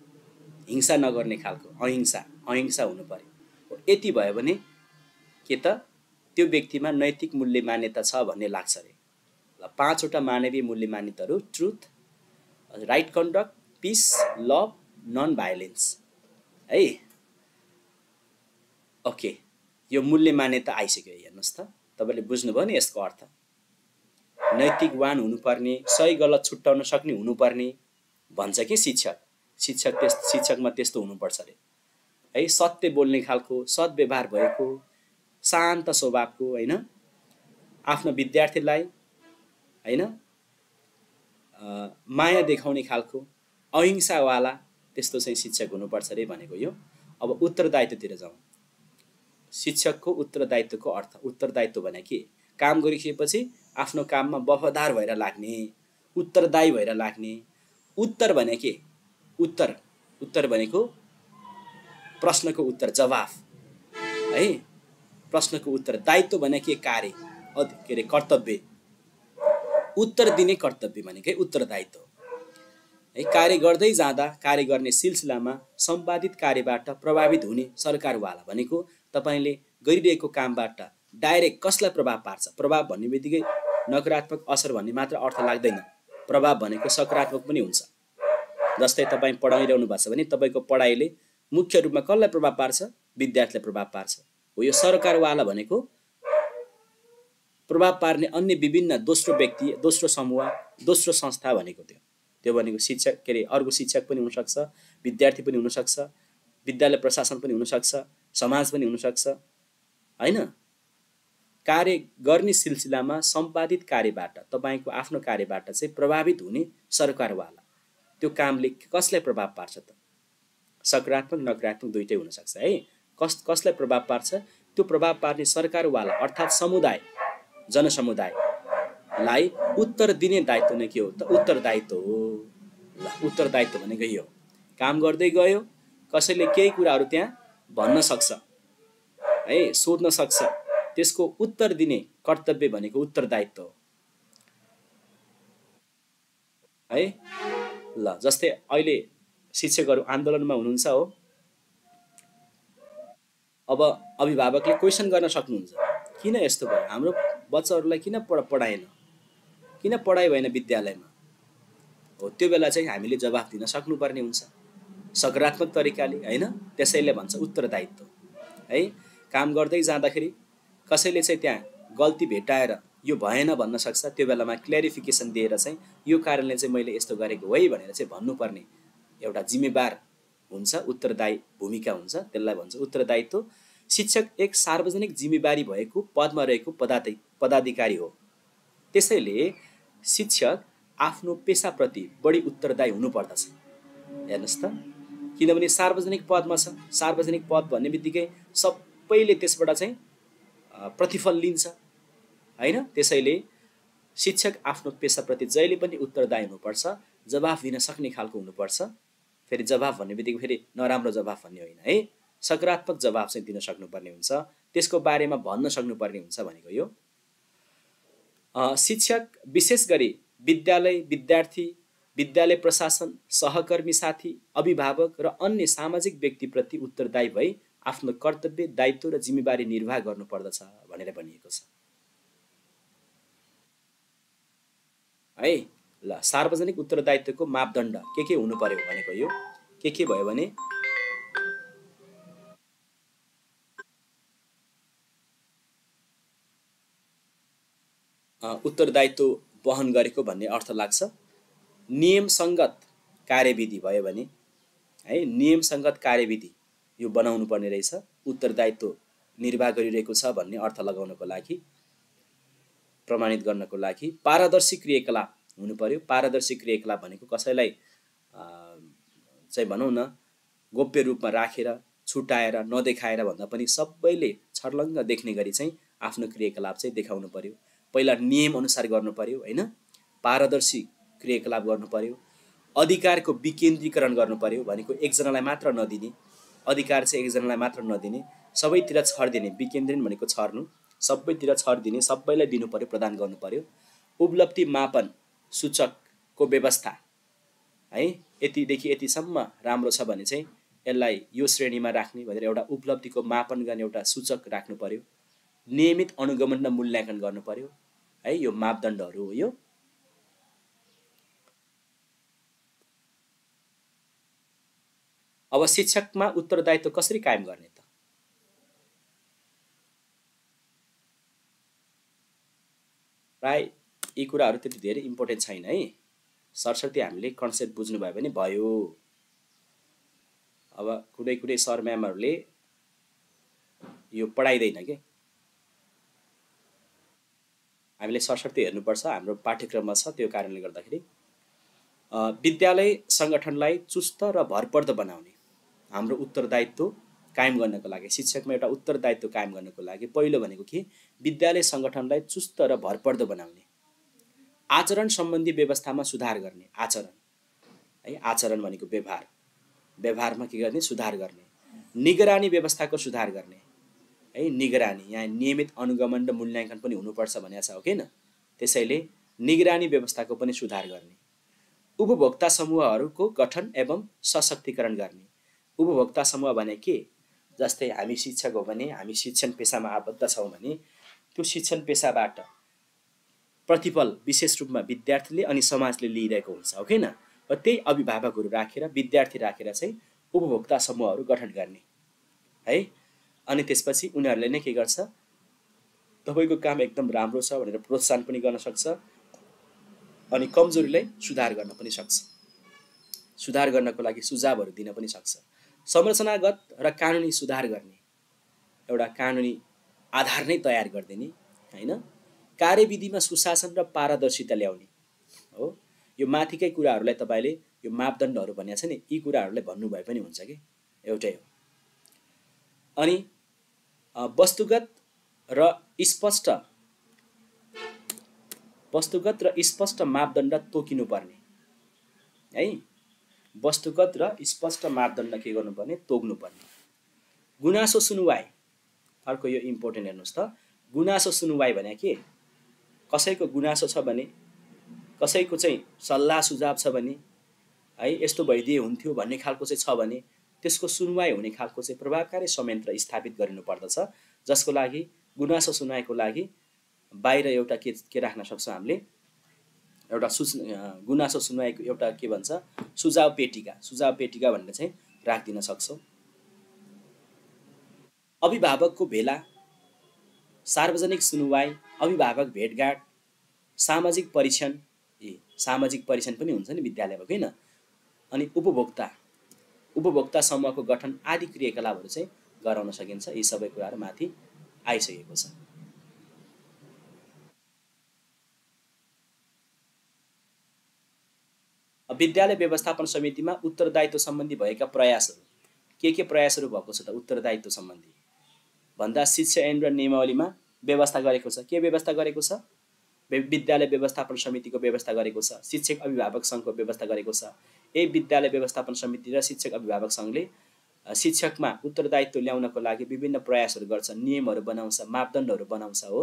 हिंसा नगर्ने खालको अहिंसा अहिंसा हुनु पर्यो। हो यति भयो भने के त? त्यो व्यक्तिमा नैतिक मूल्य मान्यता छ भन्ने लाग्छ अरे। ल पाँचवटा मानवीय मूल्य मान्यताहरू truth right conduct peace love non violence है? ओके यो मूल्य मान्यता आइसक्यो हेर्नुहोस् त। तपाईँले बुझ्नुभयो नि यसको अर्थ। नैतिकवान हुनुपर्ने सही गलत छुट्याउन सक्ने हुनुपर्ने भन्छ कि शिक्षक? शिक्षक त्यस शिक्षकमा त्यस्तो हुनुपर्छ अरे। है सत्य बोल्ने खालको सद्व्यवहार भएको शान्त स्वभावको होइन? आफ्नो विद्यार्थीलाई होइन? माया देखाउने खालको अहिंसावाला त्यस्तो चाहिँ शिक्षक हुनुपर्छ अरे भनेको यो। अब उत्तरदायित्वतिर जाउँ। शिक्षकको उत्तरदायित्वको अर्थ उत्तरदायित्व भने के? काम गरिसकेपछि आफ्नो काममा वफादार भएर लाग्ने उत्तरदायी भएर लाग्ने। उत्तर भने के? उत्तर। उत्तर भनेको प्रश्नको उत्तर जवाफ। है? प्रश्नको उत्तर दायित्व भने के? कार्य। के अरे? कर्तव्य। उत्तर दिने कर्तव्य भनेकै उत्तरदायित्व है? कार्य गर्दै जाँदा कार्य गर्ने सिलसिलामा सम्पादित कार्यबाट प्रभावित हुने सरकारवाला भनेको तपाईँले गरिरहेको कामबाट डाइरेक्ट कसलाई प्रभाव पार्छ? प्रभाव भन्ने बित्तिकै नकारात्मक असर भन्ने मात्र अर्थ लाग्दैन। प्रभाव भनेको सकारात्मक पनि हुन्छ। जस्तै तपाईँ पढाइरहनु भएको छ भने तपाईँको पढाइले मुख्य रूपमा कसलाई प्रभाव पार्छ? विद्यार्थीलाई प्रभाव पार्छ। हो यो सरकारवाला भनेको प्रभाव पार्ने अन्य विभिन्न दोस्रो व्यक्ति दोस्रो समूह दोस्रो संस्था भनेको त्यो। त्यो भनेको शिक्षक के अरे अर्को शिक्षक पनि हुनसक्छ विद्यार्थी पनि हुनसक्छ विद्यालय प्रशासन पनि हुनसक्छ समाज पनि हुनसक्छ होइन? कार्य गर्ने सिलसिलामा सम्पादित कार्यबाट तपाईँको आफ्नो कार्यबाट चाहिँ प्रभावित हुने सरकारवाला। त्यो कामले कसलाई प्रभाव पार्छ त? सकारात्मक नकारात्मक दुइटै हुनसक्छ है? कस कसलाई प्रभाव पार्छ? त्यो प्रभाव पार्ने सरकारवाला अर्थात् समुदाय जनसमुदायलाई उत्तर दिने दायित्व नै के हो? त उत्तरदायित्व हो। ल उत्तरदायित्व भनेको यो काम गर्दै गयो कसैले केही कुराहरू त्यहाँ भन्न सक्छ है? सोध्न सक्छ। त्यसको उत्तर दिने कर्तव्य भनेको उत्तरदायित्व हो। है? ल जस्तै अहिले शिक्षकहरू आन्दोलनमा हुनुहुन्छ हो। अब अभिभावकले क्वेसन गर्न सक्नुहुन्छ। किन यस्तो भयो? हाम्रो बच्चाहरूलाई किन पढ पढाएन? किन पढाइ भएन विद्यालयमा? हो त्यो बेला चाहिँ हामीले जवाफ दिन सक्नुपर्ने हुन्छ। सकारात्मक तरिकाले होइन? त्यसैले भन्छ उत्तरदायित्व। है काम गर्दै जाँदाखेरि कसैले चाहिँ त्यहाँ गल्ती भेटाएर यो भएन भन्न सक्छ त्यो बेलामा क्ल्यारिफिकेसन दिएर चाहिँ यो कारणले चाहिँ मैले यस्तो गरेको है भनेर चाहिँ भन्नुपर्ने एउटा जिम्मेवार हुन्छ उत्तरदायी भूमिका हुन्छ त्यसलाई भन्छ उत्तरदायित्व। शिक्षक एक सार्वजनिक जिम्मेवारी भएको पदमा रहेको पदाधि पदाधिकारी हो। त्यसैले शिक्षक आफ्नो पेसाप्रति बढी उत्तरदायी हुनुपर्दछ। हेर्नुहोस् त किनभने सार्वजनिक पदमा छ। सार्वजनिक पद भन्ने बित्तिकै सबैले त्यसबाट चाहिँ प्रतिफल लिन्छ। होइन? त्यसैले शिक्षक आफ्नो पेसाप्रति जहिले पनि उत्तरदायी हुनुपर्छ जवाफ दिन सक्ने खालको हुनुपर्छ। फेरि जवाफ भन्ने बित्तिकै फेरि नराम्रो जवाफ भन्ने होइन है? सकारात्मक जवाब चाहिँ दिन सक्नुपर्ने हुन्छ। त्यसको बारेमा भन्न सक्नुपर्ने हुन्छ भनेको यो। शिक्षक विशेष गरी विद्यालय विद्यार्थी विद्यालय प्रशासन सहकर्मी साथी अभिभावक र अन्य सामाजिक व्यक्तिप्रति उत्तरदायी भई आफ्नो कर्तव्य दायित्व र जिम्मेवारी निर्वाह गर्नुपर्दछ भनेर भनिएको छ। है? ल सार्वजनिक उत्तरदायित्वको मापदण्ड के के हुनु पर्यो भनेको यो? के के भयो भने? उत्तरदायित्व वहन गरेको भन्ने अर्थ लाग्छ। नियमसङ्गत कार्यविधि भयो भने है नियमसङ्गत कार्यविधि यो बनाउनु पर्ने रहेछ। उत्तरदायित्व निर्वाह गरिरहेको छ भन्ने अर्थ लगाउनको लागि प्रमाणित गर्नको लागि पारदर्शी क्रियाकलाप हुनु पर्यो पारदर्शी क्रियाकलाप भनेको कसैलाई चाहिँ भनौँ न गोप्य रूपमा राखेर छुट्याएर नदेखाएर भन्दा पनि सबैले छर्लङ्ग देख्ने गरी चाहिँ आफ्नो क्रियाकलाप चाहिँ देखाउनु पर्यो पहिला नियम अनुसार गर्नु पर्यो होइन? पारदर्शी क्रियाकलाप गर्नु पर्यो अधिकारको विकेन्द्रीकरण गर्नु पर्यो भनेको एकजनालाई मात्र नदिने। अधिकार चाहिँ एकजनालाई मात्र नदिने। सबैतिर छरिदिने विकेन्द्रण भनेको छर्नु। सबैतिर छरिदिने सबैलाई दिनु पर्यो प्रदान गर्नु पर्यो उपलब्धि मापन सूचकको व्यवस्था है? यतिदेखि यतिसम्म राम्रो छ भने चाहिँ यसलाई यो श्रेणीमा राख्ने भनेर एउटा उपलब्धिको मापन गर्ने एउटा सूचक राख्नु पर्यो। नियमित अनुगमन र मूल्याङ्कन गर्नु पर्यो है? यो मापदण्डहरू हो यो। अब शिक्षकमा उत्तरदायित्व कसरी कायम गर्ने त? प्राय यी कुराहरू त्यति धेरै इम्पोर्टेन्ट छैन है। सरस्वती हामीले कन्सेप्ट बुझ्नुभयो भने भयो। अब कुनै कुनै सर म्यामहरूले यो पढाइँदैन कि? हामीले सरस्वती हेर्नुपर्छ हाम्रो पाठ्यक्रममा छ त्यो कारणले गर्दाखेरि। विद्यालय सङ्गठनलाई चुस्त र भरपर्दो बनाउने। हाम्रो उत्तरदायित्व कायम गर्नको लागि शिक्षकमा एउटा उत्तरदायित्व कायम गर्नको लागि पहिलो भनेको के? विद्यालय सङ्गठनलाई चुस्त र भरपर्दो बनाउने। आचरण सम्बन्धी व्यवस्थामा सुधार गर्ने आचरण। है आचरण भनेको व्यवहार। व्यवहारमा के गर्ने? सुधार गर्ने। निगरानी व्यवस्थाको सुधार गर्ने। है निगरानी यहाँ नियमित अनुगमन र मूल्याङ्कन पनि हुनुपर्छ भनेको छ हो त्यसैले निगरानी व्यवस्थाको पनि सुधार गर्ने। उपभोक्ता समूहहरूको गठन एवं सशक्तिकरण गर्ने। उपभोक्ता समूह भने के? जस्तै हामी शिक्षक हो भने हामी शिक्षण पेसामा आबद्ध छौँ भने त्यो शिक्षण पेसाबाट प्रतिफल विशेष रूपमा विद्यार्थीले अनि समाजले लिइरहेको हुन्छ हो किन र त्यही अभिभावकहरू राखेर विद्यार्थी राखेर चाहिँ उपभोक्ता समूहहरू गठन गर्ने है? अनि त्यसपछि उनीहरूले नै के गर्छ? तपाईँको काम एकदम राम्रो छ भनेर प्रोत्साहन पनि गर्न सक्छ अनि कमजोरीलाई सुधार गर्न पनि सक्छ। सुधार गर्नको लागि सुझावहरू दिन पनि सक्छ। संरचनागत र कानुनी सुधार गर्ने एउटा कानुनी आधार नै तयार गरिदिने होइन? कार्यविधिमा सुशासन र पारदर्शिता ल्याउने हो। यो माथिकै कुराहरूलाई तपाईँले यो मापदण्डहरू भनेको छ नि यी कुराहरूलाई भन्नुभए पनि हुन्छ कि? एउटै हो। अनि वस्तुगत र स्पष्ट वस्तुगत र स्पष्ट मापदण्ड तोकिनु पर्ने है? वस्तुगत र स्पष्ट मापदण्ड के गर्नुपर्ने? तोक्नु पर्ने गुनासो सुनुवाई। अर्को यो इम्पोर्टेन्ट हेर्नुहोस् त। गुनासो सुनुवाई भने के? कसैको गुनासो छ भने कसैको चाहिँ सल्लाह सुझाव छ भने है यस्तो भइदिए हुन्थ्यो भन्ने खालको चाहिँ छ भने त्यसको सुनवाई हुने खालको चाहिँ प्रभावकारी संयन्त्र स्थापित गरिनु पर्दछ जसको लागि गुनासो सुनाइको लागि बाहिर एउटा के के राख्न सक्छौँ हामीले? एउटा सुच गुनासो सुनवाईको एउटा के भन्छ? सुझाव पेटिका सुझाव पेटिका भनेर चाहिँ राखिदिन सक्छौँ। अभिभावकको भेला सार्वजनिक सुनवाई अभिभावक भेटघाट सामाजिक परीक्षण ए सामाजिक परीक्षण पनि हुन्छ नि विद्यालयमा किन अनि उपभोक्ता उपभोक्ता समूहको गठन आदि क्रियाकलापहरू चाहिँ गराउन सकिन्छ। यी सबै कुराहरू माथि आइसकेको छ। विद्यालय व्यवस्थापन समितिमा उत्तरदायित्व सम्बन्धी भएका प्रयासहरू के के प्रयासहरू भएको छ त उत्तरदायित्व सम्बन्धी? भन्दा शिक्षा ऐन र नियमावलीमा व्यवस्था गरेको छ। के व्यवस्था गरेको छ? विद्यालय व्यवस्थापन समितिको व्यवस्था गरेको छ। शिक्षक अभिभावक सङ्घको व्यवस्था गरेको छ। यही विद्यालय व्यवस्थापन समिति र शिक्षक अभिभावक सङ्घले शिक्षकमा उत्तरदायित्व ल्याउनको लागि विभिन्न प्रयासहरू गर्छ नियमहरू बनाउँछ मापदण्डहरू बनाउँछ हो।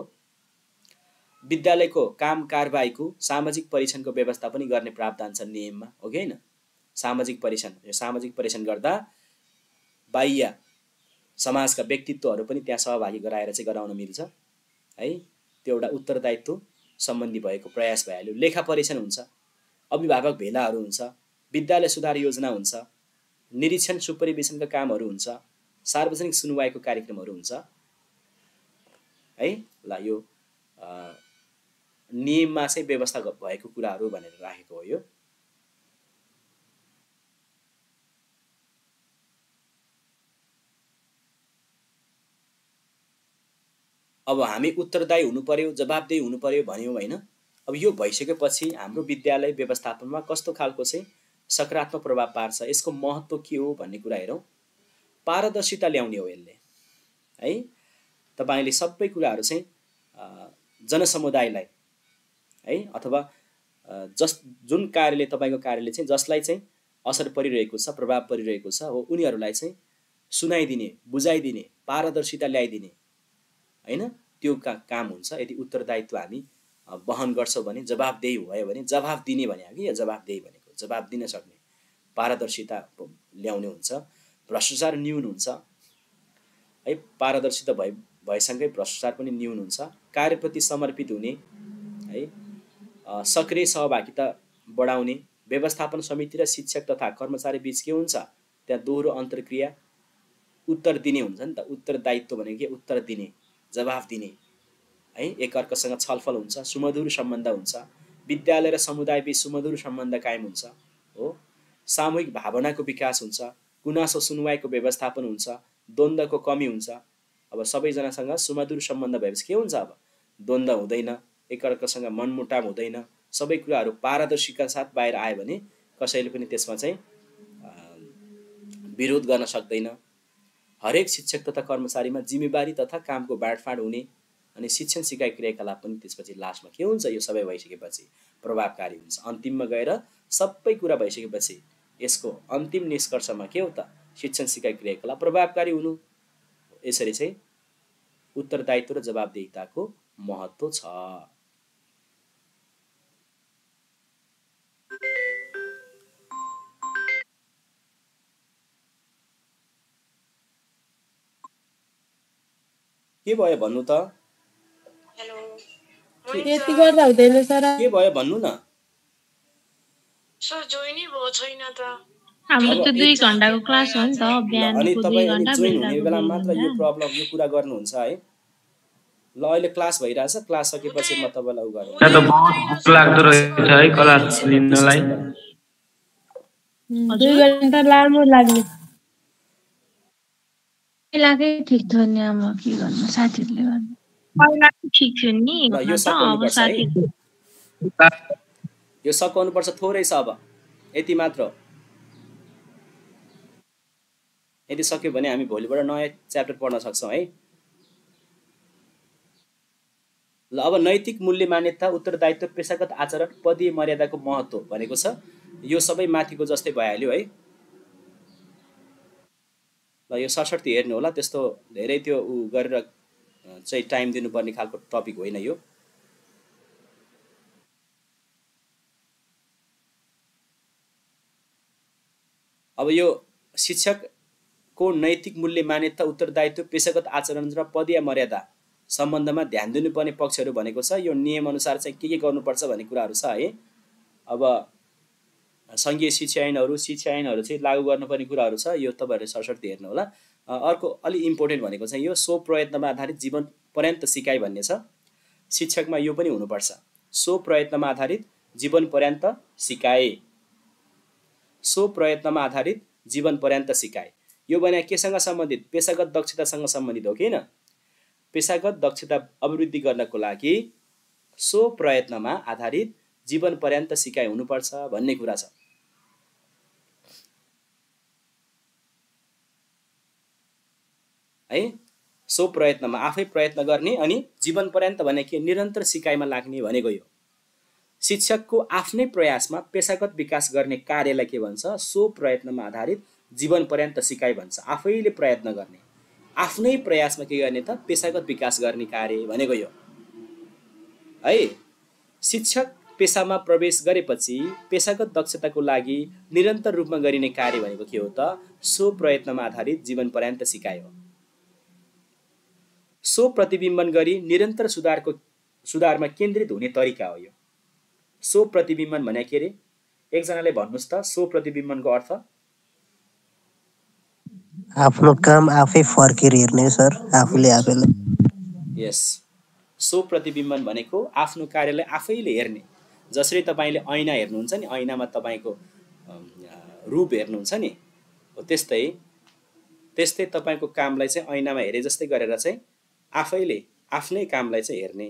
विद्यालयको काम कारबाहीको सामाजिक परीक्षणको व्यवस्था पनि गर्ने प्रावधान छ नियममा हो कि होइन? सामाजिक परीक्षण सामाजिक परीक्षण गर्दा बाह्य समाजका व्यक्तित्वहरू पनि त्यहाँ सहभागी गराएर चाहिँ गराउन मिल्छ। है? त्यो एउटा उत्तरदायित्व सम्बन्धी भएको प्रयास भइहाल्यो। लेखा परीक्षण हुन्छ अभिभावक भेलाहरू हुन्छ विद्यालय सुधार योजना हुन्छ निरीक्षण सुपरिवेशनका कामहरू हुन्छ सार्वजनिक सुनवाईको कार्यक्रमहरू हुन्छ। है? ल यो नियममा चाहिँ व्यवस्था भएको कुराहरू भनेर राखेको हो यो। अब हामी उत्तरदायी हुनु पर्यो जवाबदेही हुनु पर्यो भन्यौँ होइन। अब यो भइसकेपछि हाम्रो विद्यालय व्यवस्थापनमा कस्तो खालको चाहिँ सकारात्मक प्रभाव पार्छ यसको महत्त्व के हो भन्ने कुरा हेरौँ। पारदर्शिता ल्याउने हो यसले है। तपाईँले सबै कुराहरू चाहिँ जनसमुदायलाई है अथवा जस जुन कार्यले तपाईँको कार्यले चाहिँ जसलाई चाहिँ असर परिरहेको छ प्रभाव परिरहेको छ हो उनीहरूलाई चाहिँ सुनाइदिने बुझाइदिने पारदर्शिता ल्याइदिने होइन? त्यो का काम हुन्छ। यदि उत्तरदायित्व हामी वहन गर्छौँ भने जवाबदेही भयो भने जवाब दिने भने कि या जवाबदेही भनेको? जवाब दिन सक्ने पारदर्शिता ल्याउने हुन्छ। भ्रष्टाचार न्यून हुन्छ। है पारदर्शिता भए भएसँगै भ्रष्टाचार पनि न्यून हुन्छ। कार्यप्रति समर्पित हुने है सक्रिय सहभागिता बढाउने व्यवस्थापन समिति र शिक्षक तथा कर्मचारी बिच के हुन्छ? त्यहाँ दोहोरो अन्तर्क्रिया। उत्तर दिने हुन्छ नि त। उत्तरदायित्व भनेको के? उत्तर दिने। जवाफ दिने। है? एकअर्कासँग छलफल हुन्छ सुमधुर सम्बन्ध हुन्छ। विद्यालय र समुदाय बिच सुमधुर सम्बन्ध कायम हुन्छ हो? सामूहिक भावनाको विकास हुन्छ गुनासो सुनवाईको व्यवस्थापन हुन्छ द्वन्द्वको कमी हुन्छ। अब सबैजनासँग सुमधुर सम्बन्ध भएपछि के हुन्छ अब? द्वन्द्व हुँदैन एकअर्कासँग मनमुटाव हुँदैन सबै कुराहरू पारदर्शीका साथ बाहिर आयो भने कसैले पनि त्यसमा चाहिँ विरोध गर्न सक्दैन। हरेक शिक्षक तथा कर्मचारीमा जिम्मेवारी तथा कामको बाँडफाँड हुने अनि शिक्षण सिकाइ क्रियाकलाप पनि त्यसपछि लास्टमा के हुन्छ? यो सबै भइसकेपछि प्रभावकारी हुन्छ। अन्तिममा गएर सबै कुरा भइसकेपछि यसको अन्तिम निष्कर्षमा के हो त? शिक्षण सिकाइ क्रियाकलाप प्रभावकारी हुनु। यसरी चाहिँ उत्तरदायित्व र जवाबदेहिताको महत्त्व छ। के भयो भन्नु त? त्यति गर्दा हुँदैन सर? के भयो भन्नु न? सर जोइनै भएको छैन त। हाम्रो अब त दुई एक- घन्टाको क्लास हो नि त ल, अनि बिहानको दुई तपाईँ अनि घन्टा जोइन हुने बेलुकाको बेला दुई मात्र यो घन्टा प्रब्लम यो कुरा गर्नुहुन्छ है। ल अहिले क्लास भइरहेछ क्लास सकेपछि म तपाईँलाई उ गरेँ त्यहाँ त बहुत भोक लाग्दो रहेछ है क्लास लिनलाई। दुई घन्टा लामो लाग्ने पहिलाकै ठिक थियो नि अब के गर्नु साथीहरूले गर्नु पहिला ठिक थियो नि यो यो सकाउनुपर्छ थोरै छ अब यति मात्र यदि सक्यो भने हामी भोलिबाट नयाँ च्याप्टर पढ्न सक्छौँ है ल अब नैतिक मूल्य मान्यता उत्तरदायित्व पेसागत आचरण पदीय मर्यादाको महत्त्व भनेको छ। यो सबै माथिको जस्तै भइहाल्यो है? ल यो सशर्ती हेर्नु होला। त्यस्तो धेरै त्यो उ गरेर चाहिँ टाइम दिनुपर्ने खालको टपिक होइन यो। अब यो शिक्षकको नैतिक मूल्य मान्यता उत्तरदायित्व पेसागत आचरण र पदीय मर्यादा सम्बन्धमा ध्यान दिनुपर्ने पक्षहरू भनेको छ। यो नियमअनुसार चाहिँ के के गर्नुपर्छ भन्ने कुराहरू छ है। अब सङ्घीय शिक्षा ऐनहरू शिक्षा ऐनहरू चाहिँ लागू गर्नुपर्ने कुराहरू छ। यो तपाईँहरूले सरसर्ती हेर्नु होला अ, अर्को अलिक इम्पोर्टेन्ट भनेको चाहिँ यो सो प्रयत्नमा आधारित जीवन पर्यान्त सिकाइ भन्ने छ। शिक्षकमा यो पनि हुनुपर्छ। सो प्रयत्नमा आधारित जीवन पर्यान्त सिकाए सो प्रयत्नमा आधारित जीवन पर्यान्त सिकाए यो भने केसँग सम्बन्धित? पेसागत दक्षतासँग सम्बन्धित हो किन पेसागत दक्षता अभिवृद्धि गर्नको लागि सो प्रयत्नमा आधारित जीवन पर्यान्त सिकाइ हुनुपर्छ भन्ने कुरा छ। है? सो प्रयत्नमा आफै प्रयत्न गर्ने अनि जीवन पर्यान्त भने के निरन्तर सिकाइमा लाग्ने भनेको यो। शिक्षकको आफ्नै प्रयासमा पेसागत विकास गर्ने कार्यलाई के भन्छ? सो प्रयत्नमा आधारित जीवन पर्यान्त सिकाइ भन्छ। आफैले प्रयत्न गर्ने। आफ्नै प्रयासमा के गर्ने त? पेसागत विकास गर्ने कार्य भनेको यो। है? शिक्षक पेसामा प्रवेश गरेपछि पेसागत दक्षताको लागि निरन्तर रूपमा गरिने कार्य भनेको के हो त? सो प्रयत्नमा आधारित जीवन पर्यान्त सिकाइ हो। सो प्रतिबिम्बन गरी निरन्तर सुधारको सुधारमा केन्द्रित हुने तरिका हो यो। सो प्रतिबिम्बन भने के अरे एकजनाले भन्नुहोस् त सो प्रतिबिम्बनको अर्थ? आफ्नो काम आफै फर्केर हेर्ने सर। आफूले आफैलाई। यस सो प्रतिबिम्बन भनेको आफ्नो कार्यलाई आफैले हेर्ने। जसरी तपाईँले ऐना हेर्नुहुन्छ नि ऐनामा तपाईँको रूप हेर्नुहुन्छ नि हो त्यस्तै त्यस्तै तपाईँको कामलाई चाहिँ ऐनामा हेरे जस्तै गरेर चाहिँ आफैले आफ्नै कामलाई चाहिँ हेर्ने।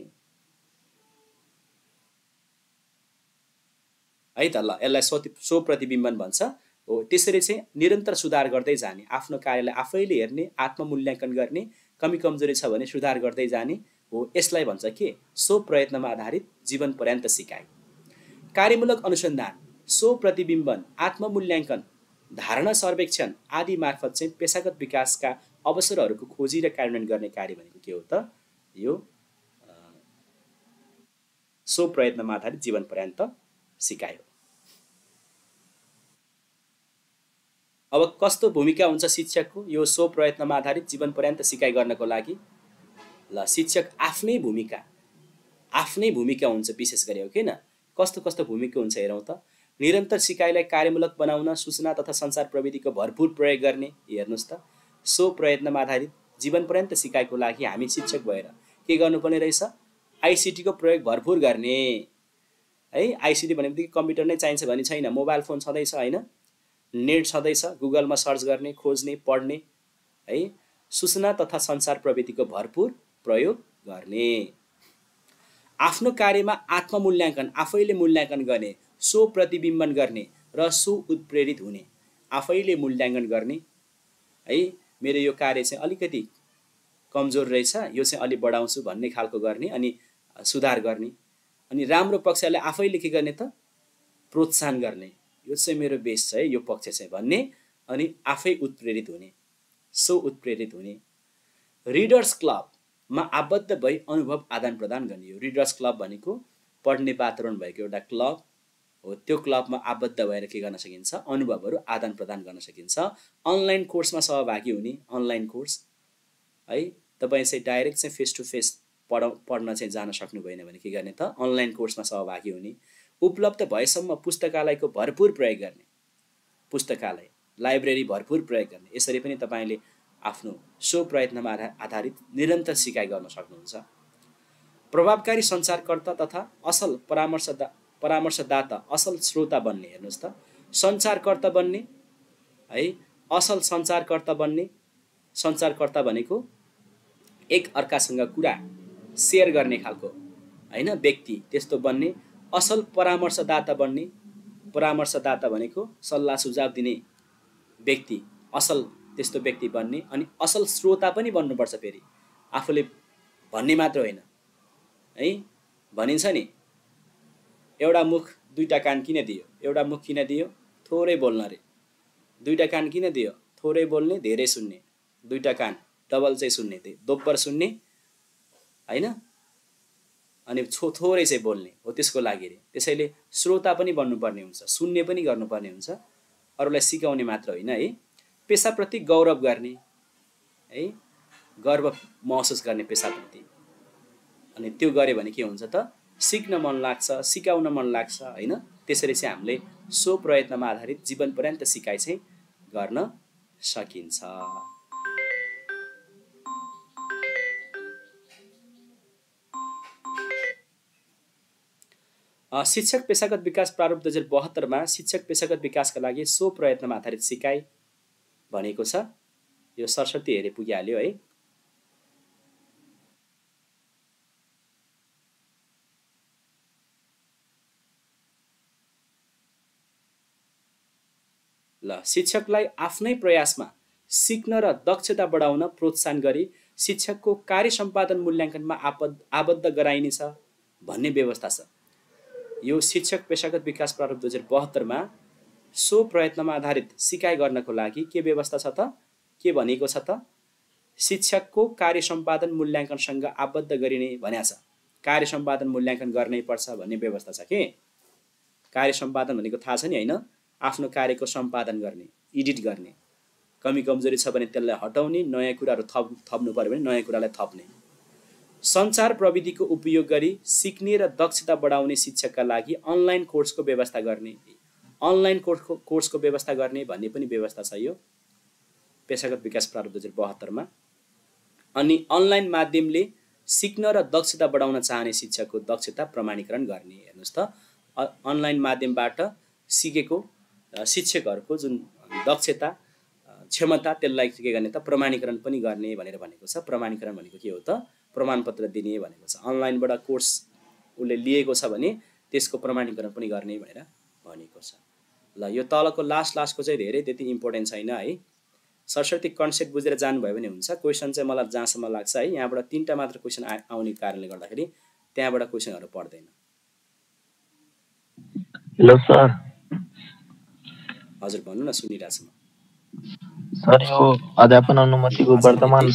है त ल यसलाई सो सो प्रतिबिम्बन भन्छ। हो त्यसरी चाहिँ निरन्तर सुधार गर्दै जाने आफ्नो कार्यलाई आफैले हेर्ने आत्ममूल्याङ्कन गर्ने कमी कमजोरी छ भने सुधार गर्दै जाने हो यसलाई भन्छ के? सो प्रयत्नमा आधारित जीवन पर्यान्त सिकाइ। कार्यमूलक अनुसन्धान सो प्रतिबिम्बन आत्ममूल्याङ्कन धारणा सर्वेक्षण आदि मार्फत चाहिँ पेसागत विकासका अवसरहरूको खोजी र कार्यान्वयन गर्ने कार्य भनेको के हो त? यो सो प्रयत्नमा आधारित जीवन पर्यान्त सिकाइ हो अब कस्तो भूमिका हुन्छ शिक्षकको? यो सो प्रयत्नमा आधारित जीवन पर्यान्त सिकाइ गर्नको लागि ल शिक्षक आफ्नै भूमिका आफ्नै भूमिका हुन्छ विशेष गरी हो किन कस्तो कस्तो भूमिका हुन्छ हेरौँ त। निरन्तर सिकाइलाई कार्यमूलक बनाउन सूचना तथा सञ्चार प्रविधिको भरपुर प्रयोग गर्ने हेर्नुहोस् त। सो प्रयत्नमा आधारित जीवन पर्यन्त सिकाइको लागि हामी शिक्षक भएर के गर्नुपर्ने रहेछ? आइसिटीको प्रयोग भरपुर गर्ने। है आइसिटी भने बित्तिकै कम्प्युटर नै चाहिन्छ भने छैन। मोबाइल फोन छँदैछ होइन? नेट छँदैछ गुगलमा सर्च गर्ने खोज्ने पढ्ने है? सूचना तथा सञ्चार प्रविधिको भरपुर प्रयोग गर्ने। आफ्नो कार्यमा आत्ममूल्याङ्कन आफैले मूल्याङ्कन गर्ने सो प्रतिबिम्बन गर्ने र सो उत्प्रेरित हुने आफैले मूल्याङ्कन गर्ने है? मेरो यो कार्य चाहिँ अलिकति कमजोर रहेछ यो चाहिँ अलि बढाउँछु भन्ने खालको गर्ने अनि सुधार गर्ने। अनि राम्रो पक्षलाई आफैले के गर्ने त प्रोत्साहन गर्ने यो चाहिँ मेरो बेस छ है यो पक्ष चाहिँ भन्ने अनि आफै उत्प्रेरित हुने सो उत्प्रेरित हुने। रिडर्स क्लबमा आबद्ध भई अनुभव आदान प्रदान गर्ने यो रिडर्स क्लब भनेको पढ्ने वातावरण भएको एउटा क्लब हो त्यो क्लबमा आबद्ध भएर के गर्न सकिन्छ? अनुभवहरू आदान प्रदान गर्न सकिन्छ। अनलाइन कोर्समा सहभागी हुने अनलाइन कोर्स है तपाईँ चाहिँ डाइरेक्ट चाहिँ फेस टु फेस पढ पढ्न चाहिँ जान सक्नु भएन भने के गर्ने त? अनलाइन कोर्समा सहभागी हुने उपलब्ध भएसम्म पुस्तकालयको भरपुर प्रयोग गर्ने पुस्तकालय लाइब्रेरी भरपुर प्रयोग गर्ने यसरी पनि तपाईँले आफ्नो सो प्रयत्नमा आधा आधारित निरन्तर सिकाइ गर्न सक्नुहुन्छ। प्रभावकारी सञ्चारकर्ता तथा असल परामर्शदा परामर्शदाता असल श्रोता बन्ने हेर्नुहोस् त। सञ्चारकर्ता बन्ने है असल सञ्चारकर्ता बन्ने सञ्चारकर्ता भनेको एक अर्कासँग कुरा सेयर गर्ने खालको होइन व्यक्ति त्यस्तो बन्ने। असल परामर्शदाता बन्ने परामर्शदाता भनेको सल्लाह सुझाव दिने व्यक्ति असल त्यस्तो व्यक्ति बन्ने अनि असल श्रोता पनि बन्नुपर्छ फेरि। आफूले भन्ने मात्र होइन है भनिन्छ नि। एउटा मुख दुईवटा कान किन दियो? एउटा मुख किन दियो? थोरै बोल्न अरे दुईवटा कान किन दियो? थोरै बोल्ने धेरै सुन्ने। दुईवटा कान डबल चाहिँ सुन्ने। त्यही दोब्बर सुन्ने होइन? अनि छो थोरै चाहिँ बोल्ने हो त्यसको लागि रे। त्यसैले श्रोता पनि बन्नुपर्ने हुन्छ सुन्ने पनि गर्नुपर्ने हुन्छ। अरूलाई सिकाउने मात्र होइन है। पेसाप्रति गौरव गर्ने है? गर्व महसुस गर्ने पेसाप्रति। अनि त्यो गऱ्यो भने के हुन्छ त? सिक्न मन लाग्छ सिकाउन मन लाग्छ होइन? त्यसरी चाहिँ हामीले सो प्रयत्नमा आधारित जीवन पर्यन्त सिकाइ चाहिँ गर्न सकिन्छ। शिक्षक पेसागत विकास प्रारूप दुई हजार बहत्तरमा शिक्षक पेसागत विकासका लागि सो प्रयत्नमा आधारित सिकाइ भनेको छ। यो सरस्वती हेरे पुगिहाल्यो है। ल। शिक्षकलाई आफ्नै प्रयासमा सिक्न र दक्षता बढाउन प्रोत्साहन गरी शिक्षकको कार्य सम्पादन मूल्याङ्कनमा आपद आबद्ध गराइनेछ भन्ने व्यवस्था छ। यो शिक्षक पेसागत विकास प्रारूप दुई हजार बहत्तरमा सो प्रयत्नमा आधारित सिकाइ गर्नको लागि के व्यवस्था छ त? के भनेको छ त? शिक्षकको कार्य सम्पादन मूल्याङ्कनसँग आबद्ध गरिने भनेको छ। कार्य सम्पादन मूल्याङ्कन गर्नै पर्छ भन्ने व्यवस्था छ कि? कार्य सम्पादन भनेको थाहा छ नि होइन? आफ्नो कार्यको सम्पादन गर्ने एडिट गर्ने। कमी कमजोरी छ भने त्यसलाई हटाउने नयाँ कुराहरू थप थप्नु पऱ्यो भने नयाँ कुरालाई थप्ने। सञ्चार प्रविधिको उपयोग गरी सिक्ने र दक्षता बढाउने शिक्षकका लागि अनलाइन कोर्सको व्यवस्था गर्ने। अनलाइन कोर्सको कोर्सको व्यवस्था गर्ने भन्ने पनि व्यवस्था छ यो। पेसागत विकास प्रारूप दुई हजार बहत्तरमा। अनि अनलाइन माध्यमले सिक्न र दक्षता बढाउन चाहने शिक्षकको दक्षता प्रमाणीकरण गर्ने। हेर्नुहोस् त अनलाइन माध्यमबाट सिकेको शिक्षकहरूको जुन दक्षता क्षमता त्यसलाई के गर्ने त प्रमाणीकरण पनि गर्ने भनेर भनेको छ। प्रमाणीकरण भनेको के हो त? प्रमाणपत्र दिने भनेको छ। अनलाइनबाट कोर्स उसले लिएको छ भने त्यसको प्रमाणीकरण पनि गर्ने भनेर भनेको छ। ल यो तलको लास्ट लास्टको चाहिँ धेरै त्यति इम्पोर्टेन्ट छैन है। सरस्वती कन्सेप्ट बुझेर जानुभयो भने हुन्छ। क्वेसन चाहिँ मलाई जहाँसम्म लाग्छ है यहाँबाट तिनवटा मात्र क्वेसन आ आउने कारणले गर्दाखेरि त्यहाँबाट क्वेसनहरू पर्दैन। हेलो सर हजुर भन्नु न सुनिरहेको छु सर यो अध्यापन अनुमतिको वर्तमान